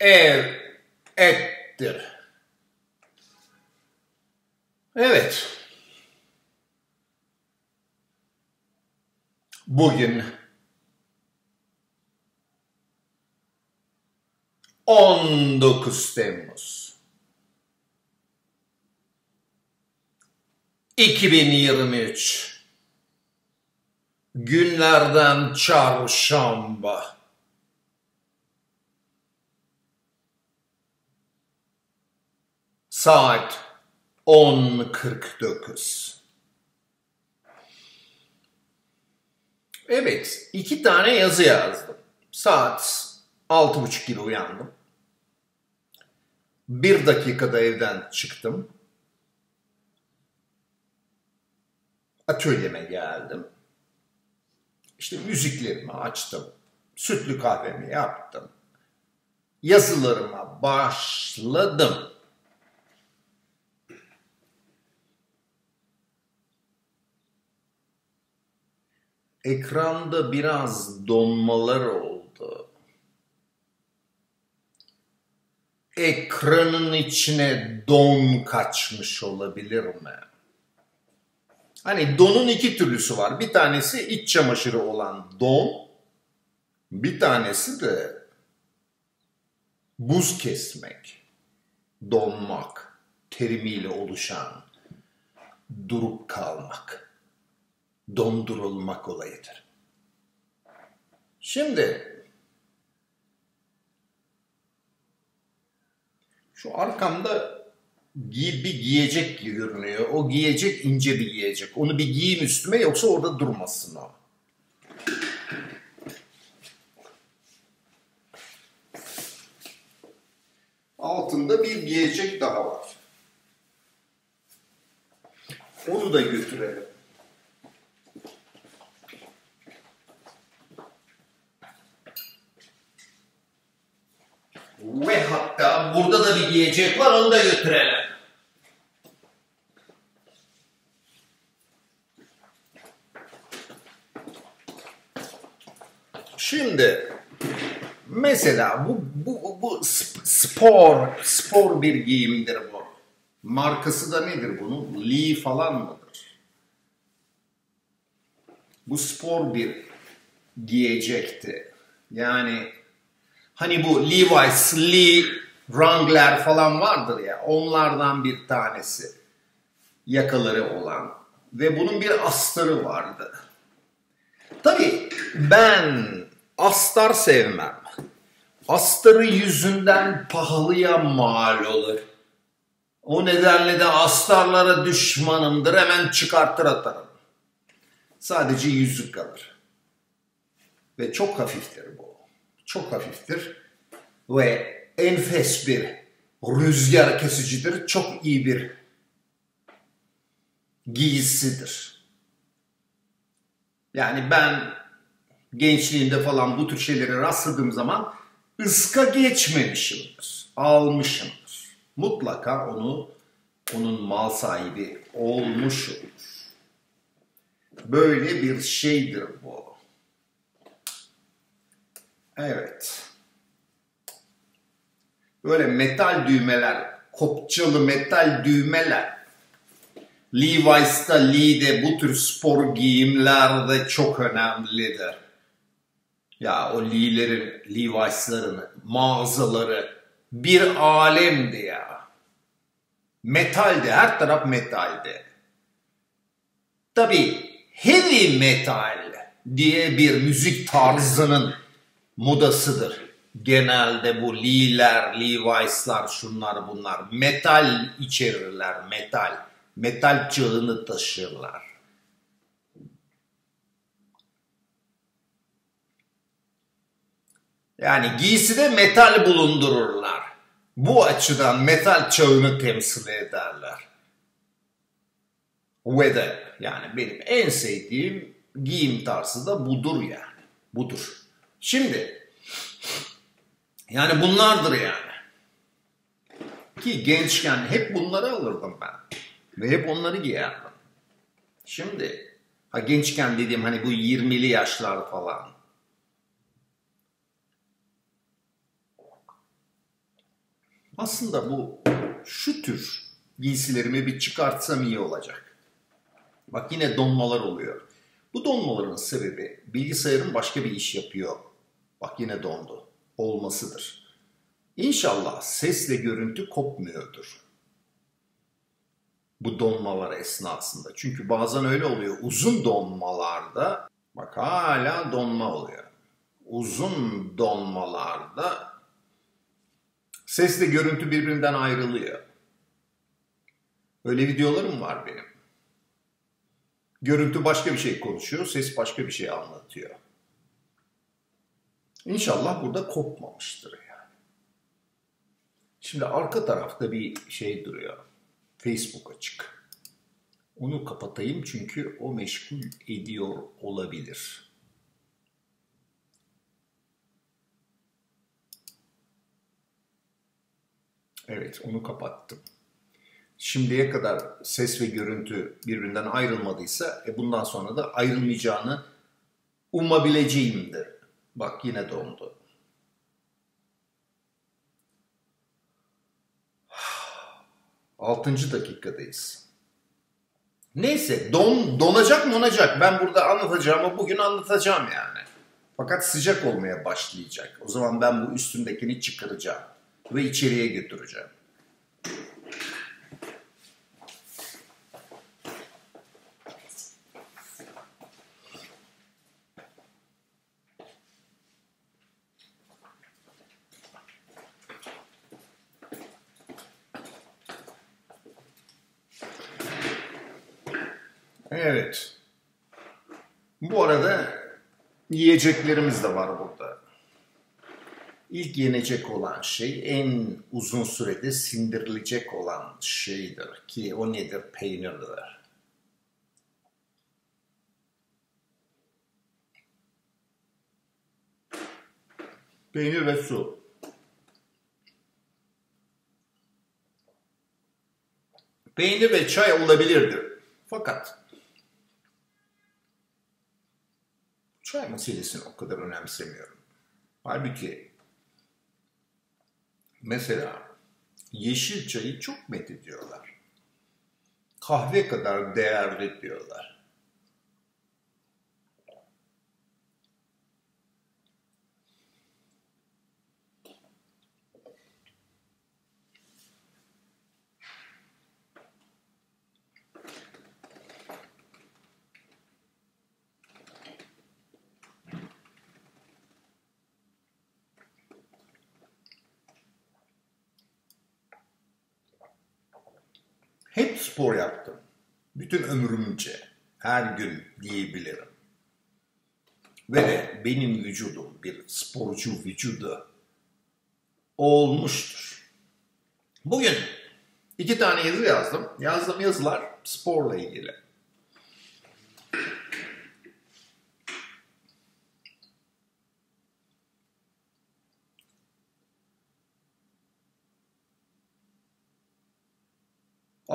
ev ettir. Evet. Bugün 19 Temmuz 2023 Günlerden çarşamba Saat 10.49 Evet, iki tane yazı yazdım. Saat altı buçuk gibi uyandım. Bir dakikada evden çıktım. Atölyeme geldim. İşte müziklerimi açtım. Sütlü kahvemi yaptım. Yazılarıma başladım. Ekranda biraz donmalar oldu. Ekranın içine don kaçmış olabilir mi? Hani donun iki türlüsü var. Bir tanesi iç çamaşırı olan don. Bir tanesi de buz kesmek, donmak terimiyle oluşan durup kalmak dondurulmak olayıdır. Şimdi şu arkamda giy, bir giyecek görünüyor. O giyecek ince bir giyecek. Onu bir giyeyim üstüme yoksa orada durmasın o. Altında bir giyecek daha var. Onu da götürelim. Ve hatta burada da bir giyecek var onu da götürelim. Şimdi mesela bu, bu, bu spor, spor bir giyimdir bu. Markası da nedir bunun? Lee falan mıdır? Bu spor bir giyecekti. Yani Hani bu Levi's, Lee, Wrangler falan vardır ya onlardan bir tanesi. Yakaları olan ve bunun bir astarı vardı. Tabii ben astar sevmem. Astarı yüzünden pahalıya mal olur. O nedenle de astarlara düşmanımdır hemen çıkartır atarım. Sadece yüzük kalır. Ve çok hafiftir bu çok hafiftir ve enfes bir rüzgar kesicidir. Çok iyi bir giysidir. Yani ben gençliğimde falan bu tür şeylere rastladığım zaman ıska geçmemişimdir. Almışımdır. Mutlaka onu onun mal sahibi olmuşumdur. Böyle bir şeydir bu. Evet. Böyle metal düğmeler, kopçalı metal düğmeler. Levi's'ta, Lee'de bu tür spor giyimlerde çok önemlidir. Ya o Lee'lerin, Levi's'ların mağazaları bir alemdi ya. Metaldi, her taraf metaldi. Tabi heavy metal diye bir müzik tarzının modasıdır. Genelde bu Lee'ler, Levi's'lar, şunlar bunlar metal içerirler, metal. Metal çağını taşırlar. Yani giyside metal bulundururlar. Bu açıdan metal çağını temsil ederler. De yani benim en sevdiğim giyim tarzı da budur yani. Budur. Şimdi yani bunlardır yani. Ki gençken hep bunları alırdım ben. Ve hep onları giyerdim. Şimdi ha gençken dediğim hani bu 20'li yaşlar falan. Aslında bu şu tür giysilerimi bir çıkartsam iyi olacak. Bak yine donmalar oluyor. Bu donmaların sebebi bilgisayarın başka bir iş yapıyor. Bak yine dondu. Olmasıdır. İnşallah sesle görüntü kopmuyordur. Bu donmalar esnasında. Çünkü bazen öyle oluyor. Uzun donmalarda bak hala donma oluyor. Uzun donmalarda sesle görüntü birbirinden ayrılıyor. Öyle videolarım var benim. Görüntü başka bir şey konuşuyor, ses başka bir şey anlatıyor. İnşallah burada kopmamıştır yani. Şimdi arka tarafta bir şey duruyor. Facebook açık. Onu kapatayım çünkü o meşgul ediyor olabilir. Evet, onu kapattım. Şimdiye kadar ses ve görüntü birbirinden ayrılmadıysa e bundan sonra da ayrılmayacağını umabileceğimdir. Bak yine dondu. Altıncı dakikadayız. Neyse don, donacak mı donacak. Ben burada anlatacağımı bugün anlatacağım yani. Fakat sıcak olmaya başlayacak. O zaman ben bu üstümdekini çıkaracağım ve içeriye götüreceğim. Evet. Bu arada yiyeceklerimiz de var burada. İlk yenecek olan şey en uzun sürede sindirilecek olan şeydir ki o nedir? Peynirdir. Peynir ve su. Peynir ve çay olabilirdir. Fakat çay meselesini o kadar önemsemiyorum. Halbuki mesela yeşil çayı çok met ediyorlar. Kahve kadar değerli diyorlar. Hep spor yaptım. Bütün ömrümce. Her gün diyebilirim. Ve de benim vücudum bir sporcu vücudu olmuştur. Bugün iki tane yazı yazdım. Yazdığım yazılar sporla ilgili.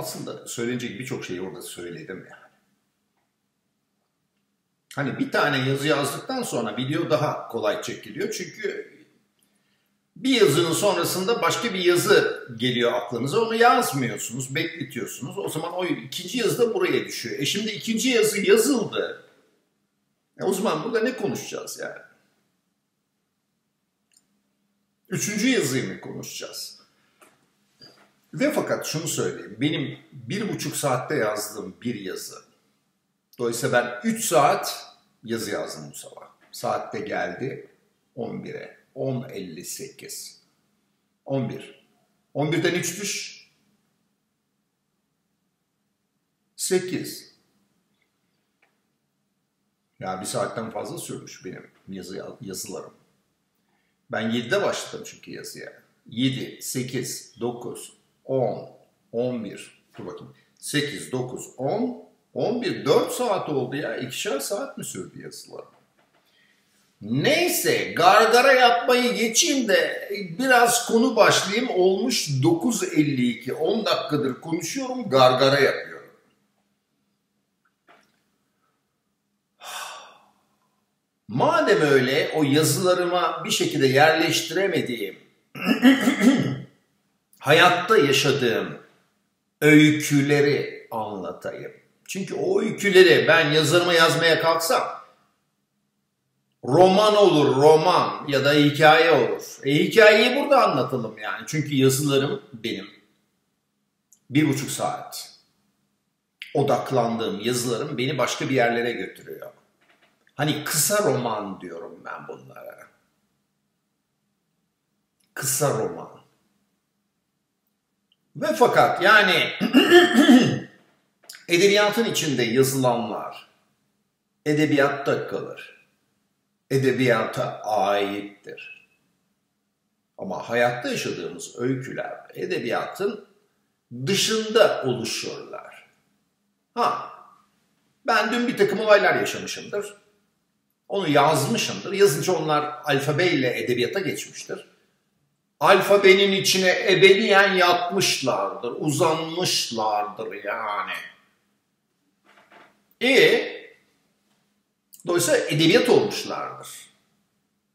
Aslında söylenecek birçok şeyi orada söyledim yani. Hani bir tane yazı yazdıktan sonra video daha kolay çekiliyor. Çünkü bir yazının sonrasında başka bir yazı geliyor aklınıza. Onu yazmıyorsunuz, bekletiyorsunuz. O zaman o ikinci yazı da buraya düşüyor. E şimdi ikinci yazı yazıldı. E o zaman burada ne konuşacağız yani? Üçüncü yazıyı mı konuşacağız? Ve fakat şunu söyleyeyim. Benim bir buçuk saatte yazdığım bir yazı. Dolayısıyla ben üç saat yazı yazdım bu sabah. Saatte geldi 11'e. 10.58. 11. 11'den 3 düş. 8. Ya bir saatten fazla sürmüş benim yazı, yazılarım. Ben 7'de başladım çünkü yazıya. 7, 8, 9, 10, 11, dur bakayım. 8, 9, 10, 11, 4 saat oldu ya. İkişer saat mi sürdü yazılar? Neyse gargara yapmayı geçeyim de biraz konu başlayayım. Olmuş 9.52. 10 dakikadır konuşuyorum gargara yapıyorum. Madem öyle o yazılarıma bir şekilde yerleştiremediğim hayatta yaşadığım öyküleri anlatayım. Çünkü o öyküleri ben yazarıma yazmaya kalksam roman olur roman ya da hikaye olur. E, hikayeyi burada anlatalım yani. Çünkü yazılarım benim bir buçuk saat odaklandığım yazılarım beni başka bir yerlere götürüyor. Hani kısa roman diyorum ben bunlara. Kısa roman. Ve fakat yani edebiyatın içinde yazılanlar edebiyatta kalır. Edebiyata aittir. Ama hayatta yaşadığımız öyküler edebiyatın dışında oluşurlar. Ha, ben dün bir takım olaylar yaşamışımdır. Onu yazmışımdır. Yazınca onlar alfabeyle edebiyata geçmiştir. Alfabenin içine ebediyen yatmışlardır, uzanmışlardır yani. E dolayısıyla edebiyat olmuşlardır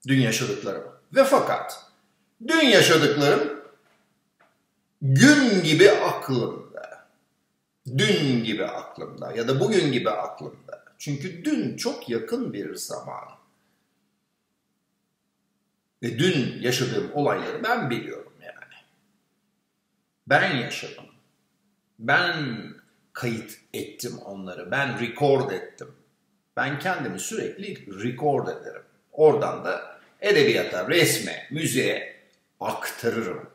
dün yaşadıklarım. Ve fakat dün yaşadıklarım gün gibi aklımda. Dün gibi aklımda ya da bugün gibi aklımda. Çünkü dün çok yakın bir zaman. Ve dün yaşadığım olayları ben biliyorum yani. Ben yaşadım. Ben kayıt ettim onları. Ben record ettim. Ben kendimi sürekli record ederim. Oradan da edebiyata, resme, müziğe aktarırım.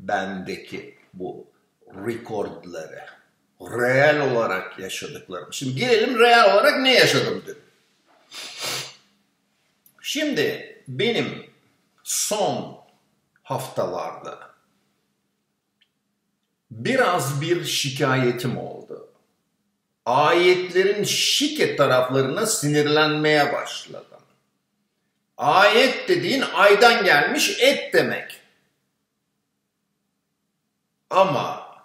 Bendeki bu recordları. Real olarak yaşadıklarım. Şimdi gelelim real olarak ne yaşadım dün. Şimdi benim son haftalarda biraz bir şikayetim oldu. Ayetlerin şike taraflarına sinirlenmeye başladım. Ayet dediğin aydan gelmiş et demek. Ama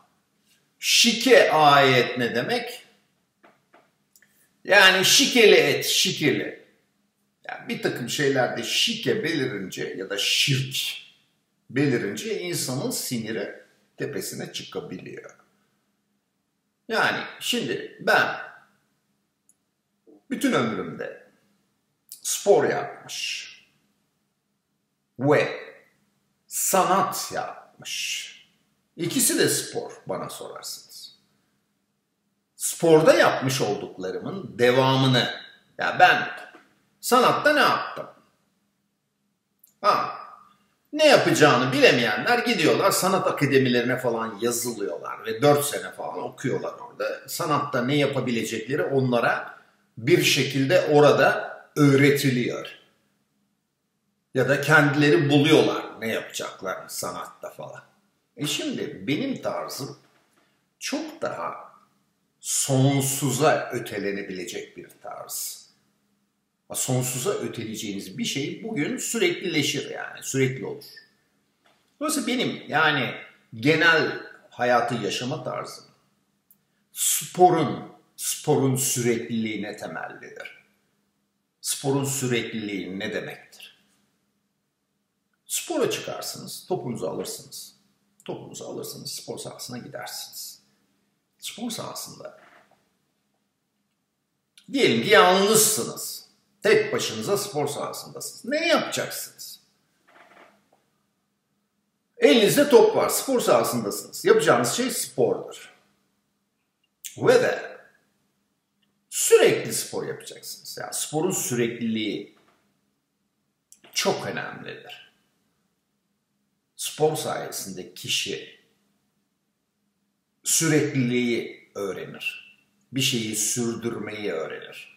şike ayet ne demek? Yani şikeli et, şikeli. Yani bir takım şeylerde şike belirince ya da şirk belirince insanın siniri tepesine çıkabiliyor. Yani şimdi ben bütün ömrümde spor yapmış ve sanat yapmış. İkisi de spor bana sorarsınız. Sporda yapmış olduklarımın devamını ya ben Sanatta ne yaptım? Ha, ne yapacağını bilemeyenler gidiyorlar sanat akademilerine falan yazılıyorlar ve 4 sene falan okuyorlar orada. Sanatta ne yapabilecekleri onlara bir şekilde orada öğretiliyor. Ya da kendileri buluyorlar ne yapacaklar sanatta falan. E şimdi benim tarzım çok daha sonsuza ötelenebilecek bir tarz sonsuza öteleyeceğiniz bir şey bugün süreklileşir yani sürekli olur. Dolayısıyla benim yani genel hayatı yaşama tarzım sporun sporun sürekliliğine temellidir. Sporun sürekliliği ne demektir? Spora çıkarsınız, topunuzu alırsınız. Topunuzu alırsınız, spor sahasına gidersiniz. Spor sahasında diyelim ki yalnızsınız Tek başınıza spor sahasındasınız. Ne yapacaksınız? Elinizde top var. Spor sahasındasınız. Yapacağınız şey spordur. Ve de sürekli spor yapacaksınız. Yani sporun sürekliliği çok önemlidir. Spor sayesinde kişi sürekliliği öğrenir. Bir şeyi sürdürmeyi öğrenir.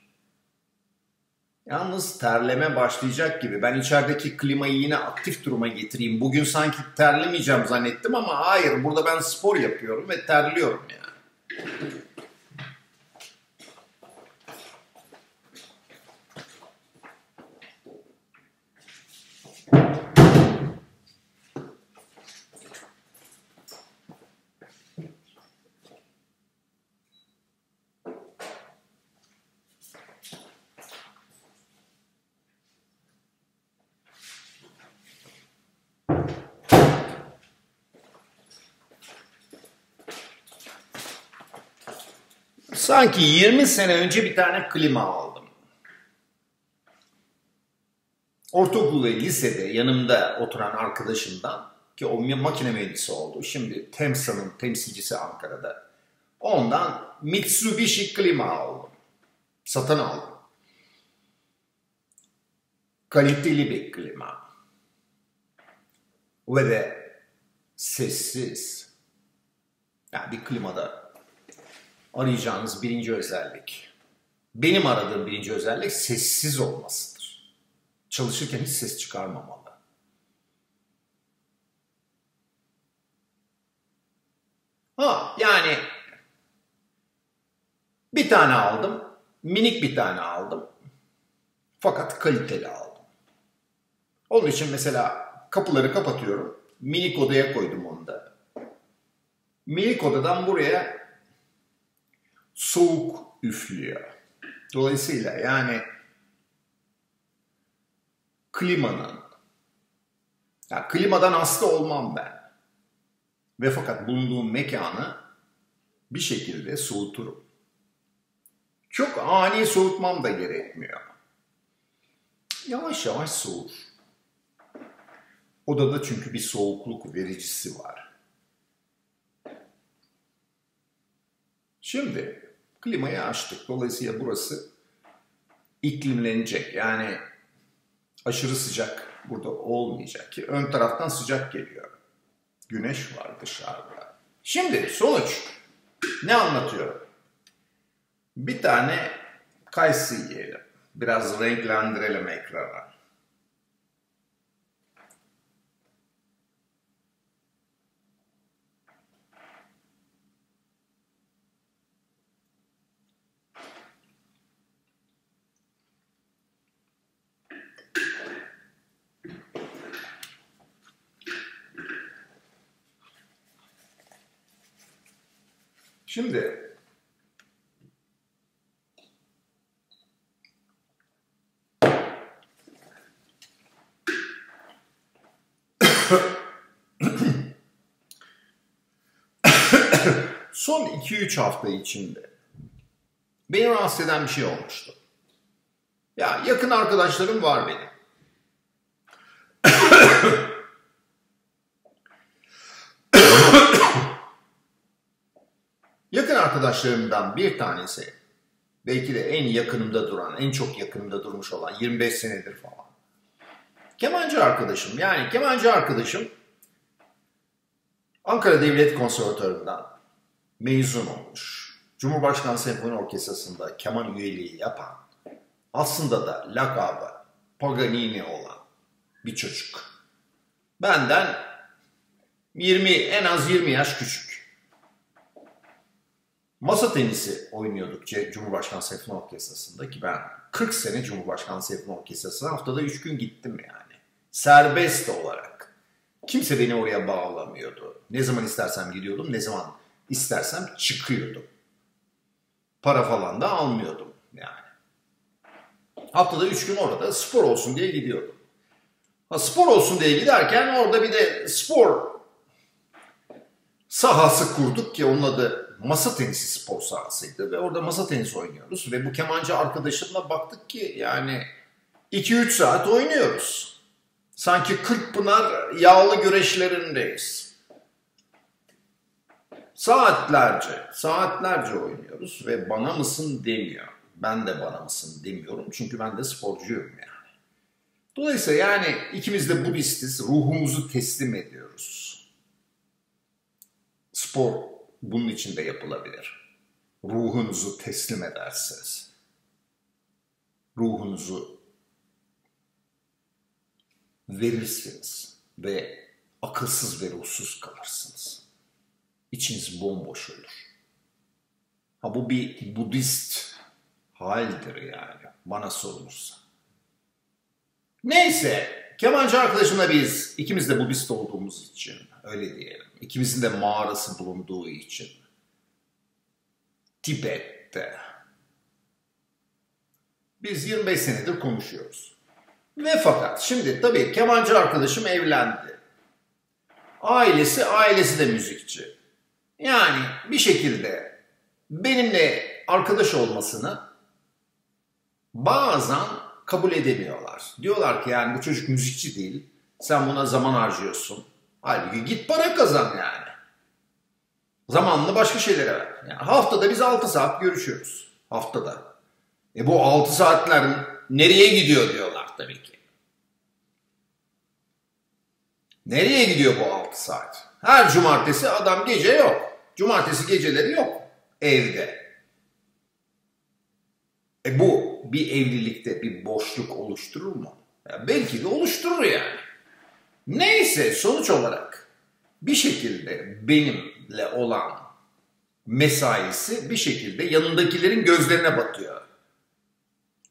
Yalnız terleme başlayacak gibi. Ben içerideki klimayı yine aktif duruma getireyim. Bugün sanki terlemeyeceğim zannettim ama hayır. Burada ben spor yapıyorum ve terliyorum yani. Sanki 20 sene önce bir tane klima aldım. Ortaokul ve lisede yanımda oturan arkadaşımdan ki o makine mühendisi oldu. Şimdi Temsa'nın temsilcisi Ankara'da. Ondan Mitsubishi klima aldım. Satın aldım. Kaliteli bir klima. Ve de sessiz. Yani bir klimada arayacağınız birinci özellik. Benim aradığım birinci özellik sessiz olmasıdır. Çalışırken hiç ses çıkarmamalı. Ha yani bir tane aldım. Minik bir tane aldım. Fakat kaliteli aldım. Onun için mesela kapıları kapatıyorum. Minik odaya koydum onu da. Minik odadan buraya soğuk üflüyor. Dolayısıyla yani klimanın ya klimadan hasta olmam ben. Ve fakat bulunduğum mekanı bir şekilde soğuturum. Çok ani soğutmam da gerekmiyor. Yavaş yavaş soğur. Odada çünkü bir soğukluk vericisi var. Şimdi klimayı açtık. Dolayısıyla burası iklimlenecek. Yani aşırı sıcak burada olmayacak ki ön taraftan sıcak geliyor. Güneş var dışarıda. Şimdi sonuç ne anlatıyorum? Bir tane kayısı yiyelim. Biraz renklendirelim ekranı. Şimdi son 2-3 hafta içinde beni rahatsız eden bir şey olmuştu. Ya yakın arkadaşlarım var benim. Yakın arkadaşlarımdan bir tanesi belki de en yakınımda duran, en çok yakınımda durmuş olan 25 senedir falan. Kemancı arkadaşım yani kemancı arkadaşım Ankara Devlet Konservatuarı'ndan mezun olmuş. Cumhurbaşkanı Senfoni Orkestrası'nda keman üyeliği yapan, aslında da lakabı Paganini olan bir çocuk. Benden 20 en az 20 yaş küçük. Masa tenisi oynuyorduk Cumhurbaşkanı Senfoni Orkestrası'nda ki ben 40 sene Cumhurbaşkanı Senfoni Orkestrası'na haftada 3 gün gittim yani. Serbest olarak. Kimse beni oraya bağlamıyordu. Ne zaman istersem gidiyordum, ne zaman istersem çıkıyordum. Para falan da almıyordum yani. Haftada 3 gün orada spor olsun diye gidiyordum. Ha, spor olsun diye giderken orada bir de spor sahası kurduk ki onun adı masa tenisi spor sahasıydı ve orada masa tenisi oynuyoruz ve bu kemancı arkadaşımla baktık ki yani 2-3 saat oynuyoruz. Sanki Kırkpınar yağlı güreşlerindeyiz. Saatlerce, saatlerce oynuyoruz ve bana mısın demiyor. Ben de bana mısın demiyorum çünkü ben de sporcuyum yani. Dolayısıyla yani ikimiz de Budistiz, ruhumuzu teslim ediyoruz. Spor bunun için de yapılabilir. Ruhunuzu teslim edersiniz. Ruhunuzu verirsiniz ve akılsız ve ruhsuz kalırsınız. İçiniz bomboş olur. Ha bu bir Budist haldir yani bana sorulursa. Neyse kemancı arkadaşımla biz ikimiz de Budist olduğumuz için öyle diyelim. İkimizin de mağarası bulunduğu için. Tibet'te. Biz 25 senedir konuşuyoruz. Ve fakat şimdi tabii kemancı arkadaşım evlendi. Ailesi, ailesi de müzikçi. Yani bir şekilde benimle arkadaş olmasını bazen kabul edemiyorlar. Diyorlar ki yani bu çocuk müzikçi değil. Sen buna zaman harcıyorsun. Halbuki git para kazan yani. Zamanını başka şeylere ver. Yani haftada biz 6 saat görüşüyoruz. Haftada. E bu 6 saatler nereye gidiyor diyorlar tabii ki. Nereye gidiyor bu 6 saat? Her cumartesi adam gece yok. Cumartesi geceleri yok evde. E bu bir evlilikte bir boşluk oluşturur mu? Ya belki de oluşturur yani. Neyse sonuç olarak bir şekilde benimle olan mesaisi bir şekilde yanındakilerin gözlerine batıyor.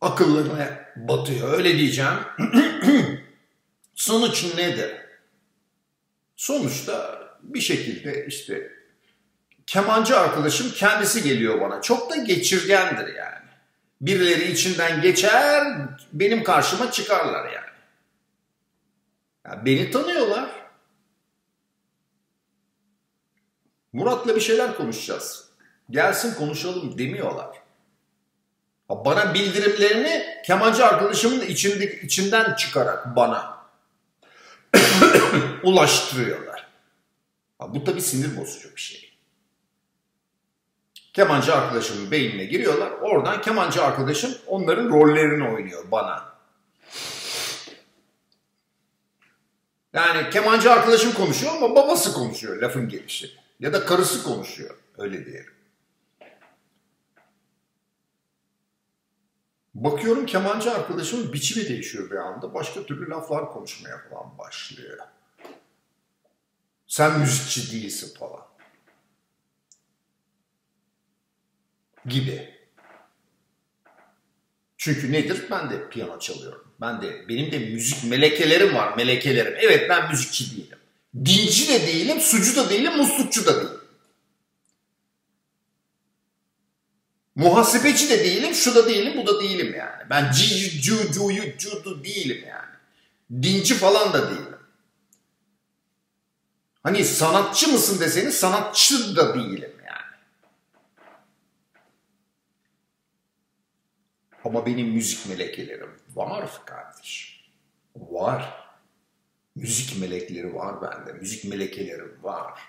Akıllarına batıyor öyle diyeceğim. Sonuç nedir? Sonuçta bir şekilde işte kemancı arkadaşım kendisi geliyor bana. Çok da geçirgendir yani. Birileri içinden geçer, benim karşıma çıkarlar yani. Yani beni tanıyorlar. Murat'la bir şeyler konuşacağız. Gelsin konuşalım demiyorlar. Bana bildirimlerini kemancı arkadaşımın içinde, içinden çıkarak bana ulaştırıyorlar. Bu tabii sinir bozucu bir şey. Kemancı arkadaşımın beynine giriyorlar. Oradan kemancı arkadaşım onların rollerini oynuyor bana. Yani kemancı arkadaşım konuşuyor ama babası konuşuyor lafın gelişi. Ya da karısı konuşuyor öyle diyelim. Bakıyorum kemancı arkadaşımın biçimi değişiyor bir anda. Başka türlü laflar konuşmaya falan başlıyor. Sen müzikçi değilsin falan. Gibi. Çünkü nedir? Ben de piyano çalıyorum. Ben de benim de müzik melekelerim var, melekelerim. Evet ben müzikçi değilim. Dinci de değilim, sucu da değilim, muslukçu da değilim. Muhasebeci de değilim, şu da değilim, bu da değilim yani. Ben ci cu cuyu cudu değilim yani. Dinci falan da değilim. Hani sanatçı mısın deseniz sanatçı da değilim yani. Ama benim müzik melekelerim var kardeş. Var. Müzik melekleri var bende. Müzik melekelerim var.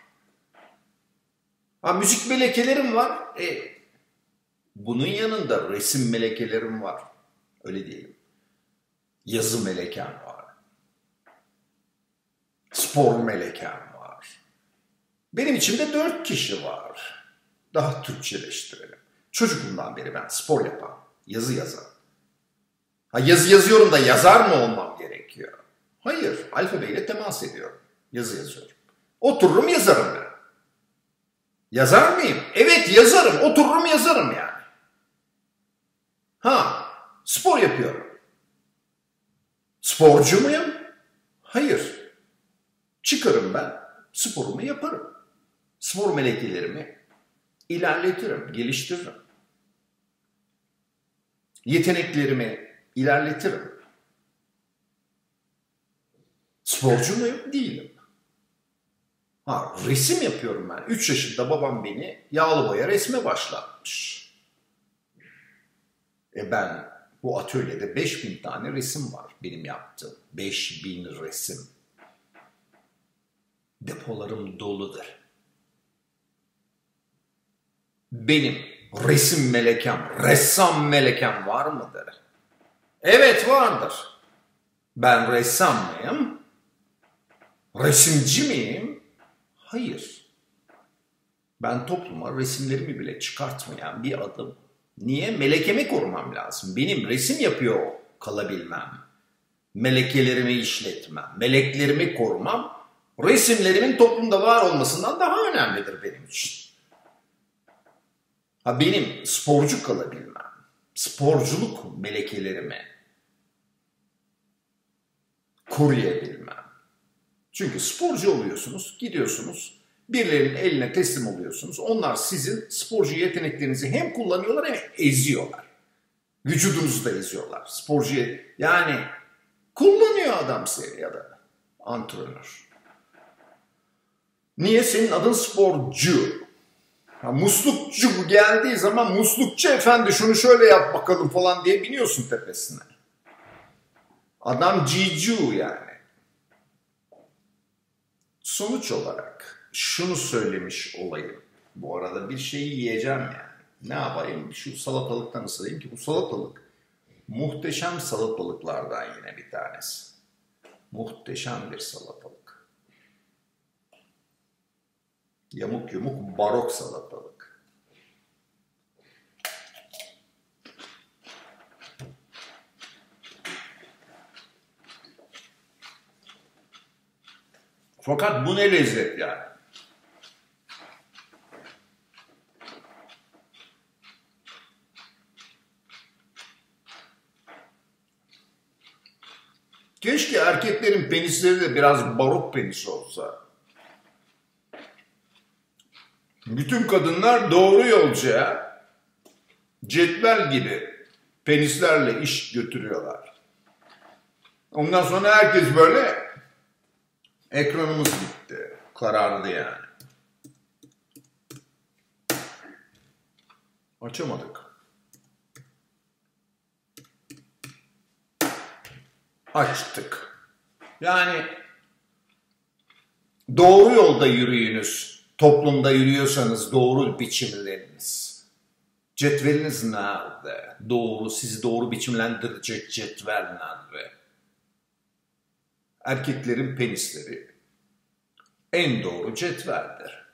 Ha müzik melekelerim var. E, bunun yanında resim melekelerim var. Öyle diyelim. Yazı melekem var. Spor melekem var. Benim içimde dört kişi var. Daha Türkçeleştirelim. Çocukluğumdan beri ben spor yapan, yazı yazan. Ha yazı yazıyorum da yazar mı olmam gerekiyor? Hayır, alfabeyle temas ediyorum. Yazı yazıyorum. Otururum yazarım ben. Yazar mıyım? Evet yazarım. Otururum yazarım yani. Ha, spor yapıyorum. Sporcu muyum? Hayır. Çıkarım ben, sporumu yaparım. Spor melekelerimi ilerletirim, geliştiririm. Yeteneklerimi ilerletirim. Sporcu muyum? Değilim. Ha, resim yapıyorum ben. 3 yaşında babam beni yağlı boya resme başlatmış. E ben bu atölyede 5000 tane resim var benim yaptığım. 5000 resim. Depolarım doludur. Benim resim melekem, ressam melekem var mıdır? Evet vardır. Ben ressam mıyım? Resimci miyim? Hayır. Ben topluma resimlerimi bile çıkartmayan bir adım Niye? Melekemi korumam lazım. Benim resim yapıyor kalabilmem. Melekelerimi işletmem. Meleklerimi korumam. Resimlerimin toplumda var olmasından daha önemlidir benim için. Ha benim sporcu kalabilmem. Sporculuk melekelerimi koruyabilmem. Çünkü sporcu oluyorsunuz, gidiyorsunuz, Birilerinin eline teslim oluyorsunuz. Onlar sizin sporcu yeteneklerinizi hem kullanıyorlar hem eziyorlar. Vücudunuzu da eziyorlar. Sporcu yani kullanıyor adam seni ya da antrenör. Niye? Senin adın sporcu. Muslukçu geldiği zaman muslukçu efendi şunu şöyle yap bakalım falan diye biniyorsun tepesine. Adam cicu yani. Sonuç olarak şunu söylemiş olayım. Bu arada bir şeyi yiyeceğim yani. Ne yapayım? Şu salatalıktan ısırayım ki bu salatalık muhteşem salatalıklardan yine bir tanesi. Muhteşem bir salatalık. Yamuk yumuk barok salatalık. Fakat bu ne lezzet yani. Keşke erkeklerin penisleri de biraz barok penis olsa. Bütün kadınlar doğru yolcuya cetvel gibi penislerle iş götürüyorlar. Ondan sonra herkes böyle ekranımız gitti. Karardı yani. Açamadık. Açtık. Yani doğru yolda yürüyünüz. Toplumda yürüyorsanız doğru biçimleriniz. Cetveliniz nerede? Doğru, sizi doğru biçimlendirecek cetvel nerede? Erkeklerin penisleri en doğru cetveldir.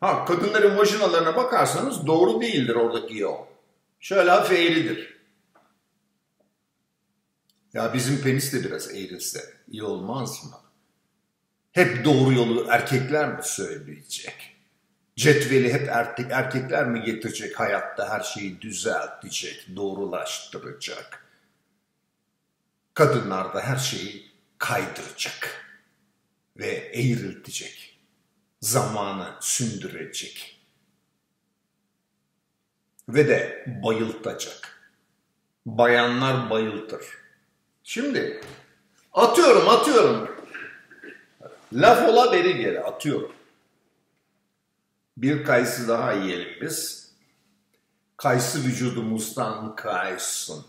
Ha kadınların vajinalarına bakarsanız doğru değildir oradaki yol. Şöyle hafif eğridir. Ya bizim penis de biraz eğrilse iyi olmaz mı? Hep doğru yolu erkekler mi söyleyecek? Cetveli hep erkek, erkekler mi getirecek hayatta her şeyi düzeltecek, doğrulaştıracak? Kadınlar da her şeyi kaydıracak ve eğriltecek. Zamanı sündürecek. Ve de bayıltacak. Bayanlar bayıltır. Şimdi atıyorum atıyorum. Laf ola beri geri atıyorum. Bir kayısı daha yiyelim biz. Kayısı vücudumuzdan kaysın.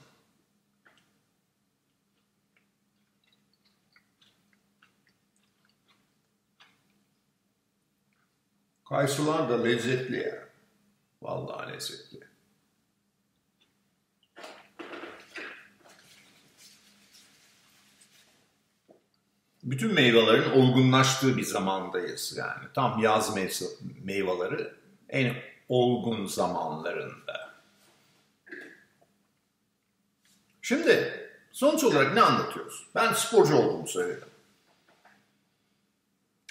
Kayısılar da lezzetli ya. Vallahi lezzetli. Bütün meyvelerin olgunlaştığı bir zamandayız yani. Tam yaz meyveleri en olgun zamanlarında. Şimdi sonuç olarak ne anlatıyoruz? Ben sporcu olduğumu söyledim.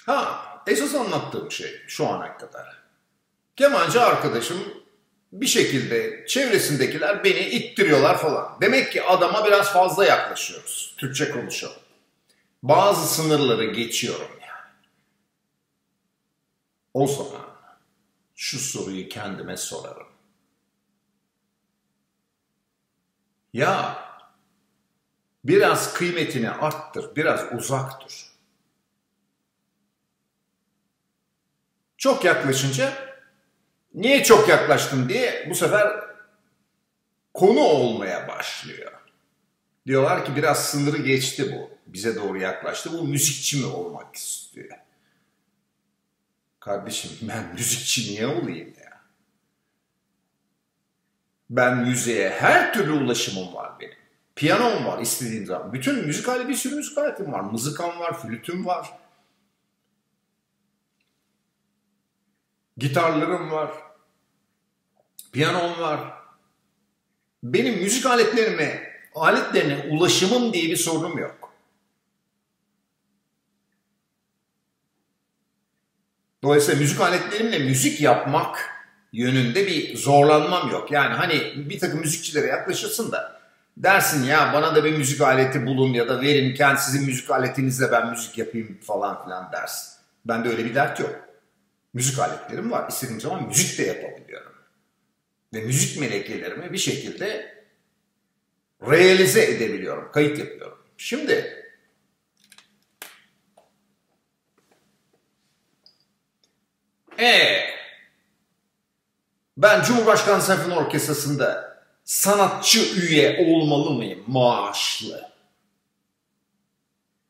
Ha, esas anlattığım şey şu ana kadar. Kemancı arkadaşım bir şekilde çevresindekiler beni ittiriyorlar falan. Demek ki adama biraz fazla yaklaşıyoruz. Türkçe konuşalım bazı sınırları geçiyorum yani. O zaman şu soruyu kendime sorarım. Ya biraz kıymetini arttır, biraz uzak dur. Çok yaklaşınca niye çok yaklaştın diye bu sefer konu olmaya başlıyor. Diyorlar ki biraz sınırı geçti bu bize doğru yaklaştı. Bu müzikçi mi olmak istiyor? Kardeşim ben müzikçi niye olayım ya? Ben müziğe her türlü ulaşımım var benim. Piyanom var istediğim zaman. Bütün müzik aleti bir sürü müzik aletim var. Mızıkam var, flütüm var. Gitarlarım var. Piyanom var. Benim müzik aletlerime, aletlerine ulaşımım diye bir sorunum yok. Dolayısıyla müzik aletlerimle müzik yapmak yönünde bir zorlanmam yok. Yani hani bir takım müzikçilere yaklaşırsın da dersin ya bana da bir müzik aleti bulun ya da verin kendi sizin müzik aletinizle ben müzik yapayım falan filan dersin. Bende öyle bir dert yok. Müzik aletlerim var. İstediğim zaman müzik de yapabiliyorum. Ve müzik melekelerimi bir şekilde realize edebiliyorum. Kayıt yapıyorum. Şimdi E ben Cumhurbaşkanı Senfoni Orkestrası'nda sanatçı üye olmalı mıyım maaşlı?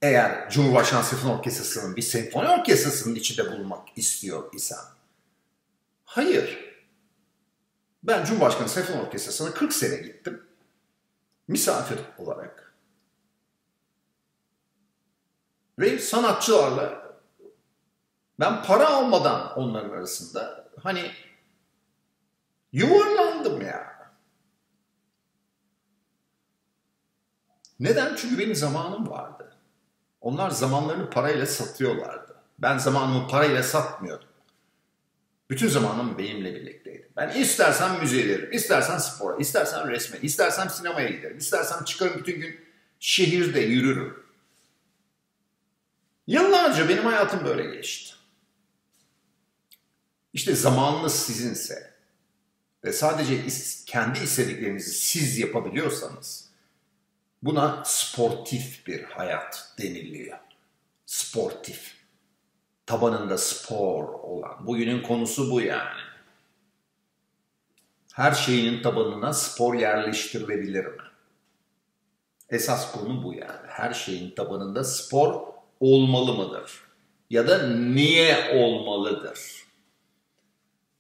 Eğer Cumhurbaşkanı Senfoni Orkestrası'nın bir senfoni orkestrasının içinde bulunmak istiyor isem. Hayır. Ben Cumhurbaşkanı Senfoni Orkestrası'na 40 sene gittim. Misafir olarak. Ve sanatçılarla ben para almadan onların arasında hani yuvarlandım ya. Neden? Çünkü benim zamanım vardı. Onlar zamanlarını parayla satıyorlardı. Ben zamanımı parayla satmıyordum. Bütün zamanım benimle birlikteydi. Ben istersen müziğe giderim, istersen spora, istersen resme, istersen sinemaya giderim, istersen çıkarım bütün gün şehirde yürürüm. Yıllarca benim hayatım böyle geçti. İşte zamanınız sizinse ve sadece kendi istediklerinizi siz yapabiliyorsanız buna sportif bir hayat deniliyor. Sportif. Tabanında spor olan. Bugünün konusu bu yani. Her şeyinin tabanına spor yerleştirilebilir mi? Esas konu bu yani. Her şeyin tabanında spor olmalı mıdır? Ya da niye olmalıdır?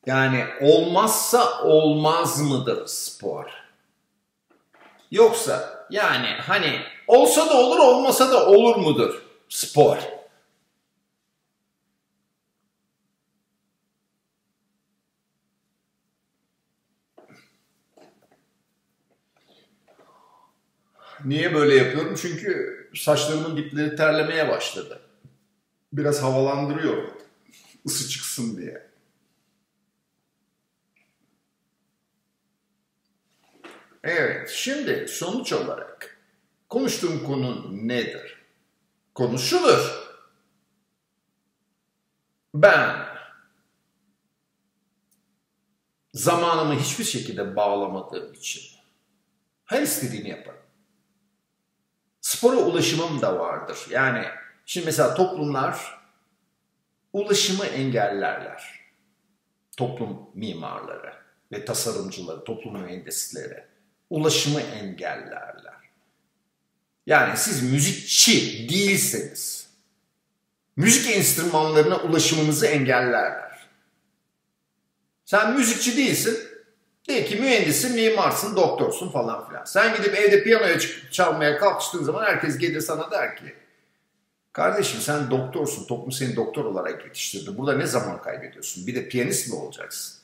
Yani olmazsa olmaz mıdır spor? Yoksa yani hani olsa da olur olmasa da olur mudur spor? Niye böyle yapıyorum? Çünkü saçlarımın dipleri terlemeye başladı. Biraz havalandırıyorum. Isı çıksın diye. Evet, şimdi sonuç olarak konuştuğum konu nedir? Konu şudur. Ben zamanımı hiçbir şekilde bağlamadığım için her istediğini yaparım. Spora ulaşımım da vardır. Yani şimdi mesela toplumlar ulaşımı engellerler. Toplum mimarları ve tasarımcıları, toplum mühendisleri ulaşımı engellerler. Yani siz müzikçi değilseniz müzik enstrümanlarına ulaşımınızı engellerler. Sen müzikçi değilsin, de ki mühendisin, mimarsın, doktorsun falan filan. Sen gidip evde piyanoya çalmaya kalkıştığın zaman herkes gelir sana der ki Kardeşim sen doktorsun, toplum seni doktor olarak yetiştirdi. Burada ne zaman kaybediyorsun? Bir de piyanist mi olacaksın?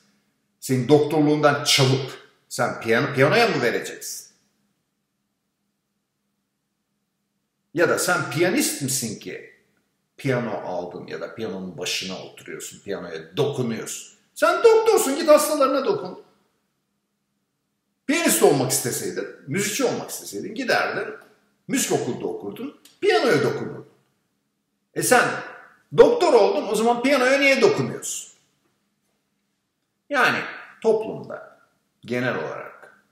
Senin doktorluğundan çalıp sen piyano, piyanoya mı vereceksin? Ya da sen piyanist misin ki piyano aldın ya da piyanonun başına oturuyorsun, piyanoya dokunuyorsun. Sen doktorsun git hastalarına dokun. Piyanist olmak isteseydin, müzikçi olmak isteseydin giderdin, müzik okulda okurdun, piyanoya dokunurdun. E sen doktor oldun o zaman piyanoya niye dokunuyorsun? Yani toplumda genel olarak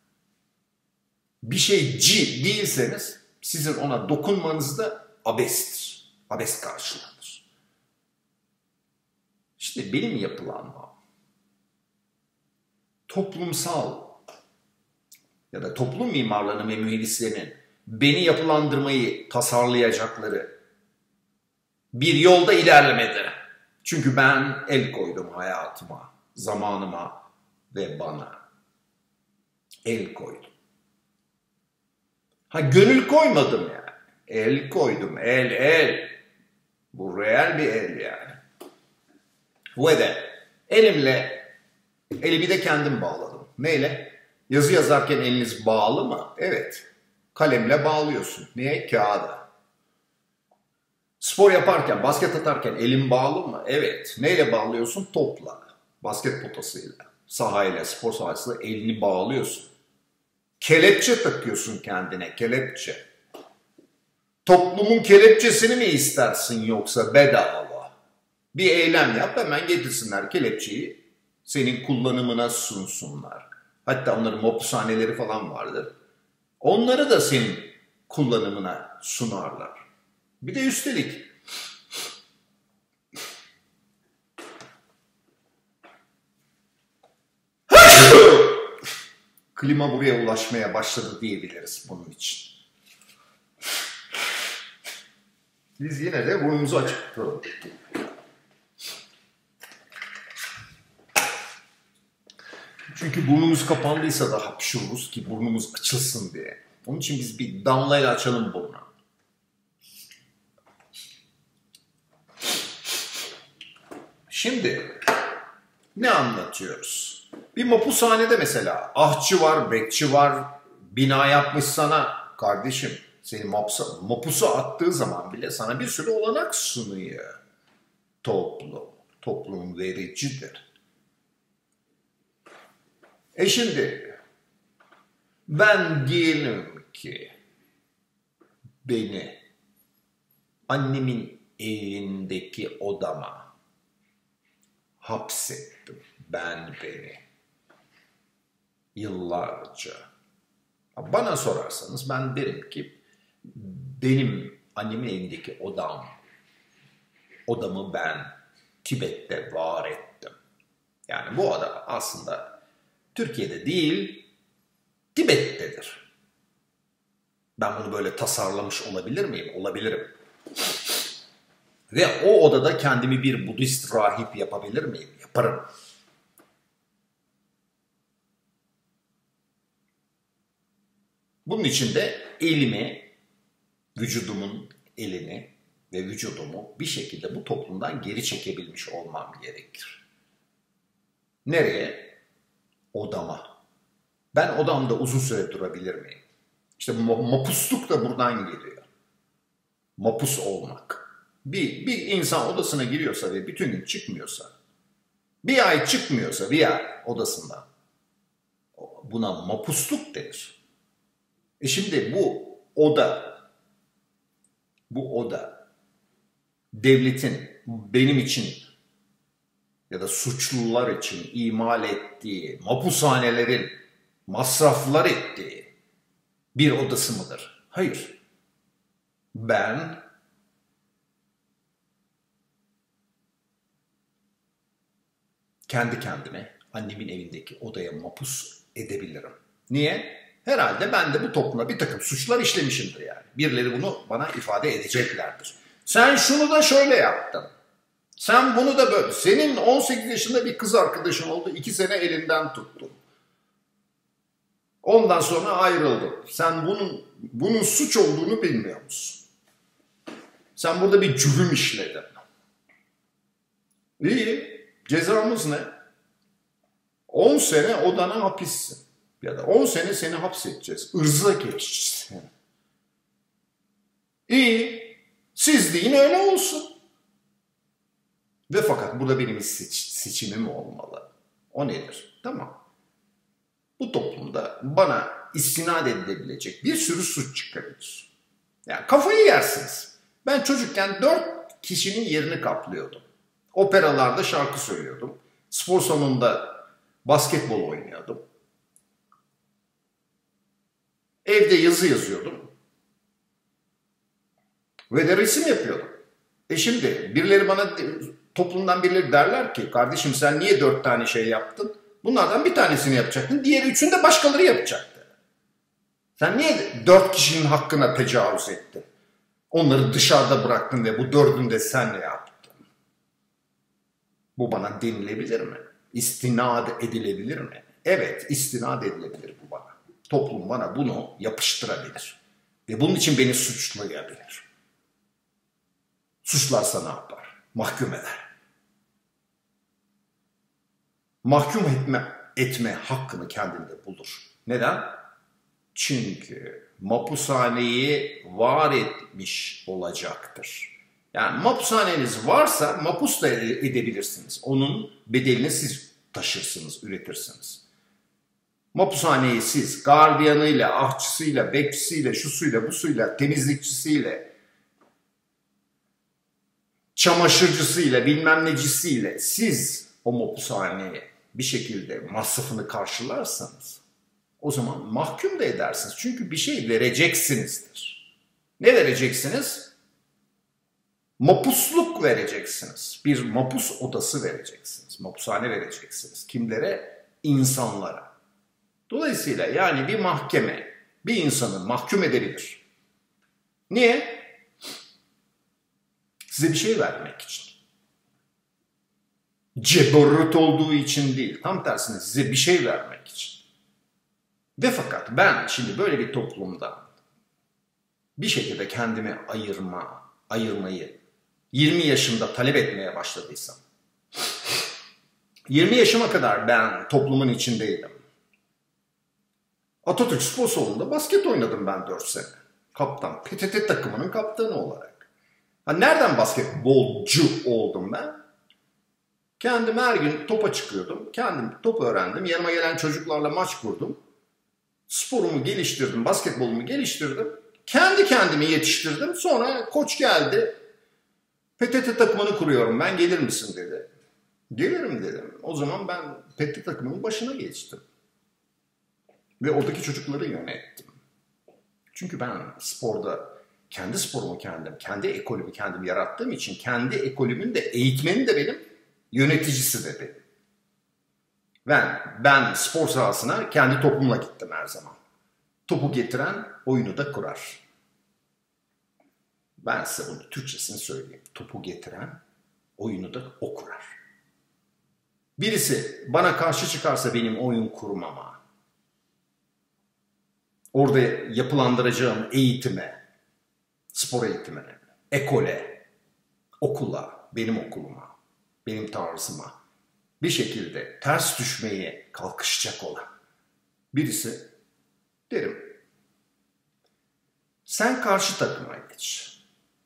bir şeyci değilseniz sizin ona dokunmanız da abestir. Abes karşılanır. İşte benim yapılanmam toplumsal ya da toplum mimarlarının ve mühendislerinin beni yapılandırmayı tasarlayacakları bir yolda ilerlemedi. Çünkü ben el koydum hayatıma, zamanıma ve bana. El koydum. Ha gönül koymadım yani. El koydum, el el. Bu real bir el yani. Ve de elimle, elimi de kendim bağladım. Neyle? Yazı yazarken eliniz bağlı mı? Evet. Kalemle bağlıyorsun. Niye? Kağıda. Spor yaparken, basket atarken elin bağlı mı? Evet. Neyle bağlıyorsun? Topla. Basket potasıyla. Sahayla, spor sahasıyla elini bağlıyorsun. Kelepçe takıyorsun kendine, kelepçe. Toplumun kelepçesini mi istersin yoksa bedava? Bir eylem yap hemen getirsinler kelepçeyi senin kullanımına sunsunlar. Hatta onların moplu sahneleri falan vardır. Onları da senin kullanımına sunarlar. Bir de üstelik klima buraya ulaşmaya başladı diyebiliriz bunun için. Biz yine de burnumuzu açık. Çünkü burnumuz kapandıysa da hapşururuz ki burnumuz açılsın diye. Onun için biz bir damlayla açalım burnu. Şimdi ne anlatıyoruz? Bir mapushanede mesela ahçı var, bekçi var, bina yapmış sana kardeşim. Seni mapusa, mapusu attığı zaman bile sana bir sürü olanak sunuyor. Toplum, toplum vericidir. E şimdi ben diyelim ki beni annemin evindeki odama hapsettim. Ben beni yıllarca. Bana sorarsanız ben derim ki benim annemin evindeki odam, odamı ben Tibet'te var ettim. Yani bu oda aslında Türkiye'de değil, Tibet'tedir. Ben bunu böyle tasarlamış olabilir miyim? Olabilirim. Ve o odada kendimi bir Budist rahip yapabilir miyim? Yaparım. Bunun için de elimi, vücudumun elini ve vücudumu bir şekilde bu toplumdan geri çekebilmiş olmam gerekir. Nereye? Odama. Ben odamda uzun süre durabilir miyim? İşte mapusluk da buradan geliyor. Mapus olmak. Bir, bir insan odasına giriyorsa ve bütün gün çıkmıyorsa, bir ay çıkmıyorsa bir ay odasında buna mapusluk denir. E şimdi bu oda, bu oda devletin benim için ya da suçlular için imal ettiği, mapushanelerin masraflar ettiği bir odası mıdır? Hayır. Ben kendi kendime annemin evindeki odaya mapus edebilirim. Niye? Herhalde ben de bu topluma bir takım suçlar işlemişimdir yani. Birileri bunu bana ifade edeceklerdir. Sen şunu da şöyle yaptın. Sen bunu da böyle. Senin 18 yaşında bir kız arkadaşın oldu. iki sene elinden tuttun. Ondan sonra ayrıldın. Sen bunun bunun suç olduğunu bilmiyor musun? Sen burada bir cürüm işledin. İyi. Cezamız ne? 10 sene odana hapissin. Ya da 10 sene seni hapsedeceğiz. Irza geçsin. İyi. Siz deyin öyle olsun. Ve fakat burada benim seç, seçimim olmalı. O nedir? Tamam. Bu toplumda bana istinad edilebilecek bir sürü suç çıkabilir. Yani kafayı yersiniz. Ben çocukken dört kişinin yerini kaplıyordum. Operalarda şarkı söylüyordum. Spor salonunda basketbol oynuyordum. Evde yazı yazıyordum. Ve de resim yapıyordum. E şimdi birileri bana toplumdan birileri derler ki kardeşim sen niye dört tane şey yaptın? Bunlardan bir tanesini yapacaktın. Diğer üçünü de başkaları yapacaktı. Sen niye dört kişinin hakkına tecavüz ettin? Onları dışarıda bıraktın ve bu dördünü de sen yaptın. Bu bana denilebilir mi? İstinad edilebilir mi? Evet, istinad edilebilir bu bana. Toplum bana bunu yapıştırabilir. Ve bunun için beni suçlayabilir. Suçlarsa ne yapar? Mahkum eder. Mahkum etme, etme hakkını kendinde bulur. Neden? Çünkü mapushaneyi var etmiş olacaktır. Yani mapushaneniz varsa mapus da edebilirsiniz. Onun bedelini siz taşırsınız, üretirsiniz. Mapushaneyi siz gardiyanıyla, ahçısıyla, bekçisiyle, şusuyla, busuyla, temizlikçisiyle, çamaşırcısıyla, bilmem necisiyle siz o mapushaneye bir şekilde masrafını karşılarsanız o zaman mahkum da edersiniz. Çünkü bir şey vereceksinizdir. Ne vereceksiniz? Mapusluk vereceksiniz. Bir mapus odası vereceksiniz. Mapushane vereceksiniz. Kimlere? İnsanlara. Dolayısıyla yani bir mahkeme bir insanı mahkum edebilir. Niye? Size bir şey vermek için. Ceborut olduğu için değil. Tam tersine size bir şey vermek için. Ve fakat ben şimdi böyle bir toplumda bir şekilde kendimi ayırma, ayırmayı 20 yaşımda talep etmeye başladıysam 20 yaşıma kadar ben toplumun içindeydim. Atatürk Spor Salonu'nda basket oynadım ben 4 sene. Kaptan, PTT takımının kaptanı olarak. Ha, nereden basketbolcu oldum ben? Kendim her gün topa çıkıyordum. Kendim top öğrendim. Yanıma gelen çocuklarla maç kurdum. Sporumu geliştirdim, basketbolumu geliştirdim. Kendi kendimi yetiştirdim. Sonra koç geldi. PTT takımını kuruyorum ben gelir misin dedi. Gelirim dedim. O zaman ben PTT takımının başına geçtim. Ve oradaki çocukları yönettim. Çünkü ben sporda kendi sporumu kendim, kendi ekolümü kendim yarattığım için kendi ekolümün de eğitmeni de benim, yöneticisi de benim. Ben, ben spor sahasına kendi topumla gittim her zaman. Topu getiren oyunu da kurar. Ben size bunu Türkçesini söyleyeyim. Topu getiren oyunu da o kurar. Birisi bana karşı çıkarsa benim oyun kurmama, orada yapılandıracağım eğitime, spor eğitimine, ekole, okula, benim okuluma, benim tarzıma bir şekilde ters düşmeye kalkışacak olan birisi derim sen karşı takıma geç.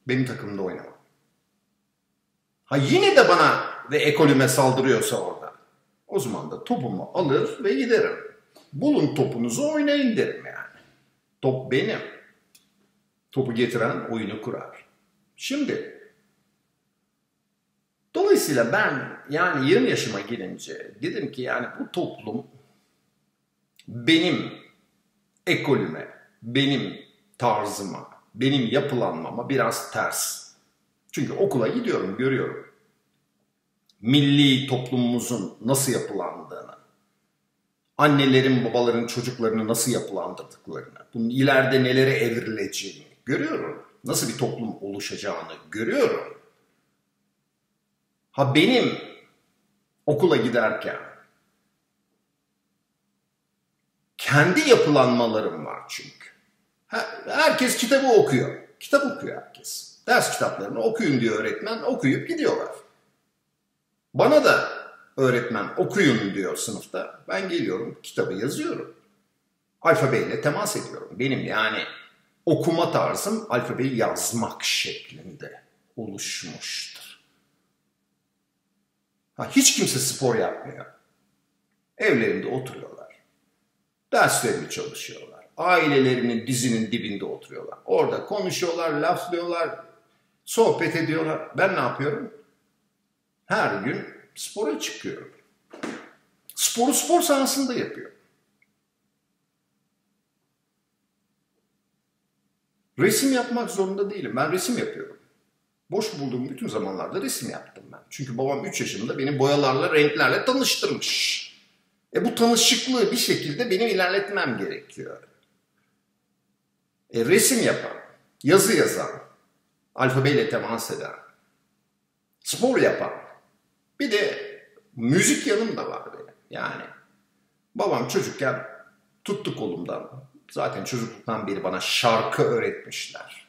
Benim takımda oynama. Ha yine de bana ve ekolüme saldırıyorsa orada. O zaman da topumu alır ve giderim. Bulun topunuzu oynayın derim yani. Top benim. Topu getiren oyunu kurar. Şimdi dolayısıyla ben yani 20 yaşıma gelince dedim ki yani bu toplum benim ekolüme, benim tarzıma, benim yapılanmama biraz ters. Çünkü okula gidiyorum, görüyorum. Milli toplumumuzun nasıl yapılandığını, annelerin, babaların çocuklarını nasıl yapılandırdıklarını, bunun ileride nelere evrileceğini görüyorum. Nasıl bir toplum oluşacağını görüyorum. Ha benim okula giderken kendi yapılanmalarım var çünkü. Herkes kitabı okuyor. Kitap okuyor herkes. Ders kitaplarını okuyun diyor öğretmen. Okuyup gidiyorlar. Bana da öğretmen okuyun diyor sınıfta. Ben geliyorum kitabı yazıyorum. Alfabeyle temas ediyorum. Benim yani okuma tarzım alfabeyi yazmak şeklinde oluşmuştur. Ha, hiç kimse spor yapmıyor. Evlerinde oturuyorlar. Derslerini çalışıyorlar ailelerinin dizinin dibinde oturuyorlar. Orada konuşuyorlar, laflıyorlar, sohbet ediyorlar. Ben ne yapıyorum? Her gün spora çıkıyorum. Sporu spor sahasında yapıyorum. Resim yapmak zorunda değilim. Ben resim yapıyorum. Boş bulduğum bütün zamanlarda resim yaptım ben. Çünkü babam 3 yaşında beni boyalarla, renklerle tanıştırmış. E bu tanışıklığı bir şekilde benim ilerletmem gerekiyor. E, resim yapan, yazı yazan, alfabeyle temas eden, spor yapan, bir de müzik yanım da var benim. Yani babam çocukken tuttu kolumdan. Zaten çocukluktan beri bana şarkı öğretmişler.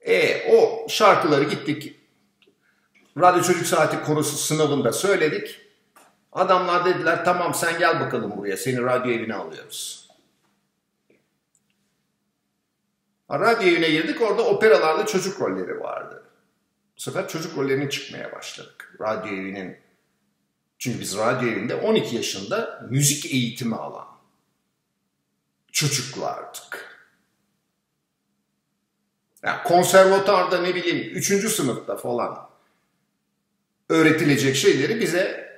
E o şarkıları gittik Radyo Çocuk Saati korusu sınavında söyledik. Adamlar dediler tamam sen gel bakalım buraya seni radyo evine alıyoruz. Radyo evine girdik orada operalarda çocuk rolleri vardı. Bu sefer çocuk rollerine çıkmaya başladık. Radyo evinin çünkü biz radyo evinde 12 yaşında müzik eğitimi alan çocuklardık. Yani konservatuarda ne bileyim 3. sınıfta falan öğretilecek şeyleri bize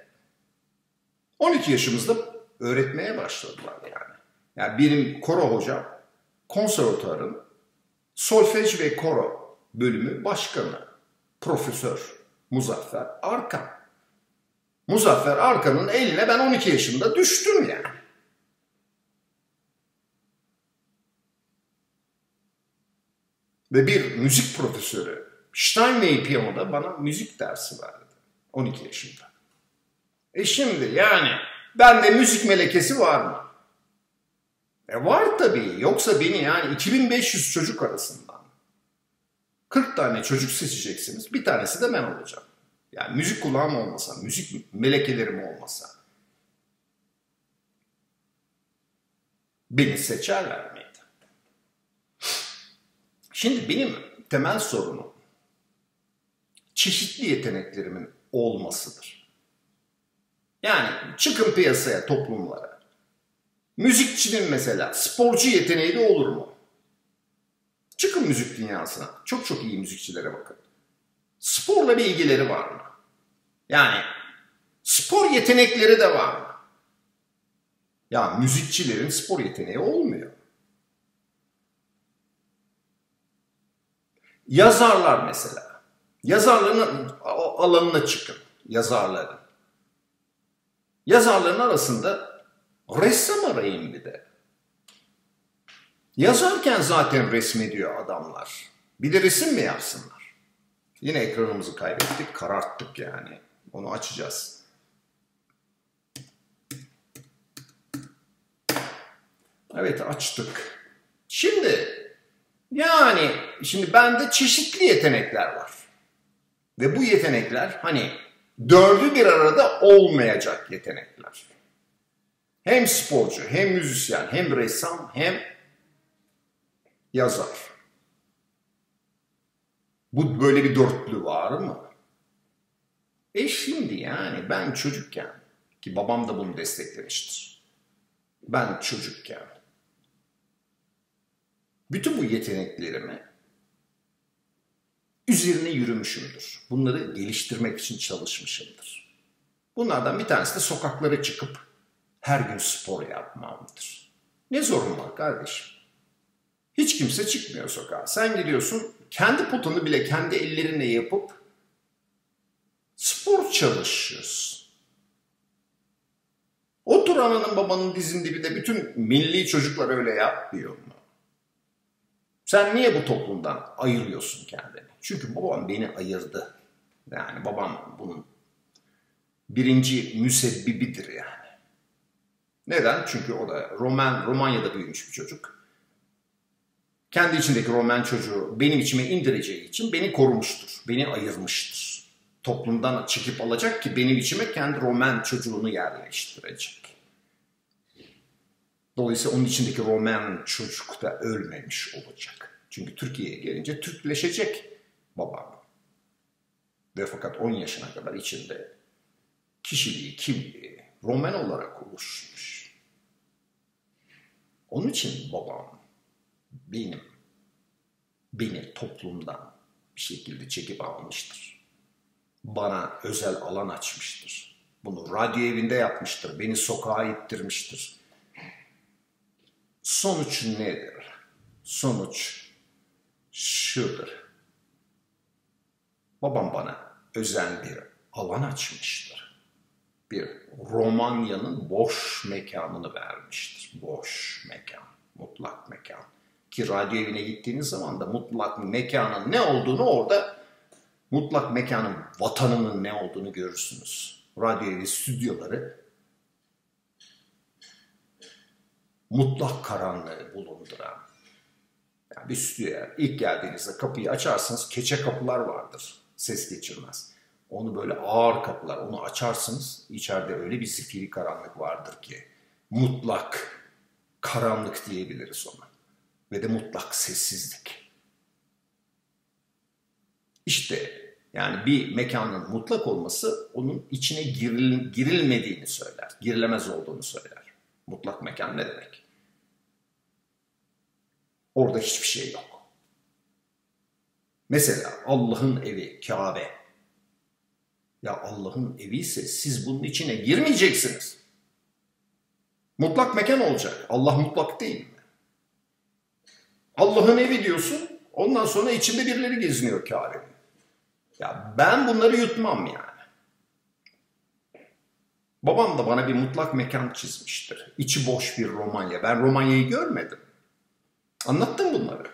12 yaşımızda öğretmeye başladılar yani. Yani benim koro hocam konservatuarın Solfej ve Koro bölümü başkanı Profesör Muzaffer Arkan. Muzaffer Arkan'ın eline ben 12 yaşında düştüm yani. Ve bir müzik profesörü Steinway piyanoda bana müzik dersi verdi. 12 yaşında. E şimdi yani bende müzik melekesi var mı? E var tabii. Yoksa beni yani 2500 çocuk arasından 40 tane çocuk seçeceksiniz. Bir tanesi de ben olacağım. Yani müzik kulağım olmasa, müzik melekelerim olmasa beni seçerler miydi? Şimdi benim temel sorunum çeşitli yeteneklerimin olmasıdır. Yani çıkın piyasaya toplumlara. Müzikçinin mesela sporcu yeteneği de olur mu? Çıkın müzik dünyasına. Çok çok iyi müzikçilere bakın. Sporla bir ilgileri var mı? Yani spor yetenekleri de var mı? Ya müzikçilerin spor yeteneği olmuyor. Yazarlar mesela. Yazarların alanına çıkın. Yazarların. Yazarların arasında ressam arayın bir de. Yazarken zaten resmediyor adamlar. Bir de resim mi yapsınlar? Yine ekranımızı kaybettik, kararttık yani. Onu açacağız. Evet açtık. Şimdi yani şimdi bende çeşitli yetenekler var. Ve bu yetenekler hani dördü bir arada olmayacak yetenekler. Hem sporcu, hem müzisyen, hem ressam, hem yazar. Bu böyle bir dörtlü var mı? E şimdi yani ben çocukken ki babam da bunu desteklemiştir. Ben çocukken bütün bu yeteneklerimi üzerine yürümüşümdür. Bunları geliştirmek için çalışmışımdır. Bunlardan bir tanesi de sokaklara çıkıp her gün spor yapmamdır. Ne zorun var kardeşim? Hiç kimse çıkmıyor sokağa. Sen gidiyorsun kendi potunu bile kendi ellerinle yapıp spor çalışıyorsun. Otur ananın babanın dizin dibinde bütün milli çocuklar öyle yapmıyor mu? Sen niye bu toplumdan ayırıyorsun kendini? Çünkü babam beni ayırdı. Yani babam bunun birinci müsebbibidir yani. Neden? Çünkü o da Roman, Romanya'da büyümüş bir çocuk. Kendi içindeki Roman çocuğu benim içime indireceği için beni korumuştur. Beni ayırmıştır. Toplumdan çekip alacak ki benim içime kendi Roman çocuğunu yerleştirecek. Dolayısıyla onun içindeki Roman çocuk da ölmemiş olacak. Çünkü Türkiye'ye gelince Türkleşecek babam. Ve fakat 10 yaşına kadar içinde kişiliği, kimliği Roman olarak oluşmuş. Onun için babam benim, beni toplumdan bir şekilde çekip almıştır. Bana özel alan açmıştır. Bunu radyo evinde yapmıştır. Beni sokağa ittirmiştir. Sonuç nedir? Sonuç şudur. Babam bana özel bir alan açmıştır. Bir Romanya'nın boş mekanını vermiştir. Boş mekan, mutlak mekan. Ki radyo evine gittiğiniz zaman da mutlak mekanın ne olduğunu orada mutlak mekanın vatanının ne olduğunu görürsünüz. Radyo evi stüdyoları mutlak karanlığı bulunduran yani bir stüdyoya ilk geldiğinizde kapıyı açarsınız keçe kapılar vardır ses geçirmez. Onu böyle ağır kapılar onu açarsınız içeride öyle bir zifiri karanlık vardır ki mutlak karanlık diyebiliriz ona ve de mutlak sessizlik. İşte yani bir mekanın mutlak olması onun içine giril, girilmediğini söyler. Girilemez olduğunu söyler. Mutlak mekan ne demek? Orada hiçbir şey yok. Mesela Allah'ın evi Kabe. Ya Allah'ın evi ise siz bunun içine girmeyeceksiniz. Mutlak mekan olacak. Allah mutlak değil mi? Allah'ın evi diyorsun. Ondan sonra içinde birileri geziniyor Kabe'nin. Ya ben bunları yutmam yani. Babam da bana bir mutlak mekan çizmiştir. İçi boş bir Romanya. Ben Romanya'yı görmedim. Anlattım bunları.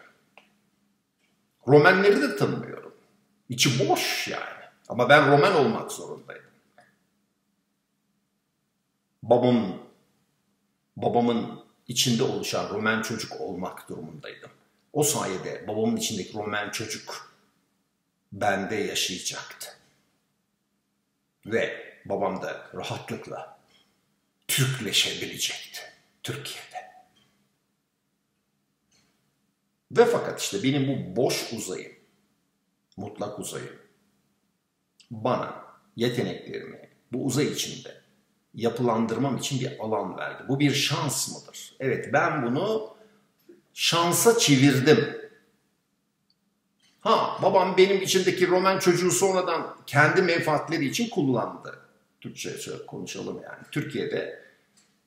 Romenleri de tanımıyorum. İçi boş yani. Ama ben Roman olmak zorundayım. Babam, babamın içinde oluşan Roman çocuk olmak durumundaydım. O sayede babamın içindeki Roman çocuk bende yaşayacaktı. Ve babam da rahatlıkla Türkleşebilecekti Türkiye'de. Ve fakat işte benim bu boş uzayım, mutlak uzayım bana yeteneklerimi bu uzay içinde yapılandırmam için bir alan verdi. Bu bir şans mıdır? Evet ben bunu şansa çevirdim. Ha babam benim içindeki Roman çocuğu sonradan kendi menfaatleri için kullandı. Türkçe konuşalım yani. Türkiye'de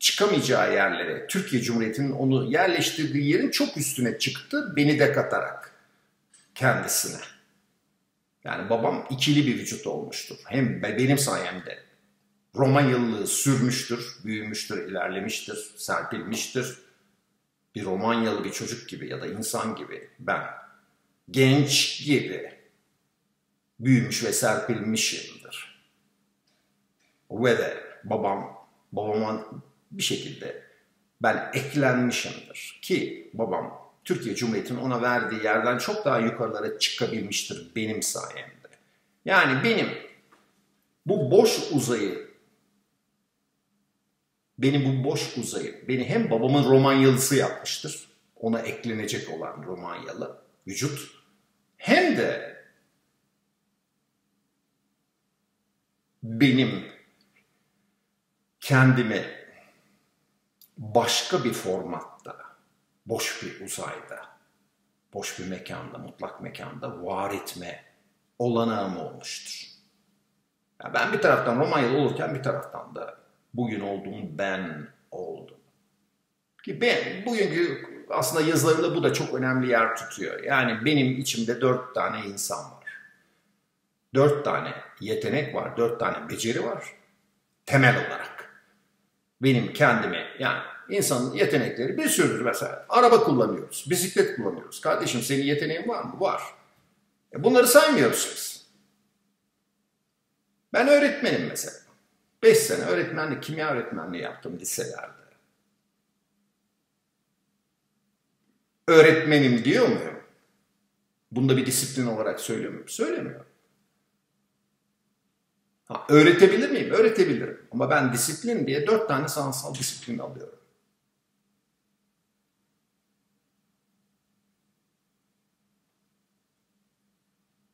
çıkamayacağı yerlere, Türkiye Cumhuriyeti'nin onu yerleştirdiği yerin çok üstüne çıktı. Beni de katarak kendisine. Yani babam ikili bir vücut olmuştur. Hem benim sayemde Romanyalılığı sürmüştür, büyümüştür, ilerlemiştir, serpilmiştir. Bir Romanyalı bir çocuk gibi ya da insan gibi ben genç gibi büyümüş ve serpilmişimdir. Ve de babam, babamın bir şekilde ben eklenmişimdir. Ki babam Türkiye Cumhuriyeti'nin ona verdiği yerden çok daha yukarılara çıkabilmiştir benim sayemde. Yani benim bu boş uzayı benim bu boş uzayı beni hem babamın Romanyalısı yapmıştır. Ona eklenecek olan Romanyalı vücut hem de benim kendimi başka bir formatta, boş bir uzayda, boş bir mekanda, mutlak mekanda var etme olanağım olmuştur. Yani ben bir taraftan Romanyalı olurken bir taraftan da bugün olduğum ben oldum. Ki ben bugünkü aslında yazılarımda bu da çok önemli yer tutuyor. Yani benim içimde dört tane insan var. Dört tane yetenek var, dört tane beceri var. Temel olarak. Benim kendime yani insanın yetenekleri bir sürüdür mesela. Araba kullanıyoruz, bisiklet kullanıyoruz. Kardeşim senin yeteneğin var mı? Var. E bunları saymıyoruz biz. Ben öğretmenim mesela. Beş sene öğretmenlik, kimya öğretmenliği yaptım liselerde. öğretmenim diyor muyum? Bunda bir disiplin olarak söylüyor muyum? Ha, öğretebilir miyim? Öğretebilirim. Ama ben disiplin diye dört tane sanatsal disiplin alıyorum.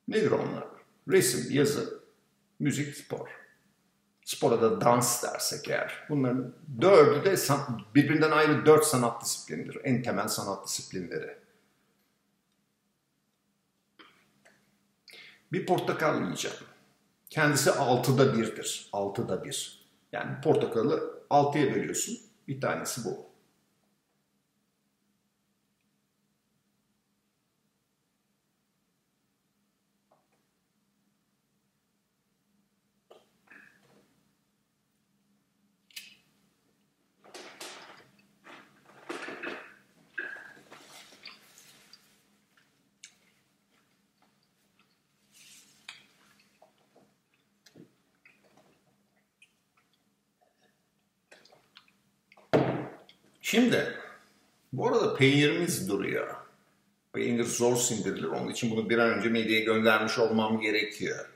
Nedir onlar? Resim, yazı, müzik, spor. Spora da dans dersek eğer. Bunların dördü de birbirinden ayrı dört sanat disiplindir. En temel sanat disiplinleri. Bir portakal yiyeceğim. Kendisi altıda birdir. Altıda bir. Yani portakalı altıya bölüyorsun. Bir tanesi bu. Şimdi bu arada peynirimiz duruyor. Peynir zor sindirilir. Onun için bunu bir an önce mideye göndermiş olmam gerekiyor.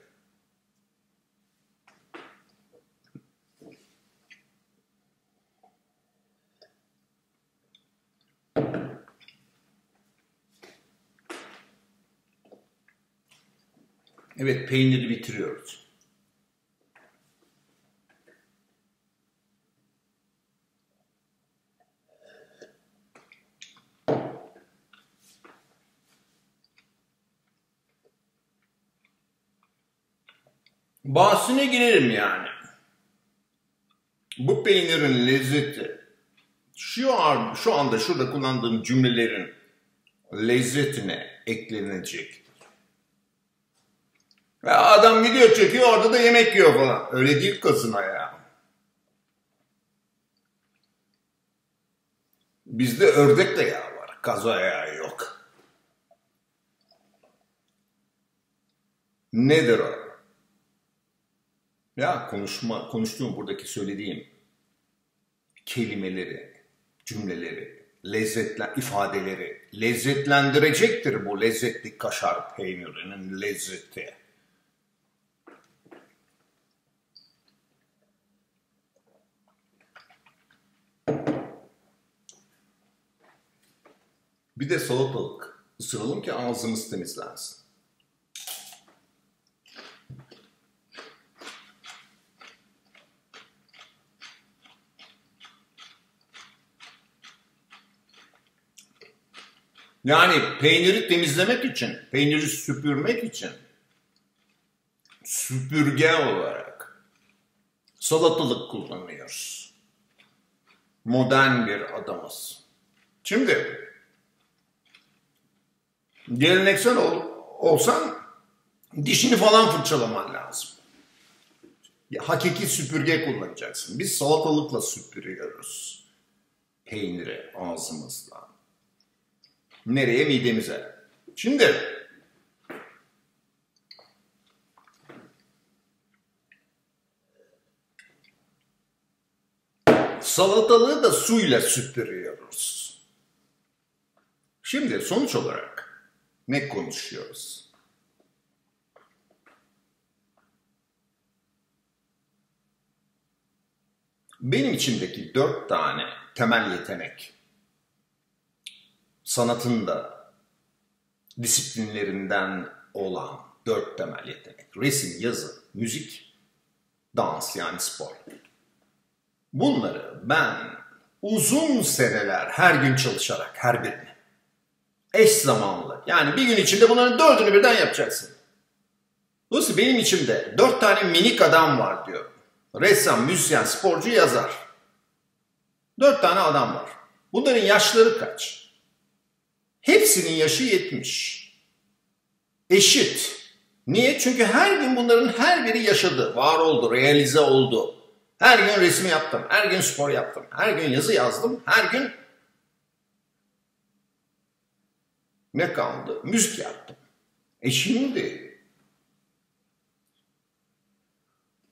Evet peyniri bitiriyoruz. Bahsine girerim yani. Bu peynirin lezzeti şu an şu anda şurada kullandığım cümlelerin lezzetine eklenecek. Ve adam video çekiyor orada da yemek yiyor falan. Öyle değil kızına ya. Bizde ördek de yağ var. Kaza yağı yok. Nedir o? Ya konuşma, konuştuğum buradaki söylediğim kelimeleri, cümleleri, lezzetler, ifadeleri lezzetlendirecektir bu lezzetli kaşar peynirinin lezzeti. Bir de salatalık ısıralım ki ağzımız temizlensin. Yani peyniri temizlemek için, peyniri süpürmek için süpürge olarak salatalık kullanıyoruz. Modern bir adamız. Şimdi geleneksel ol, olsan dişini falan fırçalaman lazım. Ya, hakiki süpürge kullanacaksın. Biz salatalıkla süpürüyoruz. Peyniri ağzımızla. Nereye? Midemize. Şimdi salatalığı da suyla süpürüyoruz. Şimdi sonuç olarak ne konuşuyoruz? Benim içimdeki dört tane temel yetenek sanatın da disiplinlerinden olan dört temel yetenek. Resim, yazı, müzik, dans yani spor. Bunları ben uzun seneler her gün çalışarak her birini eş zamanlı yani bir gün içinde bunların dördünü birden yapacaksın. Dolayısıyla benim içimde dört tane minik adam var diyor. Ressam, müzisyen, sporcu, yazar. Dört tane adam var. Bunların yaşları kaç? Hepsinin yaşı 70. Eşit. Niye? Çünkü her gün bunların her biri yaşadı, var oldu, realize oldu. Her gün resim yaptım, her gün spor yaptım, her gün yazı yazdım, her gün ne kaldı? Müzik yaptım. E şimdi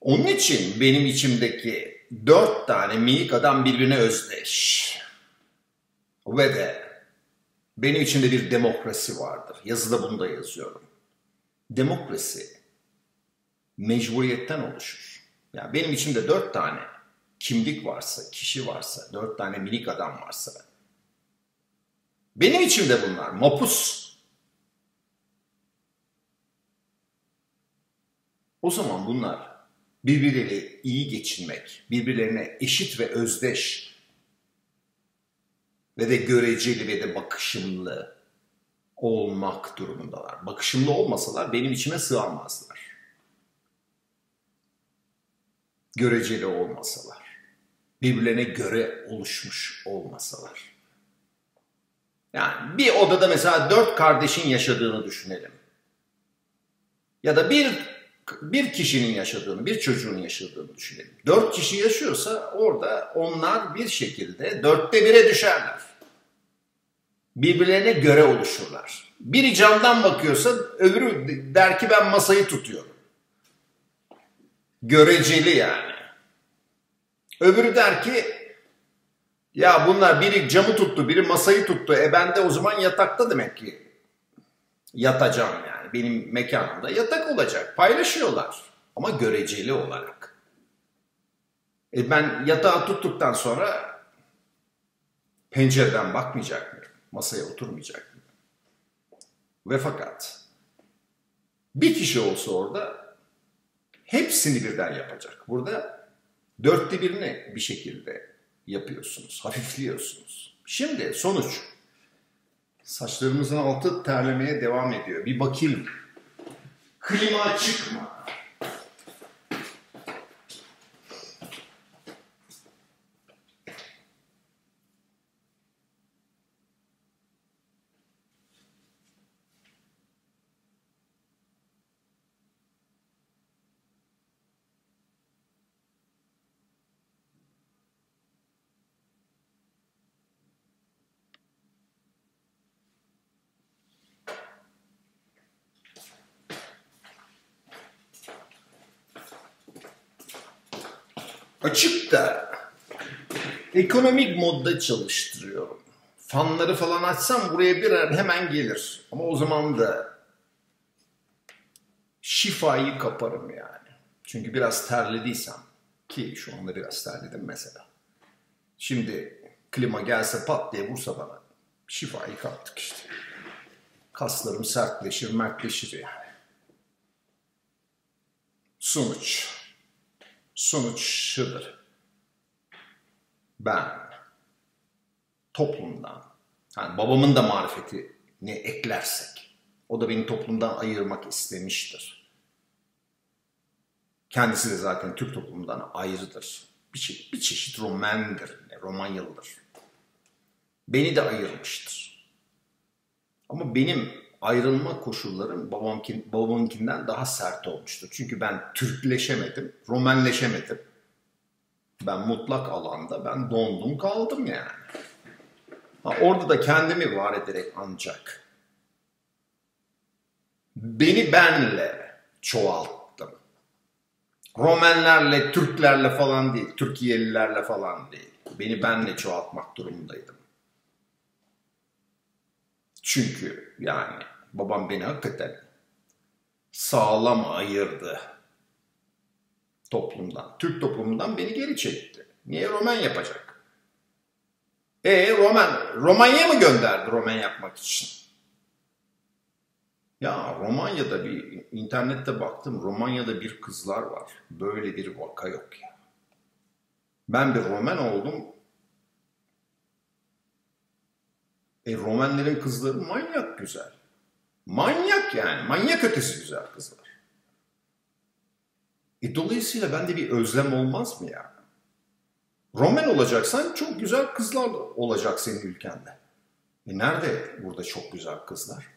onun için benim içimdeki dört tane minik adam birbirine özdeş. Ve de benim içimde bir demokrasi vardır. Yazıda bunu da yazıyorum. Demokrasi mecburiyetten oluşur. Yani benim içimde dört tane kimlik varsa, kişi varsa, dört tane minik adam varsa, benim içimde bunlar mapus. O zaman bunlar birbirleriyle iyi geçinmek, birbirlerine eşit ve özdeş ve de göreceli ve de bakışımlı olmak durumundalar. Bakışımlı olmasalar benim içime sığamazlar. Göreceli olmasalar. Birbirlerine göre oluşmuş olmasalar. Yani bir odada mesela dört kardeşin yaşadığını düşünelim. Ya da bir bir kişinin yaşadığını, bir çocuğun yaşadığını düşünelim. Dört kişi yaşıyorsa orada onlar bir şekilde dörtte bire düşerler. Birbirlerine göre oluşurlar. Biri camdan bakıyorsa öbürü der ki ben masayı tutuyorum. Göreceli yani. Öbürü der ki ya bunlar biri camı tuttu, biri masayı tuttu. E ben de o zaman yatakta demek ki yatacağım yani. Benim mekanımda yatak olacak. Paylaşıyorlar ama göreceli olarak. E ben yatağı tuttuktan sonra pencereden bakmayacak mıyım? Masaya oturmayacak mıyım? Ve fakat bir kişi olsa orada hepsini birden yapacak. Burada dörtte birini bir şekilde yapıyorsunuz, hafifliyorsunuz. Şimdi sonuç Saçlarımızın altı terlemeye devam ediyor. Bir bakayım. Klima açık mı? Açık da ekonomik modda çalıştırıyorum. Fanları falan açsam buraya birer hemen gelir. Ama o zaman da şifayı kaparım yani. Çünkü biraz terlediysem ki şu anda biraz terledim mesela. Şimdi klima gelse pat diye vursa bana şifayı kaptık işte. Kaslarım sertleşir, mertleşir yani. Sonuç. Sonuç şudur. Ben toplumdan, yani babamın da marifetini eklersek, o da beni toplumdan ayırmak istemiştir. Kendisi de zaten Türk toplumundan ayrıdır. Bir, çe- bir çeşit Romandır, Romanyalıdır. Beni de ayırmıştır. Ama benim ayrılma koşullarım babamkin, babamınkinden daha sert olmuştur. Çünkü ben Türkleşemedim, Romanleşemedim. Ben mutlak alanda ben dondum kaldım yani. Ha, orada da kendimi var ederek ancak beni benle çoğalttım. Romenlerle, Türklerle falan değil, Türkiyelilerle falan değil. Beni benle çoğaltmak durumundaydım. Çünkü yani babam beni hakikaten sağlam ayırdı toplumdan. Türk toplumundan beni geri çekti. Niye Roman yapacak? E Roman, Romanya mı gönderdi Roman yapmak için? Ya Romanya'da bir internette baktım. Romanya'da bir kızlar var. Böyle bir vaka yok ya. Ben bir Roman oldum. E Romenlerin kızları manyak güzel. Manyak yani. Manyak ötesi güzel kızlar. E dolayısıyla bende bir özlem olmaz mı ya? Roman olacaksan çok güzel kızlar olacak senin ülkende. E nerede burada çok güzel kızlar?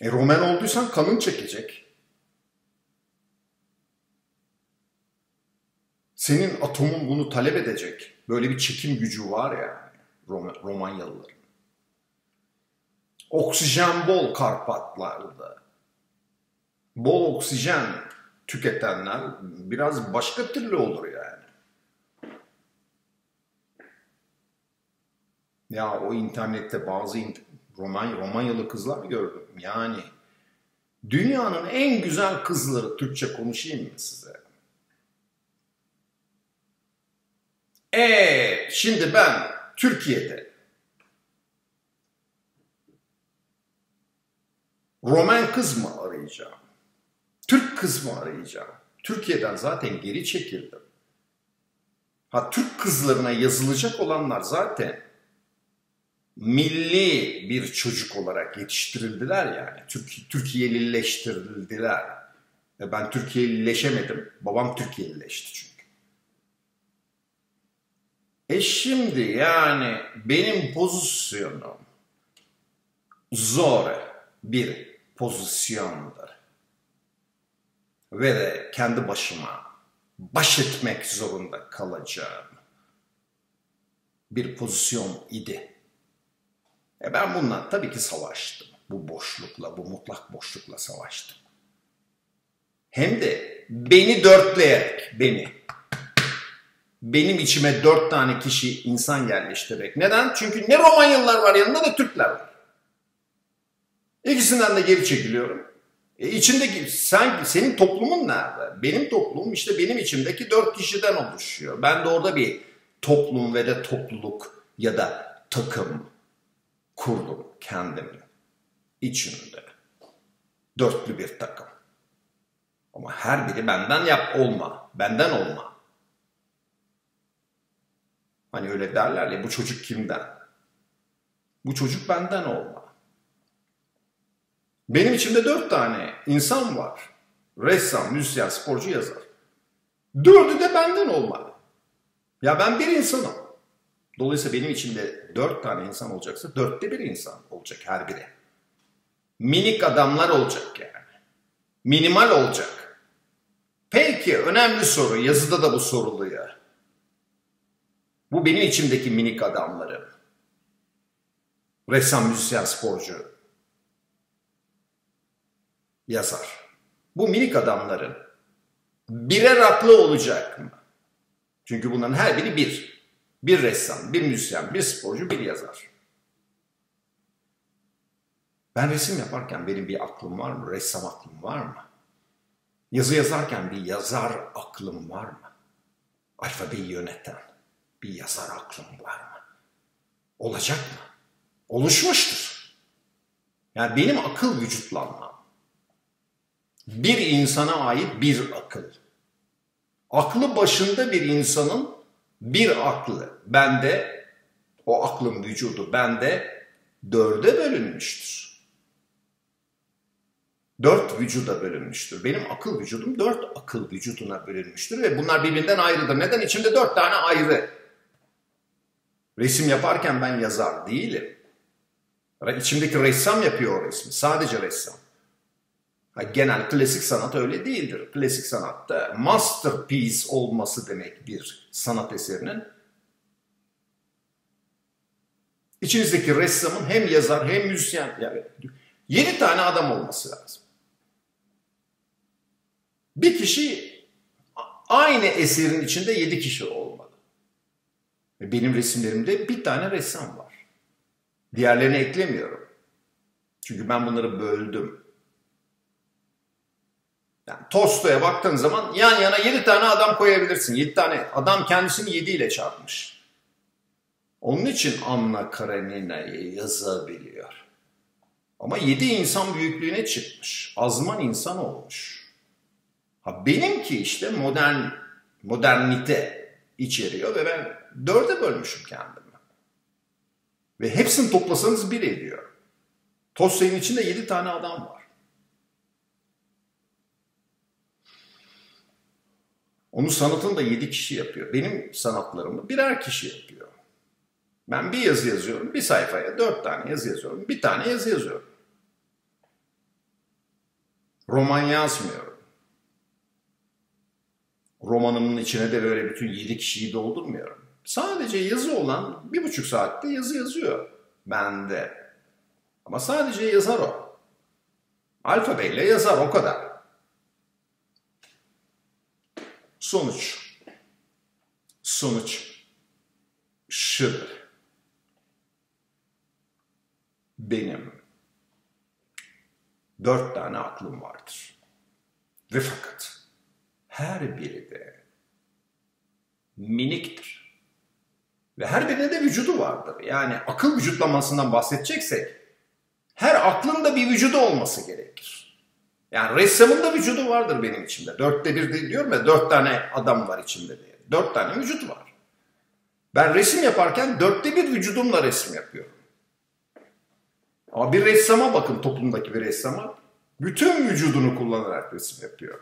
E Roman olduysan kanın çekecek. Senin atomun bunu talep edecek. Böyle bir çekim gücü var ya Roma, Romanyalıların. Oksijen bol Karpatlarda. Bol oksijen tüketenler biraz başka türlü olur yani. Ya o internette bazı in- Roman, Romanyalı kızlar gördüm. Yani dünyanın en güzel kızları Türkçe konuşayım mı size? E şimdi ben Türkiye'de Roman kız mı arayacağım? Türk kız mı arayacağım? Türkiye'den zaten geri çekildim. Ha Türk kızlarına yazılacak olanlar zaten milli bir çocuk olarak yetiştirildiler yani. Türk, Türkiye'lileştirildiler. E ben Türkiye'lileşemedim. Babam Türkiye'lileşti çünkü. E şimdi yani benim pozisyonum zor bir pozisyondur. Ve de kendi başıma baş etmek zorunda kalacağım bir pozisyon idi. E ben bununla tabii ki savaştım. Bu boşlukla, bu mutlak boşlukla savaştım. Hem de beni dörtleyerek, beni. Benim içime dört tane kişi insan yerleştirerek. Neden? Çünkü ne Romanyalılar var yanında ne Türkler var. İkisinden de geri çekiliyorum. E içindeki sen senin toplumun nerede? Benim toplumum işte benim içimdeki dört kişiden oluşuyor. Ben de orada bir toplum ve de topluluk ya da takım kurdum kendimin içinde. Dörtlü bir takım. Ama her biri benden yap olma, benden olma. Hani öyle derler ya bu çocuk kimden? Bu çocuk benden olma. Benim içimde dört tane insan var. Ressam, müzisyen, sporcu, yazar. Dördü de benden olmalı. Ya ben bir insanım. Dolayısıyla benim içimde dört tane insan olacaksa dörtte bir insan olacak her biri. Minik adamlar olacak yani. Minimal olacak. Peki önemli soru. Yazıda da bu soruluyor. Bu benim içimdeki minik adamlarım. Ressam, müzisyen, sporcu, yazar. Bu minik adamların birer aklı olacak mı? Çünkü bunların her biri bir. Bir ressam, bir müzisyen, bir sporcu, bir yazar. Ben resim yaparken benim bir aklım var mı? Ressam aklım var mı? Yazı yazarken bir yazar aklım var mı? Alfabeyi yöneten bir yazar aklım var mı? Olacak mı? Oluşmuştur. Yani benim akıl vücutlanmam. Bir insana ait bir akıl. Aklı başında bir insanın bir aklı. Bende o aklın vücudu bende dörde bölünmüştür. Dört vücuda bölünmüştür. Benim akıl vücudum dört akıl vücuduna bölünmüştür ve bunlar birbirinden ayrıdır. Neden? İçimde dört tane ayrı. Resim yaparken ben yazar değilim. İçimdeki ressam yapıyor o resmi. Sadece ressam. Genel klasik sanat öyle değildir. Klasik sanatta masterpiece olması demek bir sanat eserinin. İçinizdeki ressamın hem yazar hem müzisyen yani yedi tane adam olması lazım. Bir kişi aynı eserin içinde yedi kişi olmalı. Benim resimlerimde bir tane ressam var. Diğerlerini eklemiyorum. Çünkü ben bunları böldüm. Yani Tolstoy'a baktığın zaman yan yana yedi tane adam koyabilirsin. Yedi tane adam kendisini yedi ile çarpmış. Onun için Anna Karenina'yı yazabiliyor. Ama yedi insan büyüklüğüne çıkmış. Azman insan olmuş. Ha benimki işte modern modernite içeriyor ve ben dörde bölmüşüm kendimi. Ve hepsini toplasanız bir ediyor. Tolstoy'un içinde yedi tane adam var. Onun sanatını da yedi kişi yapıyor. Benim sanatlarımı birer kişi yapıyor. Ben bir yazı yazıyorum, bir sayfaya dört tane yazı yazıyorum, bir tane yazı yazıyorum. Roman yazmıyorum. Romanımın içine de böyle bütün yedi kişiyi doldurmuyorum. Sadece yazı olan bir buçuk saatte yazı yazıyor bende. Ama sadece yazar o. Alfabeyle yazar o kadar. Sonuç. Sonuç şudur. Benim dört tane aklım vardır. Ve fakat her biri de miniktir. Ve her birinde de vücudu vardır. Yani akıl vücutlamasından bahsedeceksek her aklın da bir vücudu olması gerekir. Yani ressamın da vücudu vardır benim içimde. Dörtte bir de diyorum ya dört tane adam var içimde diye. Dört tane vücut var. Ben resim yaparken dörtte bir vücudumla resim yapıyorum. Ama bir ressama bakın toplumdaki bir ressama. Bütün vücudunu kullanarak resim yapıyor.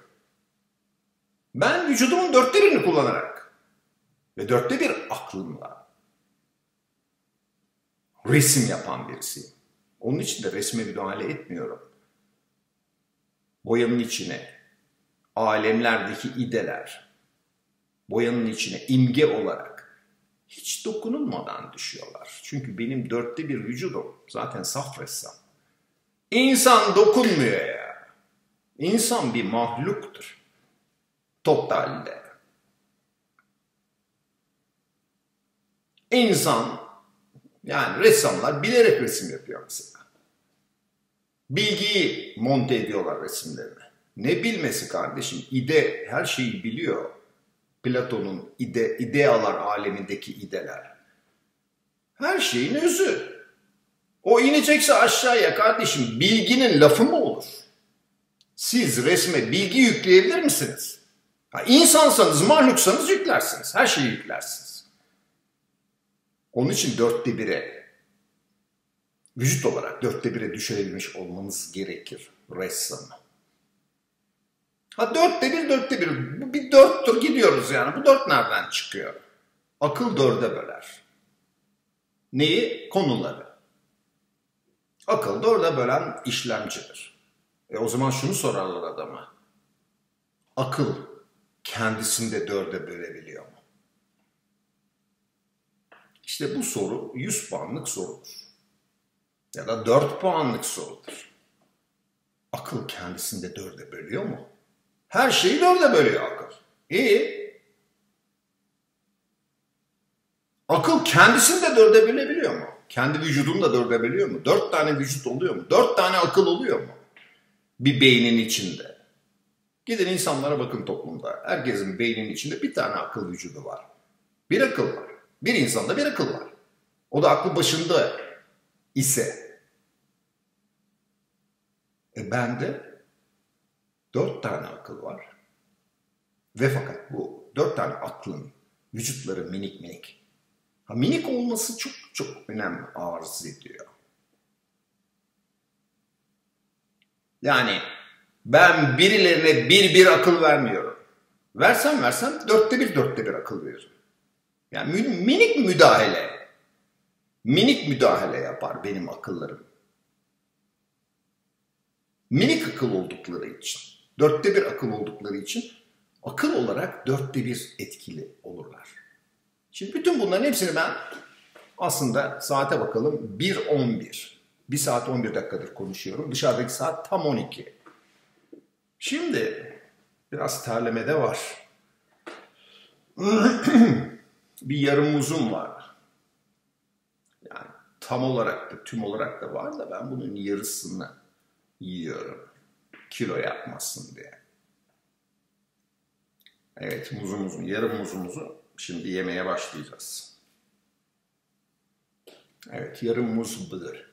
Ben vücudumun dörtte birini kullanarak ve dörtte bir aklımla resim yapan birisiyim. Onun için de resme müdahale etmiyorum boyanın içine alemlerdeki ideler boyanın içine imge olarak hiç dokunulmadan düşüyorlar. Çünkü benim dörtte bir vücudum zaten saf ressam. İnsan dokunmuyor ya. İnsan bir mahluktur. Totalde. İnsan yani ressamlar bilerek resim yapıyor mesela. Bilgiyi monte ediyorlar resimlerine. Ne bilmesi kardeşim? İde her şeyi biliyor. Platon'un ide, idealar alemindeki ideler. Her şeyin özü. O inecekse aşağıya kardeşim bilginin lafı mı olur? Siz resme bilgi yükleyebilir misiniz? Ha, insansanız, mahluksanız yüklersiniz. Her şeyi yüklersiniz. Onun için dörtte bire vücut olarak dörtte bire düşürebilmiş olmanız gerekir ressamı. Ha dörtte bir, dörtte bir. Bir dört tur gidiyoruz yani. Bu dört nereden çıkıyor? Akıl dörde böler. Neyi? Konuları. Akıl dörde bölen işlemcidir. E o zaman şunu sorarlar adama. Akıl kendisinde dörde bölebiliyor mu? İşte bu soru 100 puanlık sorudur ya da 4 puanlık sorudur. Akıl kendisinde dörde bölüyor mu? Her şeyi dörde bölüyor akıl. İyi. Akıl kendisini de dörde bölebiliyor mu? Kendi vücudunu da dörde bölüyor mu? Dört tane vücut oluyor mu? Dört tane akıl oluyor mu? Bir beynin içinde. Gidin insanlara bakın toplumda. Herkesin beyninin içinde bir tane akıl vücudu var. Bir akıl var. Bir insanda bir akıl var. O da aklı başında ise. E bende dört tane akıl var. Ve fakat bu dört tane aklın vücutları minik minik. Ha, minik olması çok çok önemli arz ediyor. Yani ben birilerine bir bir akıl vermiyorum. Versem versem dörtte bir dörtte bir akıl veririm. Yani minik müdahale, minik müdahale yapar benim akıllarım. Minik akıl oldukları için, dörtte bir akıl oldukları için akıl olarak dörtte bir etkili olurlar. Şimdi bütün bunların hepsini ben aslında saate bakalım 1.11. 1 saat 11 dakikadır konuşuyorum. Dışarıdaki saat tam 12. Şimdi biraz terleme de var. bir yarım muzum var. Tam olarak da tüm olarak da var da ben bunun yarısını yiyorum. Kilo yapmasın diye. Evet muzumuzu, yarım muzumuzu şimdi yemeye başlayacağız. Evet yarım muz budur.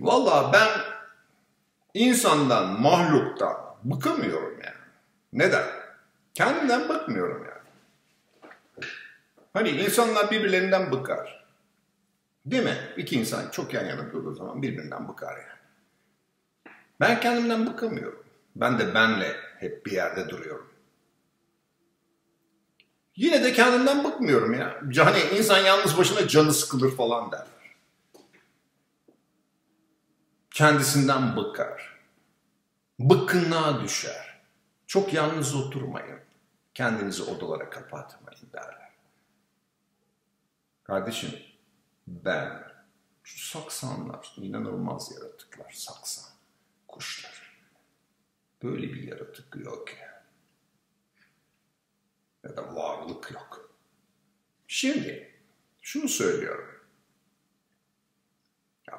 Valla ben insandan, mahluktan bıkamıyorum yani. Neden? Kendimden bıkmıyorum yani. Hani insanlar birbirlerinden bıkar. Değil mi? İki insan çok yan yana durduğu zaman birbirinden bıkar yani. Ben kendimden bıkamıyorum. Ben de benle hep bir yerde duruyorum. Yine de kendimden bıkmıyorum ya. Hani insan yalnız başına canı sıkılır falan der kendisinden bıkar. Bıkkınlığa düşer. Çok yalnız oturmayın. Kendinizi odalara kapatmayın derler. Kardeşim ben şu saksanlar inanılmaz yaratıklar saksan kuşlar. Böyle bir yaratık yok ya. Ya da varlık yok. Şimdi şunu söylüyorum.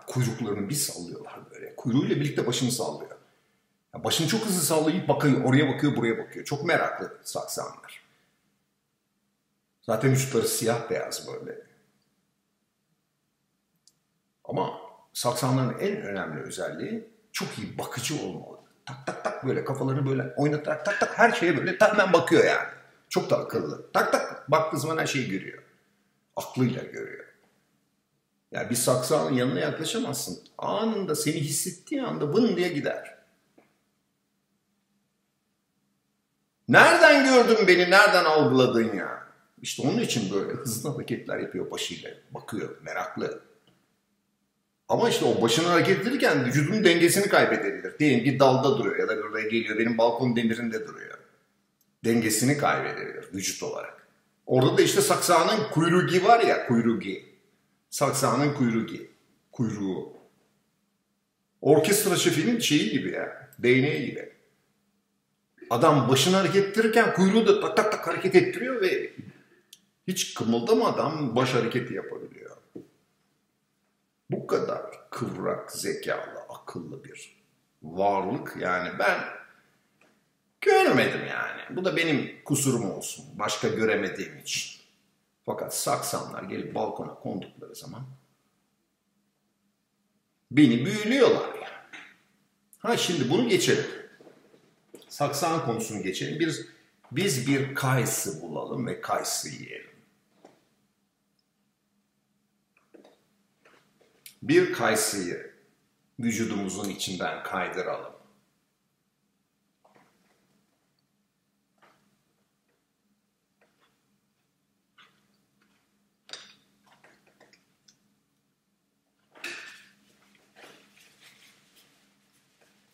Kuyruklarını bir sallıyorlar böyle. Kuyruğuyla birlikte başını sallıyor. Ya başını çok hızlı sallayıp bakıyor. Oraya bakıyor, buraya bakıyor. Çok meraklı saksanlar. Zaten üstleri siyah beyaz böyle. Ama saksanların en önemli özelliği çok iyi bakıcı olmalı. Tak tak tak böyle kafalarını böyle oynatarak tak tak her şeye böyle hemen bakıyor yani. Çok da akıllı. Tak tak baktığı zaman her şeyi görüyor. Aklıyla görüyor. Yani bir saksağın yanına yaklaşamazsın. Anında seni hissettiği anda vın diye gider. Nereden gördün beni, nereden algıladın ya? İşte onun için böyle hızlı hareketler yapıyor başıyla. Bakıyor, meraklı. Ama işte o başını hareket ederken vücudun dengesini kaybedebilir. Diyelim ki dalda duruyor ya da buraya geliyor benim balkon demirinde duruyor. Dengesini kaybedebilir vücut olarak. Orada da işte saksağının kuyruğu var ya kuyruğu. Saksağının kuyruğu. Kuyruğu. Orkestra şefinin şeyi gibi ya. Değneği gibi. Adam başını hareket ettirirken kuyruğu da tak tak tak hareket ettiriyor ve hiç kımıldamadan baş hareketi yapabiliyor. Bu kadar kıvrak, zekalı, akıllı bir varlık yani ben görmedim yani. Bu da benim kusurum olsun. Başka göremediğim için. Fakat saksanlar gelip balkona kondukları zaman beni büyülüyorlar ya. Ha şimdi bunu geçelim. Saksan konusunu geçelim. Bir, biz bir kayısı bulalım ve kayısı yiyelim. Bir kayısıyı vücudumuzun içinden kaydıralım.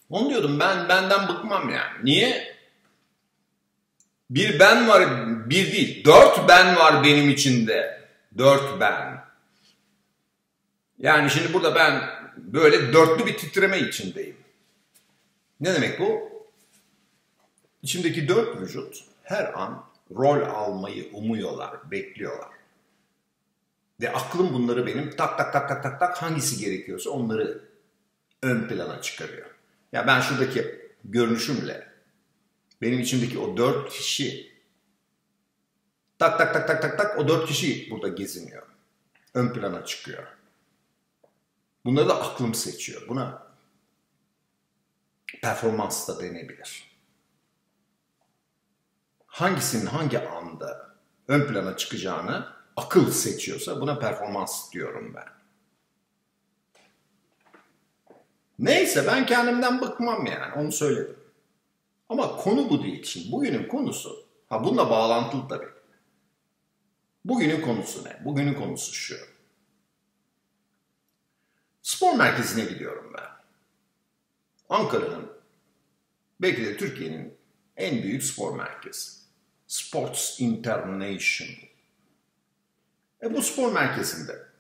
Onu diyordum ben benden bıkmam yani. Niye? Bir ben var, bir değil. Dört ben var benim içinde. Dört ben. Yani şimdi burada ben böyle dörtlü bir titreme içindeyim. Ne demek bu? İçimdeki dört vücut her an rol almayı umuyorlar, bekliyorlar. Ve aklım bunları benim tak tak tak tak tak tak hangisi gerekiyorsa onları ön plana çıkarıyor. Ya ben şuradaki görünüşümle benim içimdeki o dört kişi tak tak tak tak tak tak o dört kişi burada geziniyor. Ön plana çıkıyor. Bunları da aklım seçiyor. Buna performans da denebilir. Hangisinin hangi anda ön plana çıkacağını akıl seçiyorsa buna performans diyorum ben. Neyse ben kendimden bıkmam yani onu söyledim. Ama konu bu değil. Şimdi bugünün konusu, ha bununla bağlantılı tabii. Bugünün konusu ne? Bugünün konusu şu. Spor merkezine gidiyorum ben. Ankara'nın, belki de Türkiye'nin en büyük spor merkezi. Sports International. E bu spor merkezinde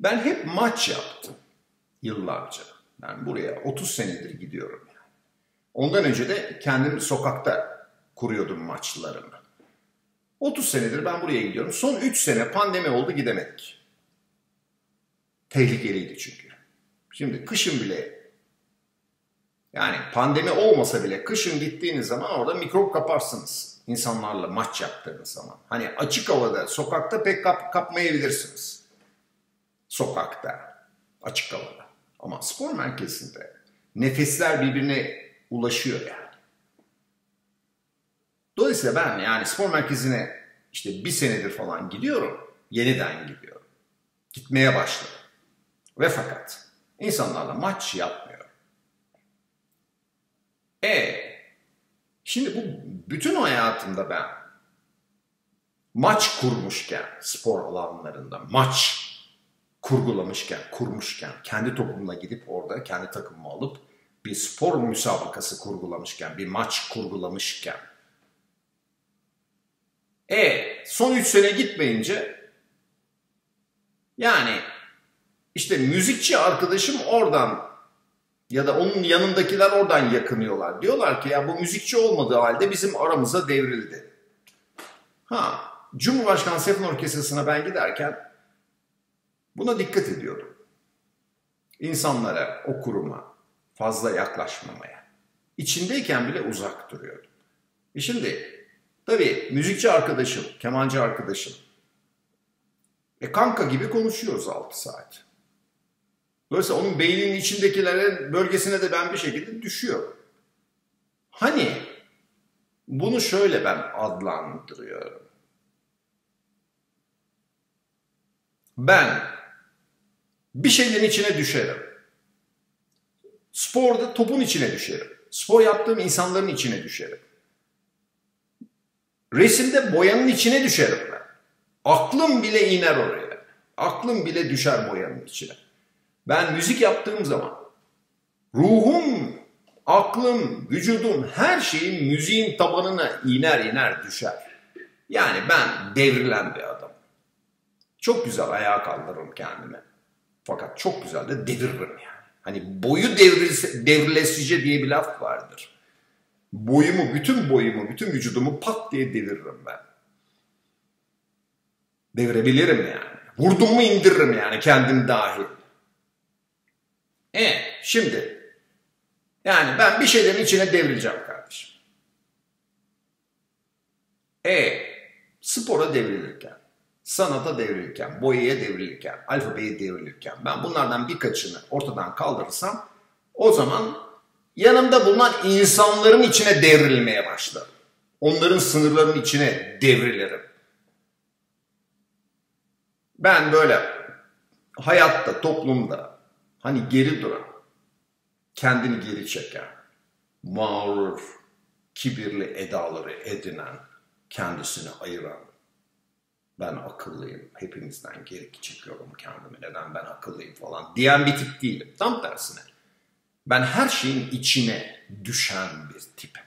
ben hep maç yaptım yıllarca. Ben buraya 30 senedir gidiyorum. Yani. Ondan önce de kendim sokakta kuruyordum maçlarımı. 30 senedir ben buraya gidiyorum. Son 3 sene pandemi oldu gidemedik. Tehlikeliydi çünkü. Şimdi kışın bile yani pandemi olmasa bile kışın gittiğiniz zaman orada mikrop kaparsınız. insanlarla maç yaptığınız zaman. Hani açık havada, sokakta pek kap kapmayabilirsiniz. Sokakta, açık havada. Ama spor merkezinde nefesler birbirine ulaşıyor yani. Dolayısıyla ben yani spor merkezine işte bir senedir falan gidiyorum. Yeniden gidiyorum. Gitmeye başladım. Ve fakat insanlarla maç yapmıyor. E şimdi bu bütün hayatımda ben maç kurmuşken spor alanlarında maç kurgulamışken, kurmuşken, kendi topumla gidip orada kendi takımımı alıp bir spor müsabakası kurgulamışken, bir maç kurgulamışken e son 3 sene gitmeyince yani işte müzikçi arkadaşım oradan ya da onun yanındakiler oradan yakınıyorlar. Diyorlar ki ya bu müzikçi olmadığı halde bizim aramıza devrildi. Ha, Cumhurbaşkanı Sefon Orkestrası'na ben giderken buna dikkat ediyordum. İnsanlara, o kuruma fazla yaklaşmamaya. İçindeyken bile uzak duruyordum. E şimdi tabii müzikçi arkadaşım, kemancı arkadaşım. E kanka gibi konuşuyoruz 6 saat. Dolayısıyla onun beyninin içindekilerin bölgesine de ben bir şekilde düşüyorum. Hani bunu şöyle ben adlandırıyorum. Ben bir şeylerin içine düşerim. Sporda topun içine düşerim. Spor yaptığım insanların içine düşerim. Resimde boyanın içine düşerim ben. Aklım bile iner oraya. Aklım bile düşer boyanın içine. Ben müzik yaptığım zaman ruhum, aklım, vücudum her şeyin müziğin tabanına iner iner düşer. Yani ben devrilen bir adam. Çok güzel ayağa kaldırırım kendimi. Fakat çok güzel de deviririm yani. Hani boyu devrilse, devrilesice diye bir laf vardır. Boyumu, bütün boyumu, bütün vücudumu pat diye deviririm ben. Devirebilirim yani. Vurdum mu indiririm yani kendim dahil. E şimdi yani ben bir şeylerin içine devrileceğim kardeşim. E spora devrilirken, sanata devrilirken, boyaya devrilirken, alfabeye devrilirken ben bunlardan birkaçını ortadan kaldırırsam o zaman yanımda bulunan insanların içine devrilmeye başlarım. Onların sınırlarının içine devrilirim. Ben böyle hayatta, toplumda Hani geri duran, kendini geri çeken, mağrur, kibirli edaları edinen, kendisini ayıran, ben akıllıyım, hepinizden geri çekiyorum kendimi, neden ben akıllıyım falan diyen bir tip değilim. Tam tersine. Ben her şeyin içine düşen bir tipim.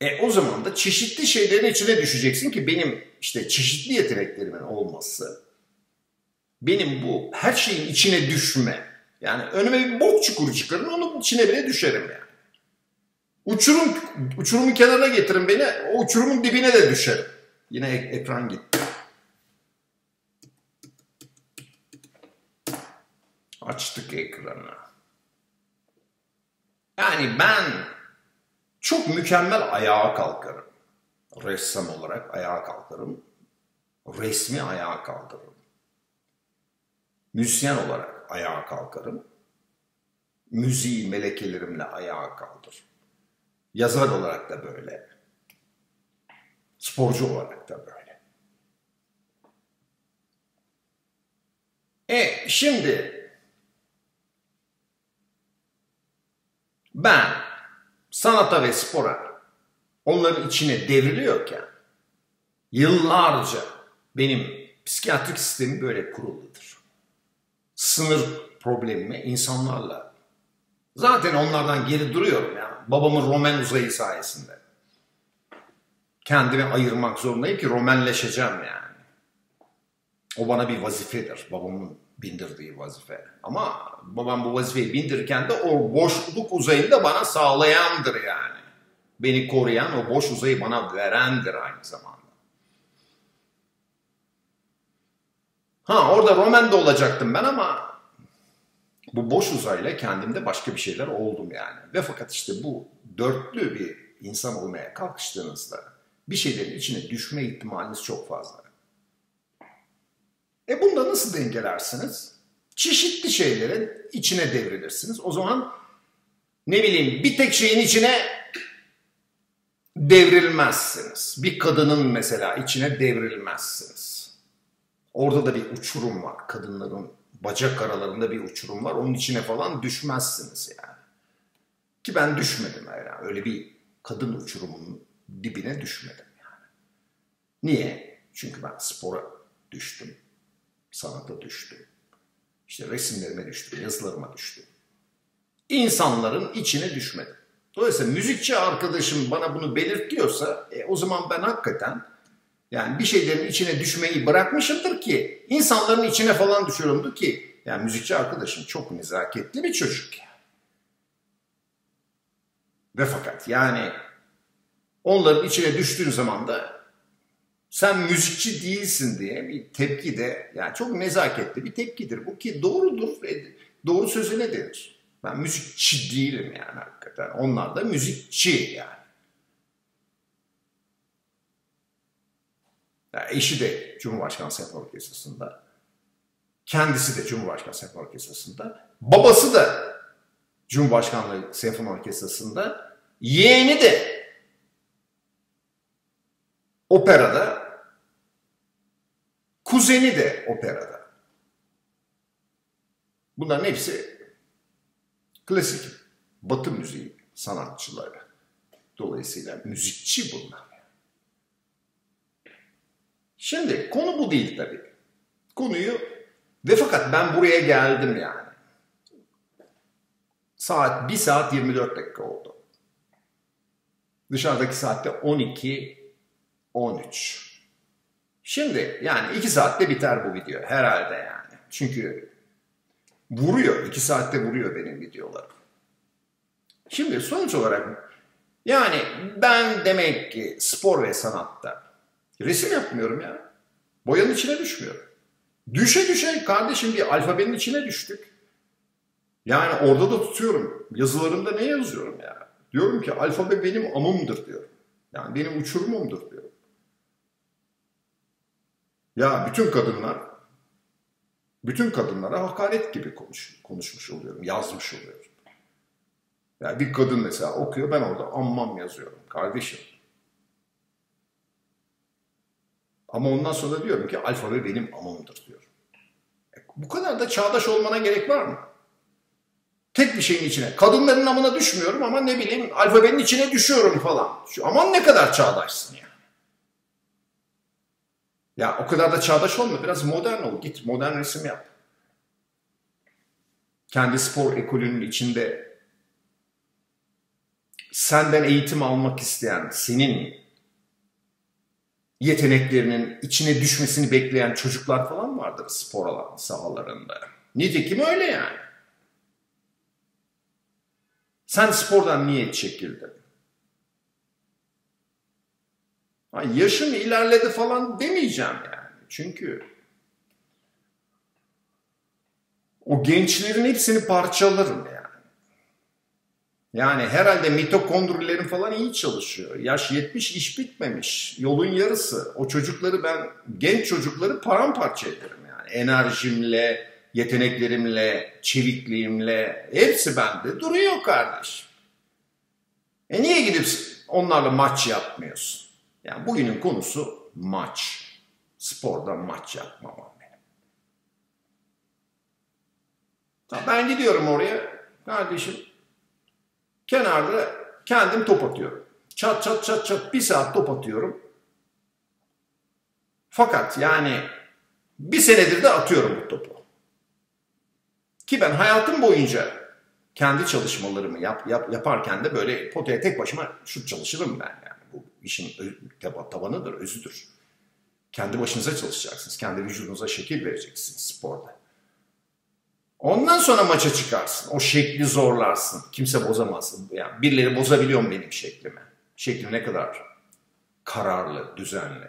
E o zaman da çeşitli şeylerin içine düşeceksin ki benim işte çeşitli yeteneklerimin olması benim bu her şeyin içine düşme. Yani önüme bir bok çukuru çıkarın onun içine bile düşerim yani. Uçurum, uçurumun kenarına getirin beni o uçurumun dibine de düşerim. Yine ek- ekran gitti. Açtık ekranı. Yani ben çok mükemmel ayağa kalkarım. Ressam olarak ayağa kalkarım. Resmi ayağa kalkarım. Müzisyen olarak ayağa kalkarım. Müziği melekelerimle ayağa kaldır. Yazar olarak da böyle. Sporcu olarak da böyle. E şimdi ben sanata ve spora onların içine devriliyorken yıllarca benim psikiyatrik sistemi böyle kuruludur. Sınır problemimi insanlarla zaten onlardan geri duruyorum ya. Babamın Roman uzayı sayesinde. Kendimi ayırmak zorundayım ki Romenleşeceğim yani. O bana bir vazifedir. Babamın bindirdiği vazife. Ama babam bu vazifeyi bindirirken de o boşluk uzayını da bana sağlayandır yani. Beni koruyan, o boş uzayı bana verendir aynı zamanda. Ha orada Roman'da olacaktım ben ama bu boş uzayla kendimde başka bir şeyler oldum yani. Ve fakat işte bu dörtlü bir insan olmaya kalkıştığınızda bir şeylerin içine düşme ihtimaliniz çok fazla. E bunda nasıl dengelersiniz? Çeşitli şeylerin içine devrilirsiniz. O zaman ne bileyim bir tek şeyin içine devrilmezsiniz. Bir kadının mesela içine devrilmezsiniz. Orada da bir uçurum var. Kadınların bacak aralarında bir uçurum var. Onun içine falan düşmezsiniz yani. Ki ben düşmedim yani. Öyle bir kadın uçurumunun dibine düşmedim yani. Niye? Çünkü ben spora düştüm. Sanata düştüm. İşte resimlerime düştüm, yazılarıma düştüm. İnsanların içine düşmedim. Dolayısıyla müzikçi arkadaşım bana bunu belirtiyorsa e, o zaman ben hakikaten yani bir şeylerin içine düşmeyi bırakmışımdır ki insanların içine falan düşüyorumdur ki yani müzikçi arkadaşım çok nezaketli bir çocuk yani. Ve fakat yani onların içine düştüğün zaman da sen müzikçi değilsin diye bir tepki de yani çok nezaketli bir tepkidir. Bu ki doğrudur. Doğru sözü ne denir? Ben müzikçi değilim yani hakikaten. Onlar da müzikçi yani. yani eşi de Cumhurbaşkanı Senfoni Orkestrası'nda. Kendisi de Cumhurbaşkanı Senfoni Orkestrası'nda. Babası da Cumhurbaşkanlığı Senfoni Orkestrası'nda. Yeğeni de operada Kuzeni de operada. Bunların hepsi klasik batı müziği sanatçıları. Dolayısıyla müzikçi bunlar. Şimdi konu bu değil tabii. Konuyu ve fakat ben buraya geldim yani. Saat 1 saat 24 dakika oldu. Dışarıdaki saatte 12 13. Şimdi yani iki saatte biter bu video herhalde yani. Çünkü vuruyor. iki saatte vuruyor benim videolarım. Şimdi sonuç olarak yani ben demek ki spor ve sanatta resim yapmıyorum ya. Boyanın içine düşmüyorum. Düşe düşe kardeşim bir alfabenin içine düştük. Yani orada da tutuyorum. Yazılarımda ne yazıyorum ya? Diyorum ki alfabe benim amımdır diyorum. Yani benim uçurumumdur diyorum. Ya bütün kadınlar, bütün kadınlara hakaret gibi konuş, konuşmuş oluyorum, yazmış oluyorum. Yani bir kadın mesela okuyor, ben orada ammam yazıyorum kardeşim. Ama ondan sonra diyorum ki alfabe benim amımdır diyorum. E, bu kadar da çağdaş olmana gerek var mı? Tek bir şeyin içine. Kadınların amına düşmüyorum ama ne bileyim alfabenin içine düşüyorum falan. Şu, aman ne kadar çağdaşsın ya. Ya o kadar da çağdaş olma. Biraz modern ol. Git modern resim yap. Kendi spor ekolünün içinde senden eğitim almak isteyen, senin yeteneklerinin içine düşmesini bekleyen çocuklar falan vardır spor alan sahalarında. Nitekim öyle yani. Sen spordan niye çekildin? Yaşın ilerledi falan demeyeceğim yani. Çünkü o gençlerin hepsini parçalarım yani. Yani herhalde mitokondrilerin falan iyi çalışıyor. Yaş 70 iş bitmemiş. Yolun yarısı. O çocukları ben genç çocukları paramparça ederim yani. Enerjimle, yeteneklerimle, çevikliğimle hepsi bende duruyor kardeş. E niye gidip onlarla maç yapmıyorsun? Yani bugünün konusu maç. Sporda maç yapmamam benim. Ben gidiyorum oraya. Kardeşim kenarda kendim top atıyorum. Çat çat çat çat bir saat top atıyorum. Fakat yani bir senedir de atıyorum bu topu. Ki ben hayatım boyunca kendi çalışmalarımı yap, yap, yaparken de böyle potaya tek başıma şut çalışırım ben işin tabanıdır, özüdür. Kendi başınıza çalışacaksınız. Kendi vücudunuza şekil vereceksiniz sporda. Ondan sonra maça çıkarsın. O şekli zorlarsın. Kimse bozamaz. Yani birileri bozabiliyor mu benim şeklimi? Şeklim ne kadar kararlı, düzenli.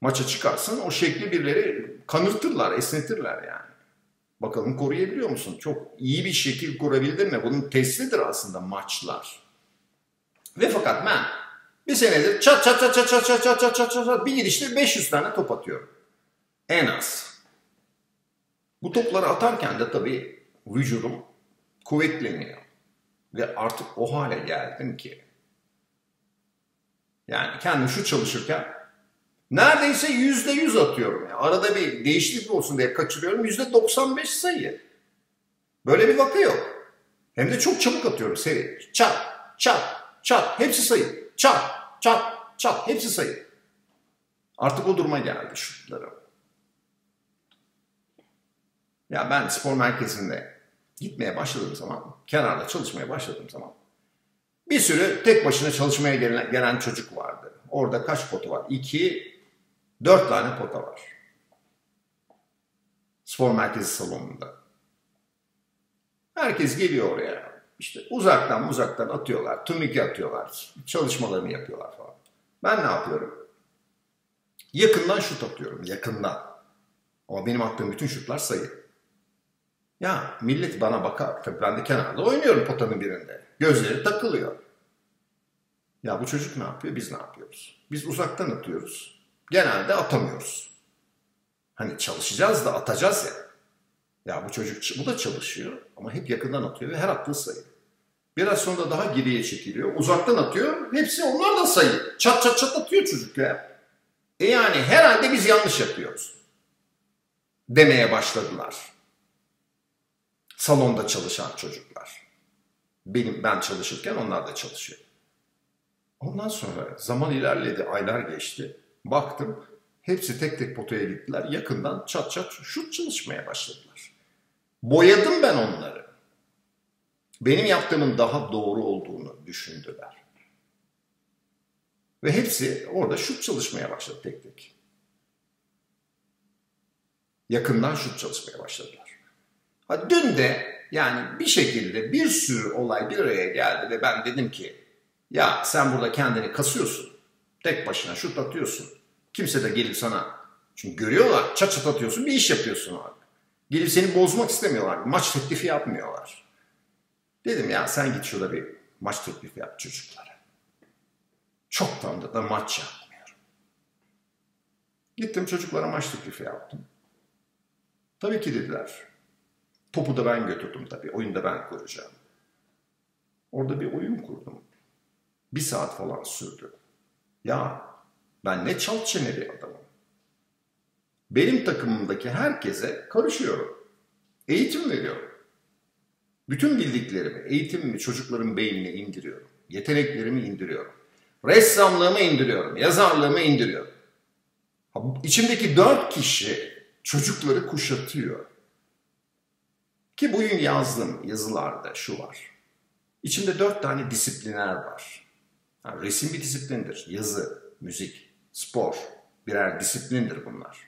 Maça çıkarsın o şekli birileri kanırtırlar, esnetirler yani. Bakalım koruyabiliyor musun? Çok iyi bir şekil kurabildin mi? Bunun testidir aslında maçlar. Ve fakat ben bir senedir çat çat çat çat çat çat çat çat çat çat bir gidişte 500 tane top atıyorum. En az. Bu topları atarken de tabii vücudum kuvvetleniyor. Ve artık o hale geldim ki yani kendim şu çalışırken neredeyse yüzde yüz atıyorum. Yani. Arada bir değişiklik olsun diye kaçırıyorum. Yüzde 95 sayı. Böyle bir vaka yok. Hem de çok çabuk atıyorum seri. Çat, çat, çat. Hepsi sayı. Çat, çat, çat. Hepsi sayı. Artık o duruma geldi şutlarım. Ya ben spor merkezinde gitmeye başladığım zaman, kenarda çalışmaya başladığım zaman bir sürü tek başına çalışmaya gelen, gelen çocuk vardı. Orada kaç pota var? İki, dört tane pota var. Spor merkezi salonunda. Herkes geliyor oraya. İşte uzaktan uzaktan atıyorlar, turnike atıyorlar, çalışmalarını yapıyorlar falan. Ben ne yapıyorum? Yakından şut atıyorum, yakından. Ama benim attığım bütün şutlar sayı. Ya millet bana bakar. Tabii ben de kenarda oynuyorum potanın birinde. Gözleri takılıyor. Ya bu çocuk ne yapıyor? Biz ne yapıyoruz? Biz uzaktan atıyoruz. Genelde atamıyoruz. Hani çalışacağız da atacağız ya. Ya bu çocuk bu da çalışıyor ama hep yakından atıyor ve her attığı sayı. Biraz sonra daha geriye çekiliyor. Uzaktan atıyor. Hepsi onlar da sayı. Çat çat çat atıyor çocuk ya. E yani herhalde biz yanlış yapıyoruz. Demeye başladılar salonda çalışan çocuklar. Benim ben çalışırken onlar da çalışıyor. Ondan sonra zaman ilerledi, aylar geçti. Baktım hepsi tek tek potaya gittiler. Yakından çat çat şut çalışmaya başladılar. Boyadım ben onları. Benim yaptığımın daha doğru olduğunu düşündüler. Ve hepsi orada şut çalışmaya başladı tek tek. Yakından şut çalışmaya başladılar. Ha, dün de yani bir şekilde bir sürü olay bir araya geldi ve ben dedim ki ya sen burada kendini kasıyorsun. Tek başına şut atıyorsun. Kimse de gelip sana çünkü görüyorlar çat çat atıyorsun bir iş yapıyorsun abi. Gelip seni bozmak istemiyorlar. Maç teklifi yapmıyorlar. Dedim ya sen git şurada bir maç teklifi yap çocuklara. Çoktan da, da maç yapmıyorum. Gittim çocuklara maç teklifi yaptım. Tabii ki dediler. Topu da ben götürdüm tabii. Oyunu da ben kuracağım. Orada bir oyun kurdum. Bir saat falan sürdü. Ya ben ne çal bir adamım. Benim takımımdaki herkese karışıyorum. Eğitim veriyorum. Bütün bildiklerimi, eğitimimi çocukların beynine indiriyorum. Yeteneklerimi indiriyorum. Ressamlığımı indiriyorum. Yazarlığımı indiriyorum. İçimdeki dört kişi çocukları kuşatıyor. Ki bugün yazdığım yazılarda şu var. İçinde dört tane disipliner var. Yani resim bir disiplindir. Yazı, müzik, spor birer disiplindir bunlar.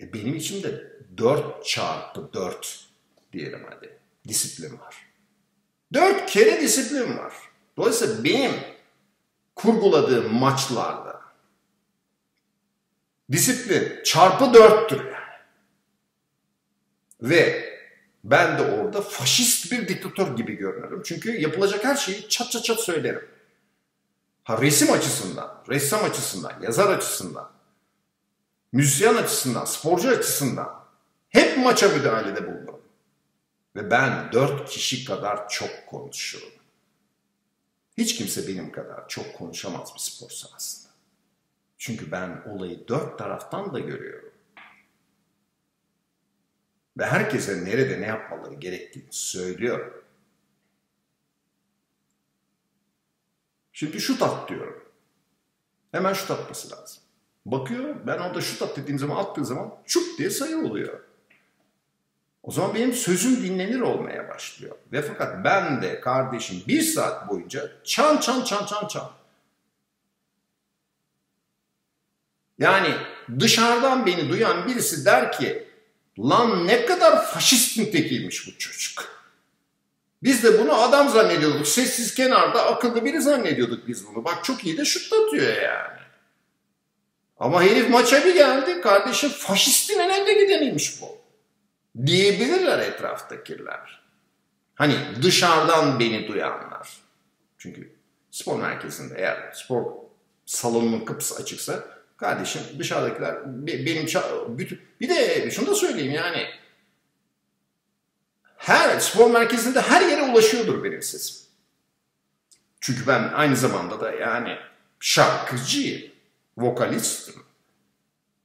E benim içimde dört çarpı dört diyelim hadi disiplin var. Dört kere disiplin var. Dolayısıyla benim kurguladığım maçlarda disiplin çarpı dörttür yani. Ve ben de orada faşist bir diktatör gibi görünürüm. Çünkü yapılacak her şeyi çat çat çat söylerim. Ha resim açısından, ressam açısından, yazar açısından, müzisyen açısından, sporcu açısından hep maça müdahalede bulundum. Ve ben dört kişi kadar çok konuşurum. Hiç kimse benim kadar çok konuşamaz bir spor sahasında. Çünkü ben olayı dört taraftan da görüyorum. Ve herkese nerede ne yapmaları gerektiğini söylüyorum. Şimdi şut at diyorum. Hemen şut atması lazım. Bakıyor ben orada şut at dediğim zaman attığı zaman şut diye sayı oluyor. O zaman benim sözüm dinlenir olmaya başlıyor. Ve fakat ben de kardeşim bir saat boyunca çan çan çan çan çan. Yani dışarıdan beni duyan birisi der ki lan ne kadar faşist tekiymiş bu çocuk. Biz de bunu adam zannediyorduk. Sessiz kenarda akıllı biri zannediyorduk biz bunu. Bak çok iyi de şut atıyor yani. Ama herif maça bir geldi. Kardeşim faşistin en önde gideniymiş bu diyebilirler etraftakiler. Hani dışarıdan beni duyanlar. Çünkü spor merkezinde eğer spor salonunun kapısı açıksa kardeşim dışarıdakiler benim bütün bir de şunu da söyleyeyim yani her spor merkezinde her yere ulaşıyordur benim sesim. Çünkü ben aynı zamanda da yani şarkıcıyım, vokalistim.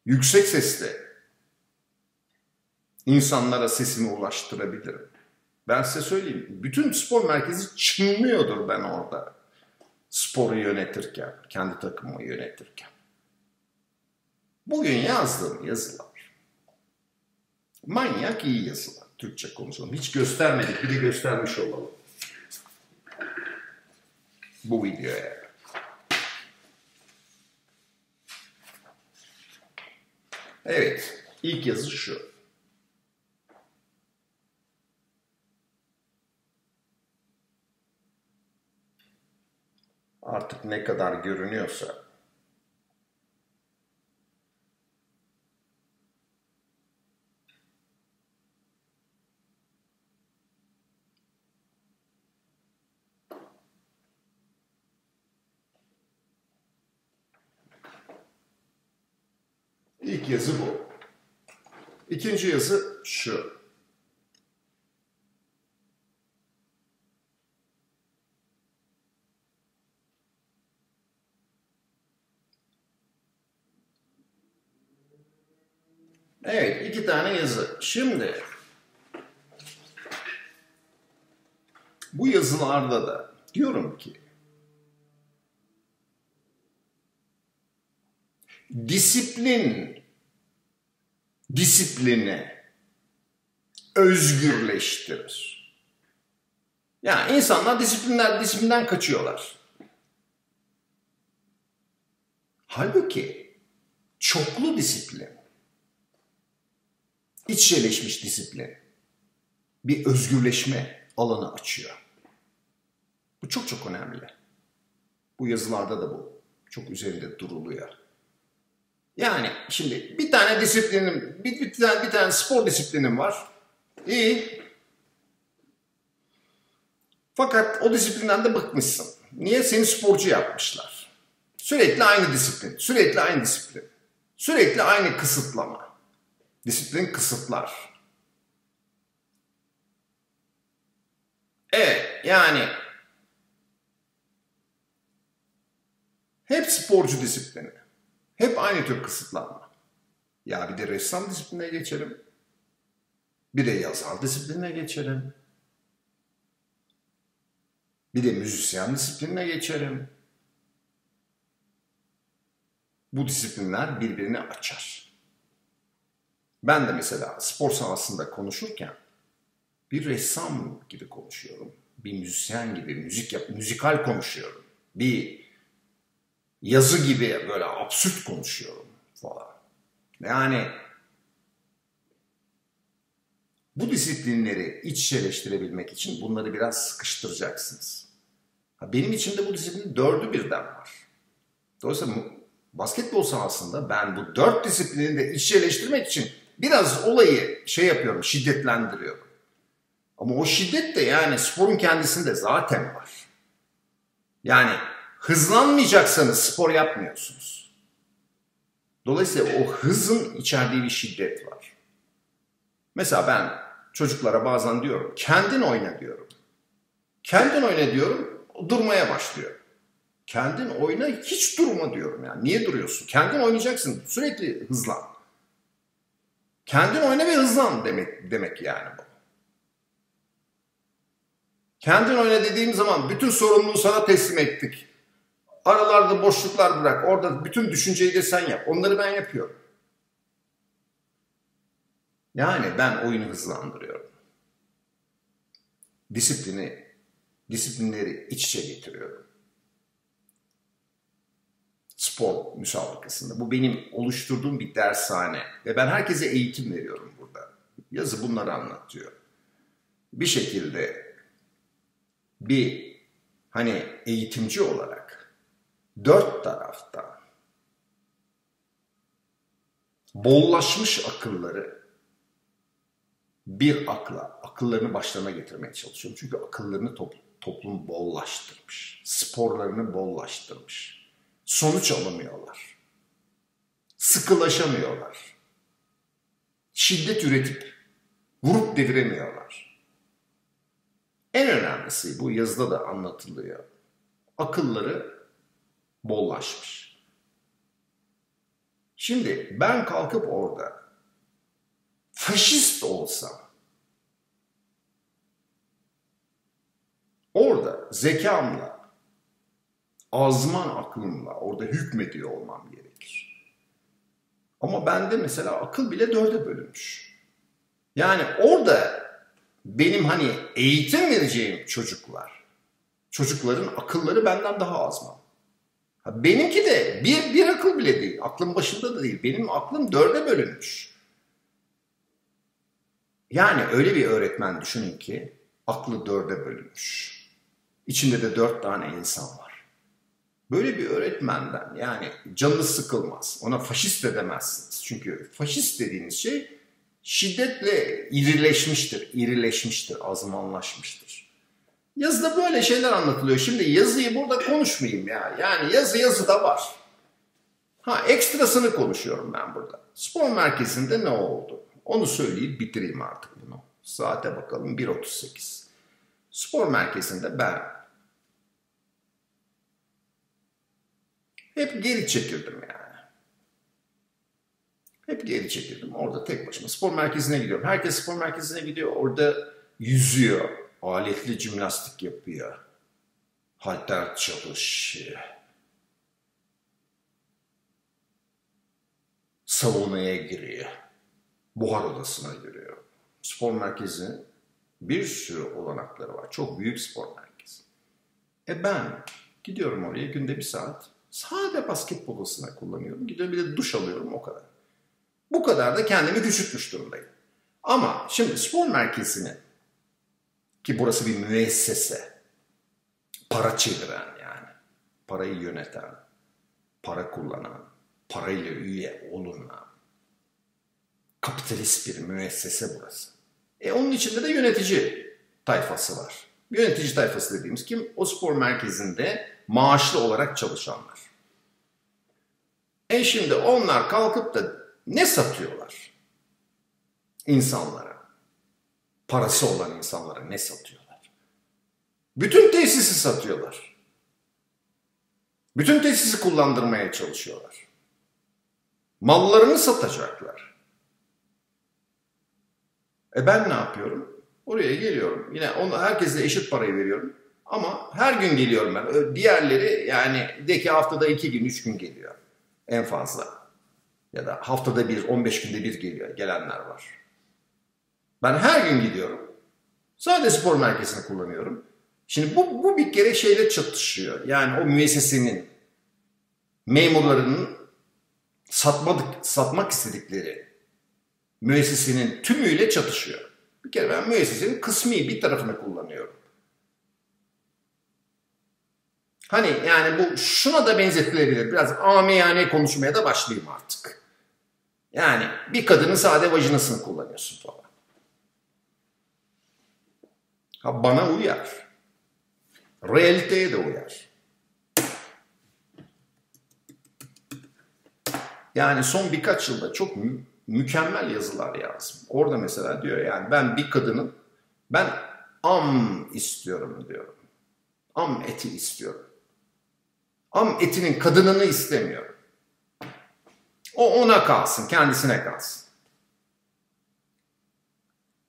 Yüksek sesle insanlara sesimi ulaştırabilirim. Ben size söyleyeyim, bütün spor merkezi çınlıyordur ben orada. Sporu yönetirken, kendi takımımı yönetirken. Bugün yazdığım yazılar, manyak iyi yazılar. Türkçe konuşalım. Hiç göstermedik, bir de göstermiş olalım. Bu videoya. Evet, ilk yazı şu. artık ne kadar görünüyorsa İlk yazı bu. İkinci yazı şu. Evet, iki tane yazı. Şimdi bu yazılarda da diyorum ki disiplin disiplini özgürleştirir. Yani insanlar disiplinler disiplinden kaçıyorlar. Halbuki çoklu disiplin içselleşmiş disiplin bir özgürleşme alanı açıyor. Bu çok çok önemli. Bu yazılarda da bu çok üzerinde duruluyor. Yani şimdi bir tane disiplinim, bir, bir, tane, bir tane spor disiplinim var. İyi. Fakat o disiplinden de bıkmışsın. Niye? Seni sporcu yapmışlar. Sürekli aynı disiplin, sürekli aynı disiplin. Sürekli aynı kısıtlama. Disiplin kısıtlar. Evet yani hep sporcu disiplini. Hep aynı tür kısıtlanma. Ya bir de ressam disipline geçelim. Bir de yazar disipline geçelim. Bir de müzisyen disiplinine geçelim. Bu disiplinler birbirini açar. Ben de mesela spor sahasında konuşurken bir ressam gibi konuşuyorum. Bir müzisyen gibi müzik yap, müzikal konuşuyorum. Bir yazı gibi böyle absürt konuşuyorum falan. Yani bu disiplinleri içselleştirebilmek için bunları biraz sıkıştıracaksınız. Benim için de bu disiplinin dördü birden var. Dolayısıyla basketbol sahasında ben bu dört disiplini de içselleştirmek için biraz olayı şey yapıyorum, şiddetlendiriyorum. Ama o şiddet de yani sporun kendisinde zaten var. Yani hızlanmayacaksanız spor yapmıyorsunuz. Dolayısıyla o hızın içerdiği bir şiddet var. Mesela ben çocuklara bazen diyorum, kendin oyna diyorum. Kendin oyna diyorum, durmaya başlıyor. Kendin oyna hiç durma diyorum yani. Niye duruyorsun? Kendin oynayacaksın. Sürekli hızlan. Kendin oyna ve hızlan demek, demek yani bu. Kendin oyna dediğim zaman bütün sorumluluğu sana teslim ettik. Aralarda boşluklar bırak. Orada bütün düşünceyi de sen yap. Onları ben yapıyorum. Yani ben oyunu hızlandırıyorum. Disiplini, disiplinleri iç içe getiriyorum. Spor müsabakasında. Bu benim oluşturduğum bir dershane. Ve ben herkese eğitim veriyorum burada. Yazı bunları anlatıyor. Bir şekilde bir hani eğitimci olarak dört tarafta bollaşmış akılları bir akla, akıllarını başlarına getirmeye çalışıyorum. Çünkü akıllarını top, toplum bollaştırmış. Sporlarını bollaştırmış. Sonuç alamıyorlar. Sıkılaşamıyorlar. Şiddet üretip vurup deviremiyorlar. En önemlisi bu yazıda da anlatılıyor. Akılları bollaşmış. Şimdi ben kalkıp orada faşist olsam orada zekamla azman aklımla orada hükmediyor olmam gerekir. Ama bende mesela akıl bile dörde bölünmüş. Yani orada benim hani eğitim vereceğim çocuklar, çocukların akılları benden daha azman. Benimki de bir, bir akıl bile değil. Aklım başında da değil. Benim aklım dörde bölünmüş. Yani öyle bir öğretmen düşünün ki aklı dörde bölünmüş. İçinde de dört tane insan var. Böyle bir öğretmenden yani canınız sıkılmaz. Ona faşist de demezsiniz. Çünkü faşist dediğiniz şey şiddetle irileşmiştir, irileşmiştir, azmanlaşmıştır. Yazıda böyle şeyler anlatılıyor. Şimdi yazıyı burada konuşmayayım ya. Yani yazı yazı da var. Ha ekstrasını konuşuyorum ben burada. Spor merkezinde ne oldu? Onu söyleyip bitireyim artık bunu. Saate bakalım 1.38. Spor merkezinde ben hep geri çekildim yani. Hep geri çekildim. Orada tek başıma spor merkezine gidiyorum. Herkes spor merkezine gidiyor. Orada yüzüyor. Aletli jimnastik yapıyor. Halter çalışıyor. Savunmaya giriyor buhar odasına giriyor. Spor merkezi bir sürü olanakları var. Çok büyük spor merkezi. E ben gidiyorum oraya günde bir saat. Sade basketbol odasına kullanıyorum. Gidiyorum bir de duş alıyorum o kadar. Bu kadar da kendimi küçültmüş durumdayım. Ama şimdi spor merkezini ki burası bir müessese. Para çeviren yani. Parayı yöneten, para kullanan, parayla üye olunan, kapitalist bir müessese burası. E onun içinde de yönetici tayfası var. Yönetici tayfası dediğimiz kim? O spor merkezinde maaşlı olarak çalışanlar. E şimdi onlar kalkıp da ne satıyorlar? İnsanlara. Parası olan insanlara ne satıyorlar? Bütün tesisi satıyorlar. Bütün tesisi kullandırmaya çalışıyorlar. Mallarını satacaklar. E ben ne yapıyorum? Oraya geliyorum. Yine onu herkese eşit parayı veriyorum. Ama her gün geliyorum ben. Diğerleri yani de ki haftada iki gün, üç gün geliyor. En fazla. Ya da haftada bir, 15 günde bir geliyor. Gelenler var. Ben her gün gidiyorum. Sadece spor merkezini kullanıyorum. Şimdi bu, bu bir kere şeyle çatışıyor. Yani o müessesenin memurlarının satmadık, satmak istedikleri müessesenin tümüyle çatışıyor. Bir kere ben müessesenin kısmi bir tarafını kullanıyorum. Hani yani bu şuna da benzetilebilir. Biraz amiyane konuşmaya da başlayayım artık. Yani bir kadının sade vajinasını kullanıyorsun falan. Ha bana uyar. Realiteye de uyar. Yani son birkaç yılda çok mü- mükemmel yazılar yazdım. Orada mesela diyor yani ben bir kadının ben am istiyorum diyorum. Am eti istiyorum. Am etinin kadınını istemiyorum. O ona kalsın, kendisine kalsın.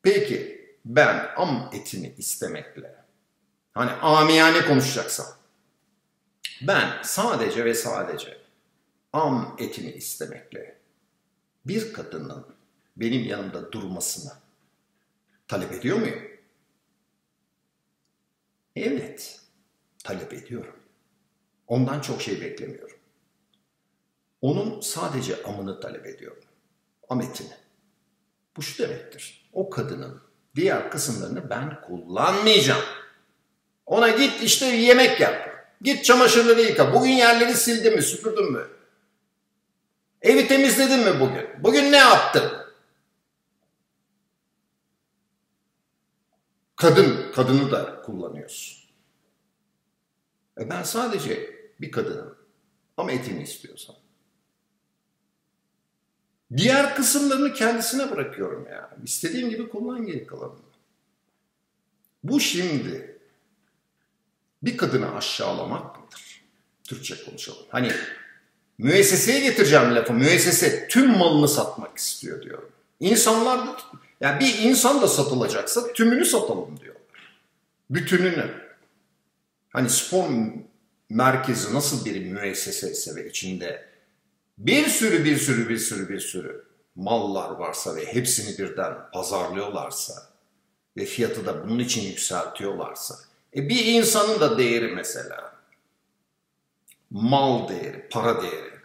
Peki ben am etini istemekle hani amiyane konuşacaksam ben sadece ve sadece am etini istemekle bir kadının benim yanımda durmasını talep ediyor muyum? Evet, talep ediyorum. Ondan çok şey beklemiyorum. Onun sadece amını talep ediyorum. Am etini. Bu şu demektir. O kadının diğer kısımlarını ben kullanmayacağım. Ona git işte yemek yap. Git çamaşırları yıka. Bugün yerleri sildin mi, süpürdün mü? Evi temizledin mi bugün? Bugün ne yaptın? Kadın, kadını da kullanıyorsun. E ben sadece bir kadının ama etini istiyorsam. Diğer kısımlarını kendisine bırakıyorum ya. İstediğim gibi kullan geri kalanını. Bu şimdi bir kadını aşağılamak mıdır? Türkçe konuşalım. Hani müesseseye getireceğim lafı. Müessese tüm malını satmak istiyor diyorum. İnsanlar da, yani bir insan da satılacaksa tümünü satalım diyorlar. Bütününü. Hani spor merkezi nasıl bir müessese ise ve içinde bir sürü bir sürü bir sürü bir sürü mallar varsa ve hepsini birden pazarlıyorlarsa ve fiyatı da bunun için yükseltiyorlarsa e bir insanın da değeri mesela mal değeri, para değeri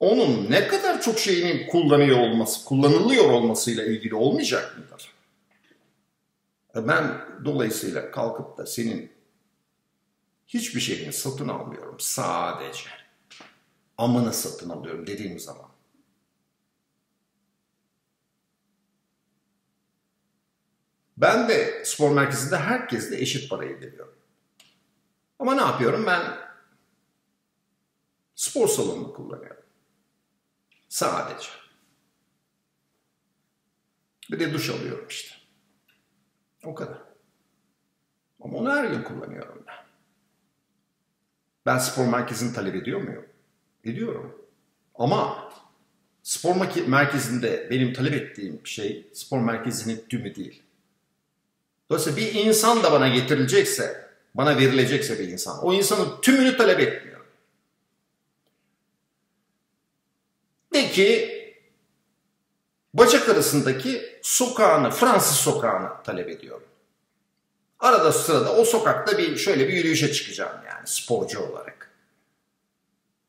onun ne kadar çok şeyinin kullanıyor olması, kullanılıyor olmasıyla ilgili olmayacak mıdır? E ben dolayısıyla kalkıp da senin hiçbir şeyini satın almıyorum sadece. Amını satın alıyorum dediğim zaman. Ben de spor merkezinde herkesle eşit parayı veriyorum. Ama ne yapıyorum? Ben spor salonunu kullanıyorum. Sadece. Bir de duş alıyorum işte. O kadar. Ama onu her gün kullanıyorum ben. Ben spor merkezini talep ediyor muyum? Ediyorum. Ama spor merkezinde benim talep ettiğim şey spor merkezinin tümü değil. Dolayısıyla bir insan da bana getirilecekse, bana verilecekse bir insan, o insanın tümünü talep etmiyor. De ki bacak arasındaki sokağını, Fransız sokağını talep ediyorum. Arada sırada o sokakta bir şöyle bir yürüyüşe çıkacağım yani sporcu olarak.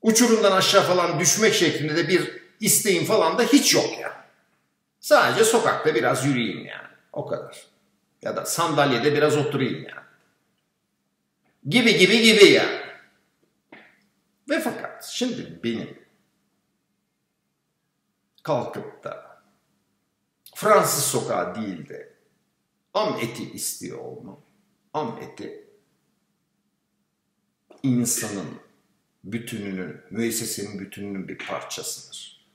Uçurumdan aşağı falan düşmek şeklinde de bir isteğim falan da hiç yok yani. Sadece sokakta biraz yürüyeyim yani. O kadar. Ya da sandalyede biraz oturayım yani. Gibi gibi gibi yani. Ve fakat şimdi benim kalkıp da Fransız sokağı değil de am eti istiyor olmam. Am eti insanın bütününün, müessesenin bütününün bir parçasıdır.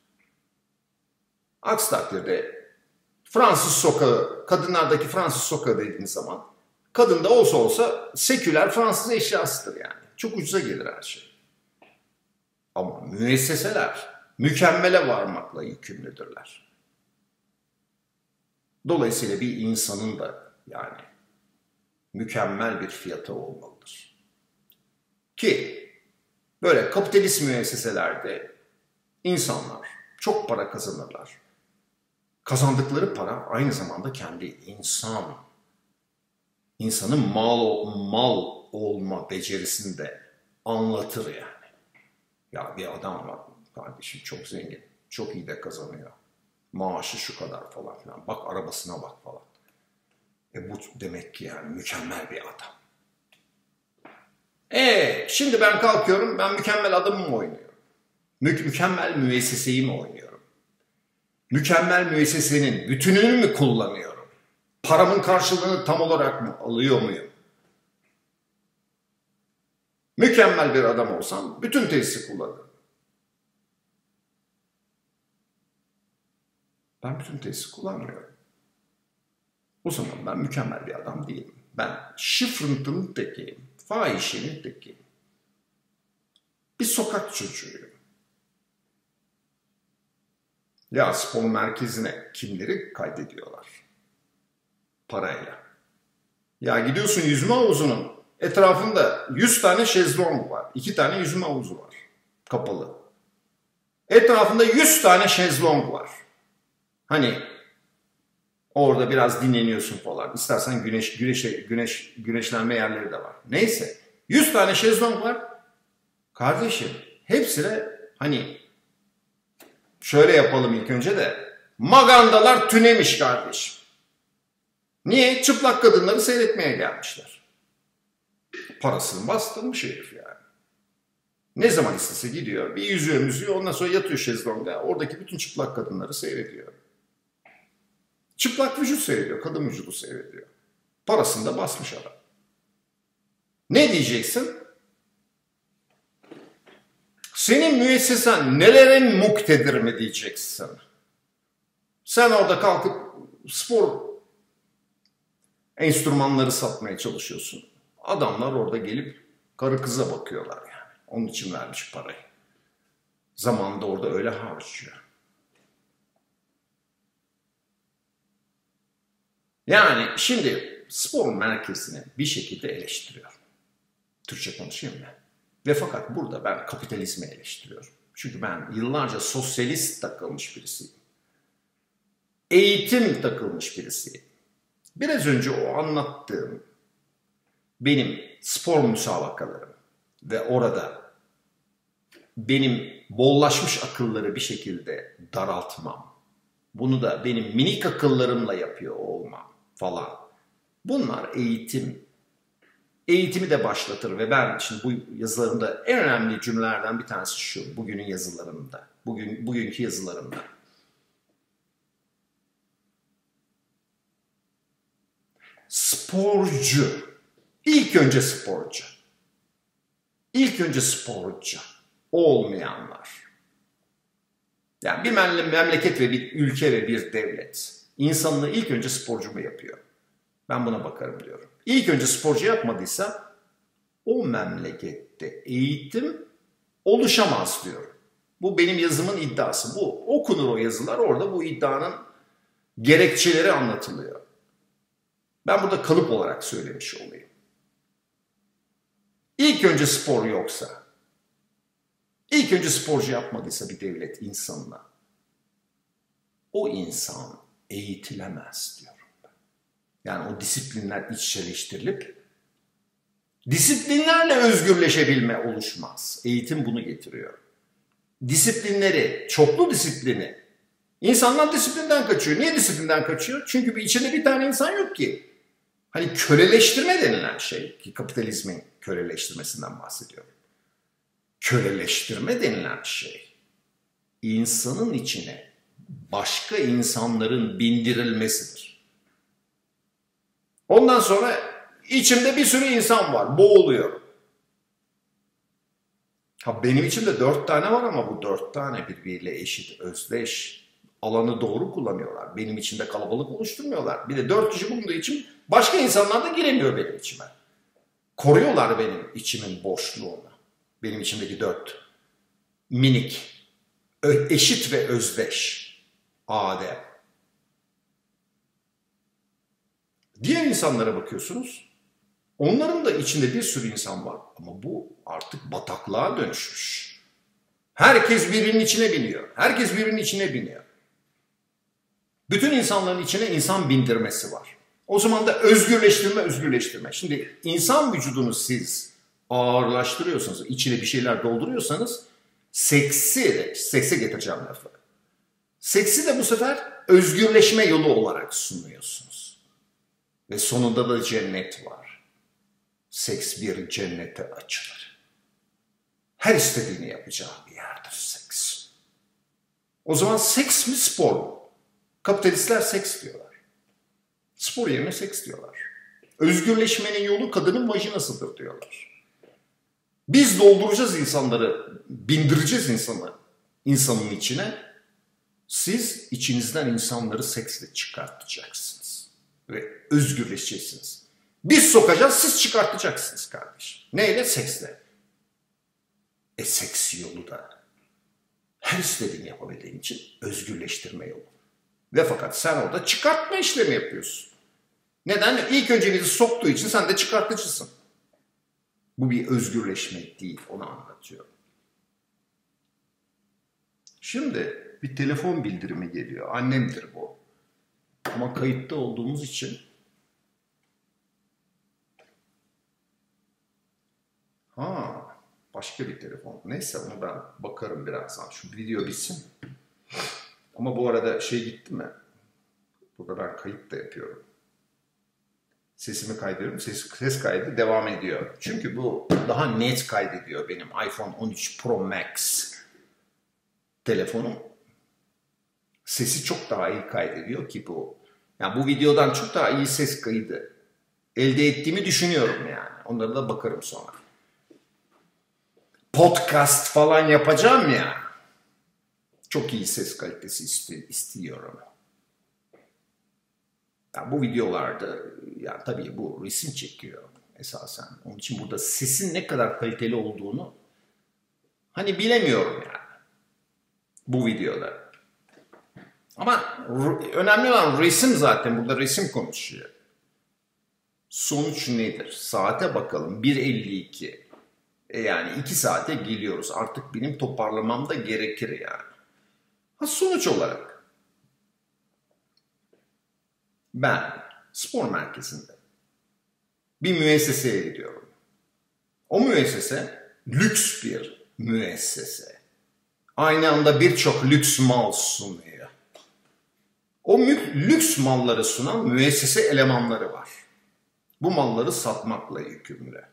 Aksi takdirde Fransız sokağı, kadınlardaki Fransız sokağı dediğiniz zaman kadında olsa olsa seküler Fransız eşyasıdır yani. Çok ucuza gelir her şey. Ama müesseseler mükemmele varmakla yükümlüdürler. Dolayısıyla bir insanın da yani mükemmel bir fiyatı olmalıdır. Ki böyle kapitalist müesseselerde insanlar çok para kazanırlar. Kazandıkları para aynı zamanda kendi insan insanın mal mal olma becerisini de anlatır yani. Ya bir adam var kardeşim çok zengin, çok iyi de kazanıyor. Maaşı şu kadar falan filan. Bak arabasına bak falan. E bu demek ki yani mükemmel bir adam. E şimdi ben kalkıyorum ben mükemmel adamı mı oynuyorum? Mü mükemmel müesseseyi mi oynuyorum? Mükemmel müessesenin bütününü mü kullanıyorum? Paramın karşılığını tam olarak mı alıyor muyum? Mükemmel bir adam olsam bütün tesisi kullanırım. Ben bütün tesisi kullanmıyorum. O zaman ben mükemmel bir adam değilim. Ben şıfrıntının tekiyim. Fahişenin tekiyim. Bir sokak çocuğuyum. Ya spor merkezine kimleri kaydediyorlar? Parayla. Ya gidiyorsun yüzme havuzunun etrafında 100 tane şezlong var. 2 tane yüzme havuzu var. Kapalı. Etrafında 100 tane şezlong var. Hani orada biraz dinleniyorsun falan. İstersen güneş, güneşe, güneş, güneşlenme yerleri de var. Neyse. 100 tane şezlong var. Kardeşim hepsine hani şöyle yapalım ilk önce de magandalar tünemiş kardeşim. Niye? Çıplak kadınları seyretmeye gelmişler. Parasını bastırmış herif yani. Ne zaman istese gidiyor. Bir yüzüyor müzüyor ondan sonra yatıyor şezlongda. Oradaki bütün çıplak kadınları seyrediyor. Çıplak vücut seyrediyor. Kadın vücudu seyrediyor. Parasını da basmış adam. Ne diyeceksin? Senin müessesen nelere muktedir mi diyeceksin? Sen orada kalkıp spor enstrümanları satmaya çalışıyorsun. Adamlar orada gelip karı kıza bakıyorlar yani. Onun için vermiş parayı. Zamanında orada öyle harcıyor. Yani şimdi spor merkezini bir şekilde eleştiriyor. Türkçe konuşayım mı? Ve fakat burada ben kapitalizmi eleştiriyorum. Çünkü ben yıllarca sosyalist takılmış birisiyim. Eğitim takılmış birisiyim. Biraz önce o anlattığım benim spor müsabakalarım ve orada benim bollaşmış akılları bir şekilde daraltmam. Bunu da benim minik akıllarımla yapıyor olmam falan. Bunlar eğitim. Eğitimi de başlatır ve ben şimdi bu yazılarımda en önemli cümlelerden bir tanesi şu. Bugünün yazılarımda. Bugün bugünkü yazılarımda. Sporcu. İlk önce sporcu. İlk önce sporcu olmayanlar. Yani bir memleket ve bir ülke ve bir devlet insanlığı ilk önce sporcu mu yapıyor? Ben buna bakarım diyorum. İlk önce sporcu yapmadıysa o memlekette eğitim oluşamaz diyorum. Bu benim yazımın iddiası. Bu okunur o yazılar orada bu iddianın gerekçeleri anlatılıyor. Ben burada kalıp olarak söylemiş olayım. İlk önce spor yoksa, ilk önce sporcu yapmadıysa bir devlet insanına, o insan eğitilemez diyorum ben. Yani o disiplinler içselleştirilip disiplinlerle özgürleşebilme oluşmaz. Eğitim bunu getiriyor. Disiplinleri, çoklu disiplini İnsanlar disiplinden kaçıyor. Niye disiplinden kaçıyor? Çünkü bir içinde bir tane insan yok ki. Hani köleleştirme denilen şey ki kapitalizmin köleleştirmesinden bahsediyorum. Köleleştirme denilen şey insanın içine başka insanların bindirilmesidir. Ondan sonra içimde bir sürü insan var, boğuluyor. Ha benim içimde dört tane var ama bu dört tane birbiriyle eşit, özdeş. Alanı doğru kullanıyorlar. Benim içimde kalabalık oluşturmuyorlar. Bir de dört kişi bulunduğu için başka insanlar da giremiyor benim içime. Koruyorlar benim içimin boşluğunu. Benim içimdeki dört minik, eşit ve özdeş. Adem. Diğer insanlara bakıyorsunuz. Onların da içinde bir sürü insan var ama bu artık bataklığa dönüşmüş. Herkes birbirinin içine biniyor. Herkes birbirinin içine biniyor. Bütün insanların içine insan bindirmesi var. O zaman da özgürleştirme, özgürleştirme. Şimdi insan vücudunu siz ağırlaştırıyorsanız, içine bir şeyler dolduruyorsanız seksi, sekse getireceğim lafı. Seksi de bu sefer özgürleşme yolu olarak sunuyorsunuz. Ve sonunda da cennet var. Seks bir cennete açılır. Her istediğini yapacağı bir yerdir seks. O zaman seks mi spor mu? Kapitalistler seks diyorlar. Spor yerine seks diyorlar. Özgürleşmenin yolu kadının vajinasıdır diyorlar. Biz dolduracağız insanları, bindireceğiz insanı insanın içine. Siz içinizden insanları seksle çıkartacaksınız. Ve özgürleşeceksiniz. Biz sokacağız, siz çıkartacaksınız kardeş. Neyle? Seksle. E seks yolu da her istediğini yapabildiğin için özgürleştirme yolu. Ve fakat sen orada çıkartma işlemi yapıyorsun. Neden? İlk öncenizi soktuğu için sen de çıkartıcısın. Bu bir özgürleşmek değil, onu anlatıyorum. Şimdi bir telefon bildirimi geliyor. Annemdir bu. Ama kayıtta olduğumuz için Ha, başka bir telefon. Neyse onu ben bakarım birazdan. Şu video bitsin. Ama bu arada şey gitti mi? Burada ben kayıt da yapıyorum. Sesimi kaydediyorum. Ses, ses kaydı devam ediyor. Çünkü bu daha net kaydediyor benim iPhone 13 Pro Max telefonum. Sesi çok daha iyi kaydediyor ki bu. Yani bu videodan çok daha iyi ses kaydı elde ettiğimi düşünüyorum yani. Onlara da bakarım sonra. Podcast falan yapacağım ya. Çok iyi ses kalitesi isti istiyorum. Ya bu videolarda ya tabii bu resim çekiyor esasen. Onun için burada sesin ne kadar kaliteli olduğunu hani bilemiyorum yani. Bu videoda. Ama önemli olan resim zaten. Burada resim konuşuyor. Sonuç nedir? Saate bakalım. 1.52. E yani 2 saate geliyoruz. Artık benim toparlamam da gerekir yani. Ha sonuç olarak ben spor merkezinde bir müesseseye gidiyorum. O müessese lüks bir müessese. Aynı anda birçok lüks mal sunuyor. O lüks malları sunan müessese elemanları var. Bu malları satmakla yükümlü.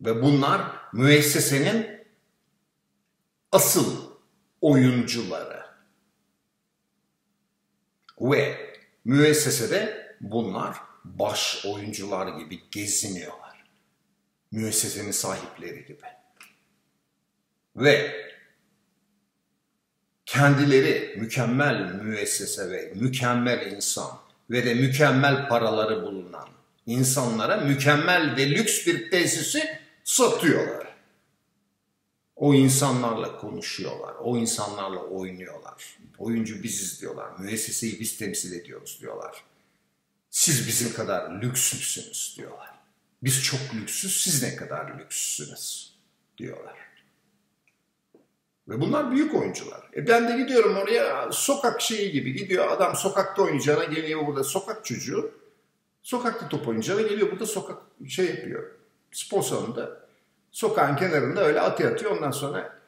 Ve bunlar müessesenin asıl oyuncuları. Ve müessesede bunlar baş oyuncular gibi geziniyorlar. Müessesenin sahipleri gibi. Ve kendileri mükemmel müessese ve mükemmel insan ve de mükemmel paraları bulunan insanlara mükemmel ve lüks bir tesisi satıyorlar. O insanlarla konuşuyorlar, o insanlarla oynuyorlar. Oyuncu biziz diyorlar, müesseseyi biz temsil ediyoruz diyorlar. Siz bizim kadar lüks müsünüz diyorlar. Biz çok lüksüz, siz ne kadar lükssünüz diyorlar. Ve bunlar büyük oyuncular. E ben de gidiyorum oraya sokak şeyi gibi gidiyor adam sokakta oynayacağına geliyor burada sokak çocuğu. Sokakta top oynayacağına geliyor burada sokak şey yapıyor. Spor salonunda sokağın kenarında öyle atıyor atıyor ondan sonra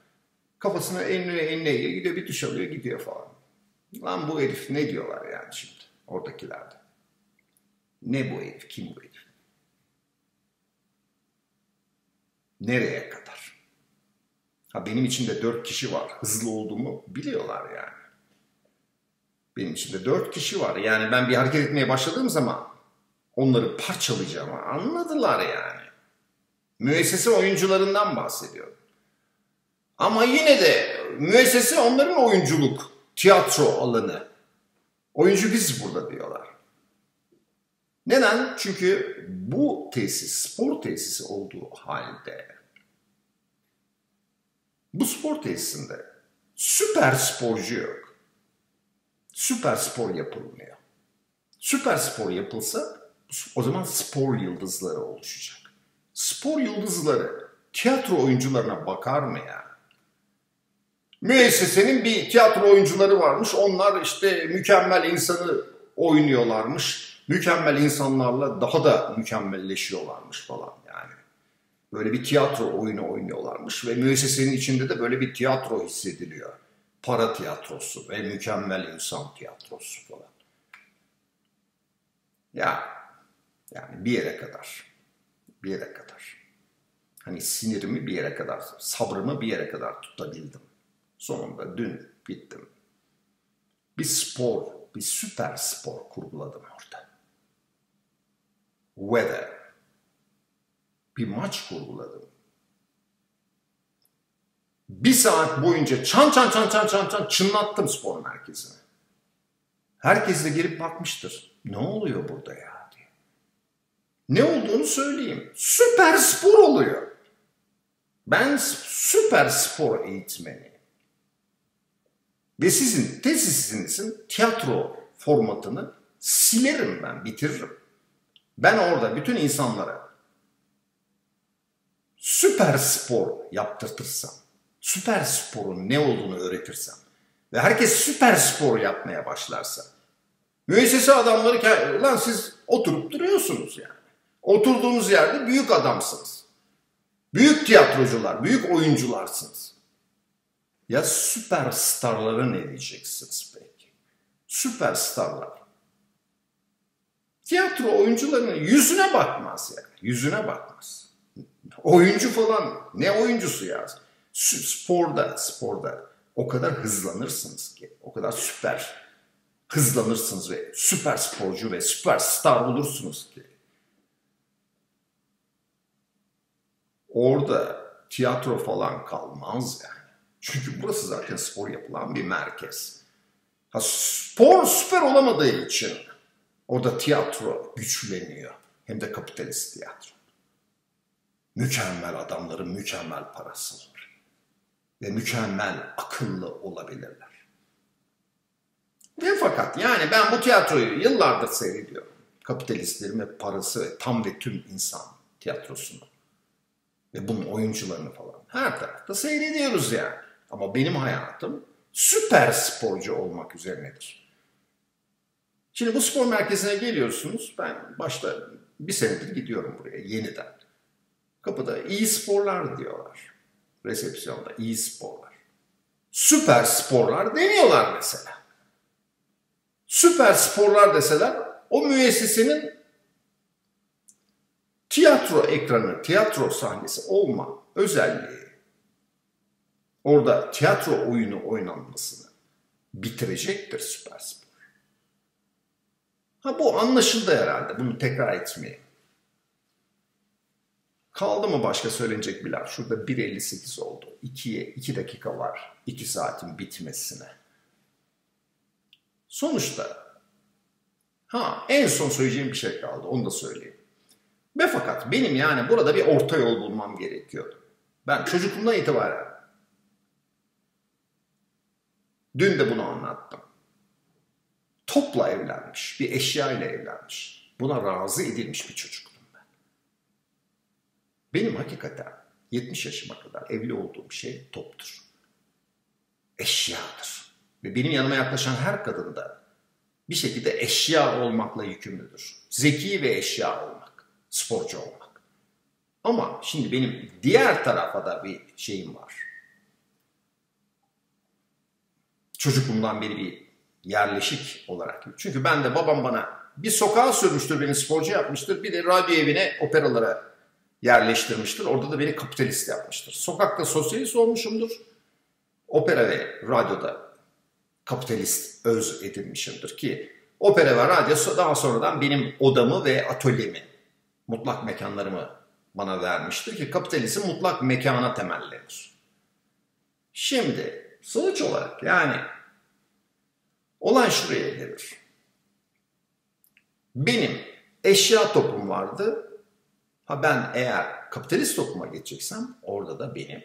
kafasına eline eline gidiyor bir duş alıyor gidiyor falan. Lan bu herif ne diyorlar yani şimdi oradakilerde. Ne bu herif kim bu herif? Nereye kadar? Ha benim içinde dört kişi var. Hızlı olduğumu biliyorlar yani. Benim içinde dört kişi var. Yani ben bir hareket etmeye başladığım zaman onları parçalayacağımı anladılar yani. Müessese oyuncularından bahsediyorum. Ama yine de müessese onların oyunculuk, tiyatro alanı. Oyuncu biz burada diyorlar. Neden? Çünkü bu tesis spor tesisi olduğu halde bu spor tesisinde süper sporcu yok. Süper spor yapılmıyor. Süper spor yapılsa o zaman spor yıldızları oluşacak. Spor yıldızları tiyatro oyuncularına bakar mı ya? Müessesenin bir tiyatro oyuncuları varmış. Onlar işte mükemmel insanı oynuyorlarmış. Mükemmel insanlarla daha da mükemmelleşiyorlarmış falan yani. Böyle bir tiyatro oyunu oynuyorlarmış ve müessesenin içinde de böyle bir tiyatro hissediliyor. Para tiyatrosu ve mükemmel insan tiyatrosu falan. Ya yani bir yere kadar. Bir yere kadar. Hani sinirimi bir yere kadar, sabrımı bir yere kadar tutabildim. Sonunda dün gittim. Bir spor, bir süper spor kurguladım orada. Weather. Bir maç kurguladım. Bir saat boyunca çan çan çan çan çan çan çınlattım spor merkezine. Herkes de gelip bakmıştır. Ne oluyor burada ya diye. Ne olduğunu söyleyeyim. Süper spor oluyor. Ben süper spor eğitmeni. Ve sizin tesisinizin tiyatro formatını silerim ben, bitiririm. Ben orada bütün insanlara süper spor yaptırtırsam, süper sporun ne olduğunu öğretirsem ve herkes süper spor yapmaya başlarsa, müessese adamları lan siz oturup duruyorsunuz yani. Oturduğunuz yerde büyük adamsınız. Büyük tiyatrocular, büyük oyuncularsınız. Ya süperstarları ne diyeceksiniz peki? Süperstarlar. Tiyatro oyuncularının yüzüne bakmaz yani. Yüzüne bakmaz. Oyuncu falan ne oyuncusu ya? Sporda, sporda o kadar hızlanırsınız ki, o kadar süper hızlanırsınız ve süper sporcu ve süper star olursunuz ki. Orada tiyatro falan kalmaz yani. Çünkü burası zaten spor yapılan bir merkez. Ha, spor süper olamadığı için orada tiyatro güçleniyor. Hem de kapitalist tiyatro. Mükemmel adamların mükemmel parası var. Ve mükemmel akıllı olabilirler. Ve fakat yani ben bu tiyatroyu yıllardır seyrediyorum. Kapitalistlerin ve parası ve tam ve tüm insan tiyatrosunu. Ve bunun oyuncularını falan. Her tarafta seyrediyoruz yani. Ama benim hayatım süper sporcu olmak üzerinedir. Şimdi bu spor merkezine geliyorsunuz. Ben başta bir senedir gidiyorum buraya yeniden. Kapıda iyi sporlar diyorlar. Resepsiyonda iyi sporlar. Süper sporlar demiyorlar mesela. Süper sporlar deseler o müessesenin tiyatro ekranı, tiyatro sahnesi olma özelliği orada tiyatro oyunu oynanmasını bitirecektir Süperspor. Ha bu anlaşıldı herhalde. Bunu tekrar etmeyeyim. Kaldı mı başka söylenecek bir laf? Şurada 1.58 oldu. 2'ye 2 dakika var. 2 saatin bitmesine. Sonuçta ha en son söyleyeceğim bir şey kaldı. Onu da söyleyeyim. Ve fakat benim yani burada bir orta yol bulmam gerekiyor. Ben çocukluğumdan itibaren dün de bunu anlattım. Topla evlenmiş, bir eşya ile evlenmiş. Buna razı edilmiş bir ben. Benim hakikaten 70 yaşıma kadar evli olduğum şey toptur. Eşyadır. Ve benim yanıma yaklaşan her kadın da bir şekilde eşya olmakla yükümlüdür. Zeki ve eşya olmak sporcu olmak. Ama şimdi benim diğer tarafa da bir şeyim var. Çocukluğumdan beri bir yerleşik olarak. Çünkü ben de babam bana bir sokağa sürmüştür beni sporcu yapmıştır. Bir de radyo evine operalara yerleştirmiştir. Orada da beni kapitalist yapmıştır. Sokakta sosyalist olmuşumdur. Opera ve radyoda kapitalist öz edinmişimdir ki opera ve radyo daha sonradan benim odamı ve atölyemi mutlak mekanlarımı bana vermiştir ki kapitalizm mutlak mekana temellenir. Şimdi sonuç olarak yani olay şuraya gelir. Benim eşya topum vardı. Ha ben eğer kapitalist topluma geçeceksem orada da benim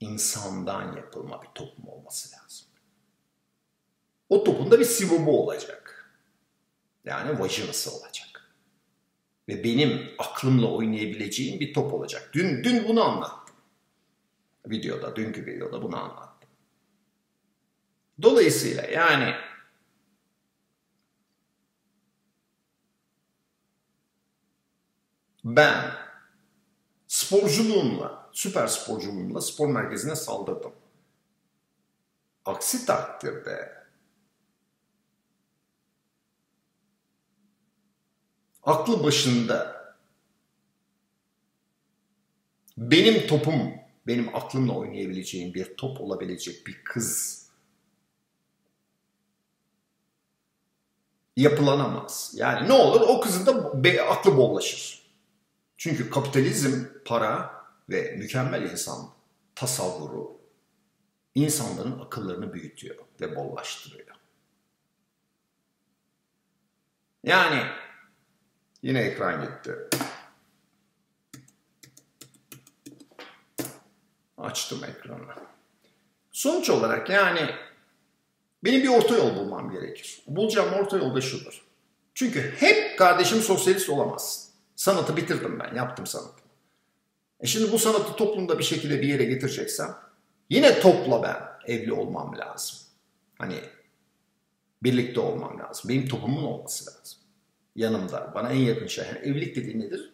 insandan yapılma bir toplum olması lazım. O topun da bir sivubu olacak. Yani vajinası olacak ve benim aklımla oynayabileceğim bir top olacak. Dün dün bunu anlattım. Videoda, dünkü videoda bunu anlattım. Dolayısıyla yani ben sporculuğumla, süper sporculuğumla spor merkezine saldırdım. Aksi takdirde aklı başında benim topum, benim aklımla oynayabileceğim bir top olabilecek bir kız yapılanamaz. Yani ne olur o kızın da aklı bollaşır. Çünkü kapitalizm, para ve mükemmel insan tasavvuru insanların akıllarını büyütüyor ve bollaştırıyor. Yani yine ekran gitti. Açtım ekranı. Sonuç olarak yani benim bir orta yol bulmam gerekir. Bulacağım orta yol da şudur. Çünkü hep kardeşim sosyalist olamaz. Sanatı bitirdim ben, yaptım sanatı. E şimdi bu sanatı toplumda bir şekilde bir yere getireceksem yine topla ben evli olmam lazım. Hani birlikte olmam lazım. Benim topumun olması lazım. Yanımda, bana en yakın şey. Yani evlilik dediğin nedir?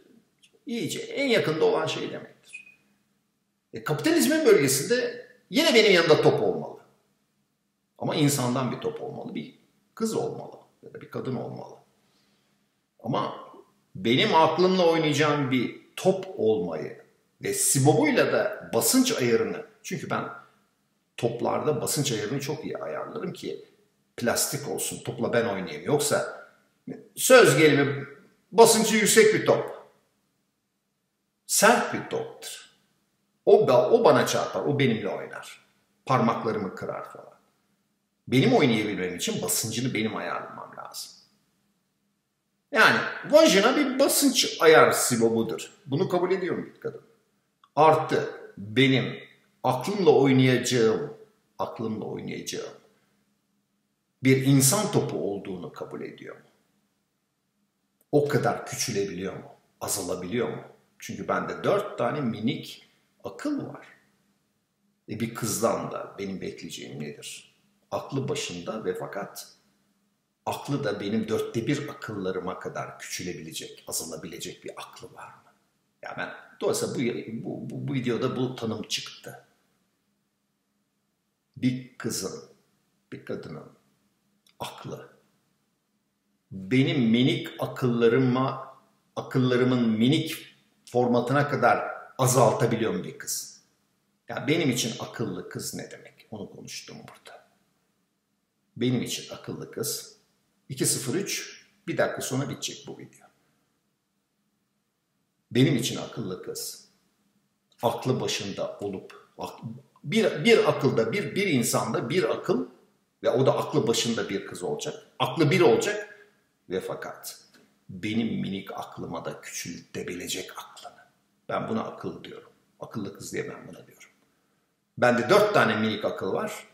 İyice en yakında olan şey demektir. E, kapitalizmin bölgesinde yine benim yanında top olmalı. Ama insandan bir top olmalı, bir kız olmalı ya da bir kadın olmalı. Ama benim aklımla oynayacağım bir top olmayı ve Sibob'uyla da basınç ayarını çünkü ben toplarda basınç ayarını çok iyi ayarlarım ki plastik olsun topla ben oynayayım. Yoksa söz gelimi basıncı yüksek bir top. Sert bir toptur. O, o bana çarpar, o benimle oynar. Parmaklarımı kırar falan. Benim oynayabilmem için basıncını benim ayarlamam. Yani vajina bir basınç ayar sibobudur. Bunu kabul ediyorum bir kadın. Artı benim aklımla oynayacağım, aklımla oynayacağım bir insan topu olduğunu kabul ediyor mu? O kadar küçülebiliyor mu? Azalabiliyor mu? Çünkü bende dört tane minik akıl var. E bir kızdan da benim bekleyeceğim nedir? aklı başında ve fakat aklı da benim dörtte bir akıllarıma kadar küçülebilecek, azalabilecek bir aklı var mı? Ya ben dolayısıyla bu, bu, bu, bu videoda bu tanım çıktı. Bir kızın, bir kadının aklı benim minik akıllarıma, akıllarımın minik formatına kadar azaltabiliyor mu bir kız? Ya benim için akıllı kız ne demek? Onu konuştum burada. Benim için akıllı kız. 203 bir dakika sonra bitecek bu video. Benim için akıllı kız. Aklı başında olup bir, bir akılda bir, bir insanda bir akıl ve o da aklı başında bir kız olacak. Aklı bir olacak ve fakat benim minik aklıma da küçültebilecek aklını. Ben buna akıl diyorum. Akıllı kız diye ben buna diyorum. Bende dört tane minik akıl var.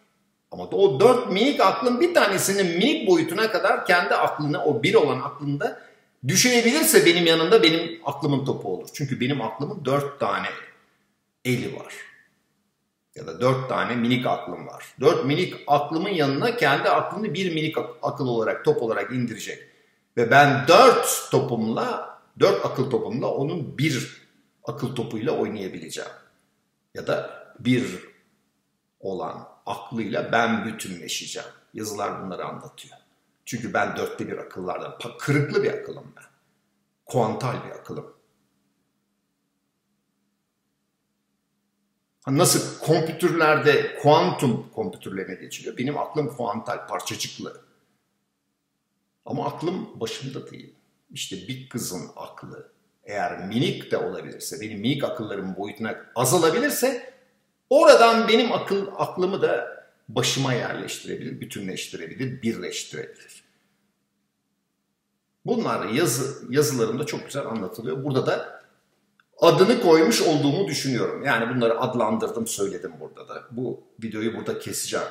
Ama o dört minik aklın bir tanesinin minik boyutuna kadar kendi aklını, o bir olan aklında düşünebilirse benim yanımda benim aklımın topu olur. Çünkü benim aklımın dört tane eli var. Ya da dört tane minik aklım var. Dört minik aklımın yanına kendi aklını bir minik akıl olarak, top olarak indirecek. Ve ben dört topumla, dört akıl topumla onun bir akıl topuyla oynayabileceğim. Ya da bir olan aklıyla ben bütünleşeceğim. Yazılar bunları anlatıyor. Çünkü ben dörtte bir akıllardan, kırıklı bir akılım ben. Kuantal bir akılım. Nasıl kompütürlerde kuantum kompütürlerine geçiliyor. Benim aklım kuantal, parçacıklı. Ama aklım başımda değil. İşte bir kızın aklı eğer minik de olabilirse, benim minik akıllarımın boyutuna azalabilirse Oradan benim akıl aklımı da başıma yerleştirebilir, bütünleştirebilir, birleştirebilir. Bunlar yazı, yazılarımda çok güzel anlatılıyor. Burada da adını koymuş olduğumu düşünüyorum. Yani bunları adlandırdım, söyledim burada da. Bu videoyu burada keseceğim.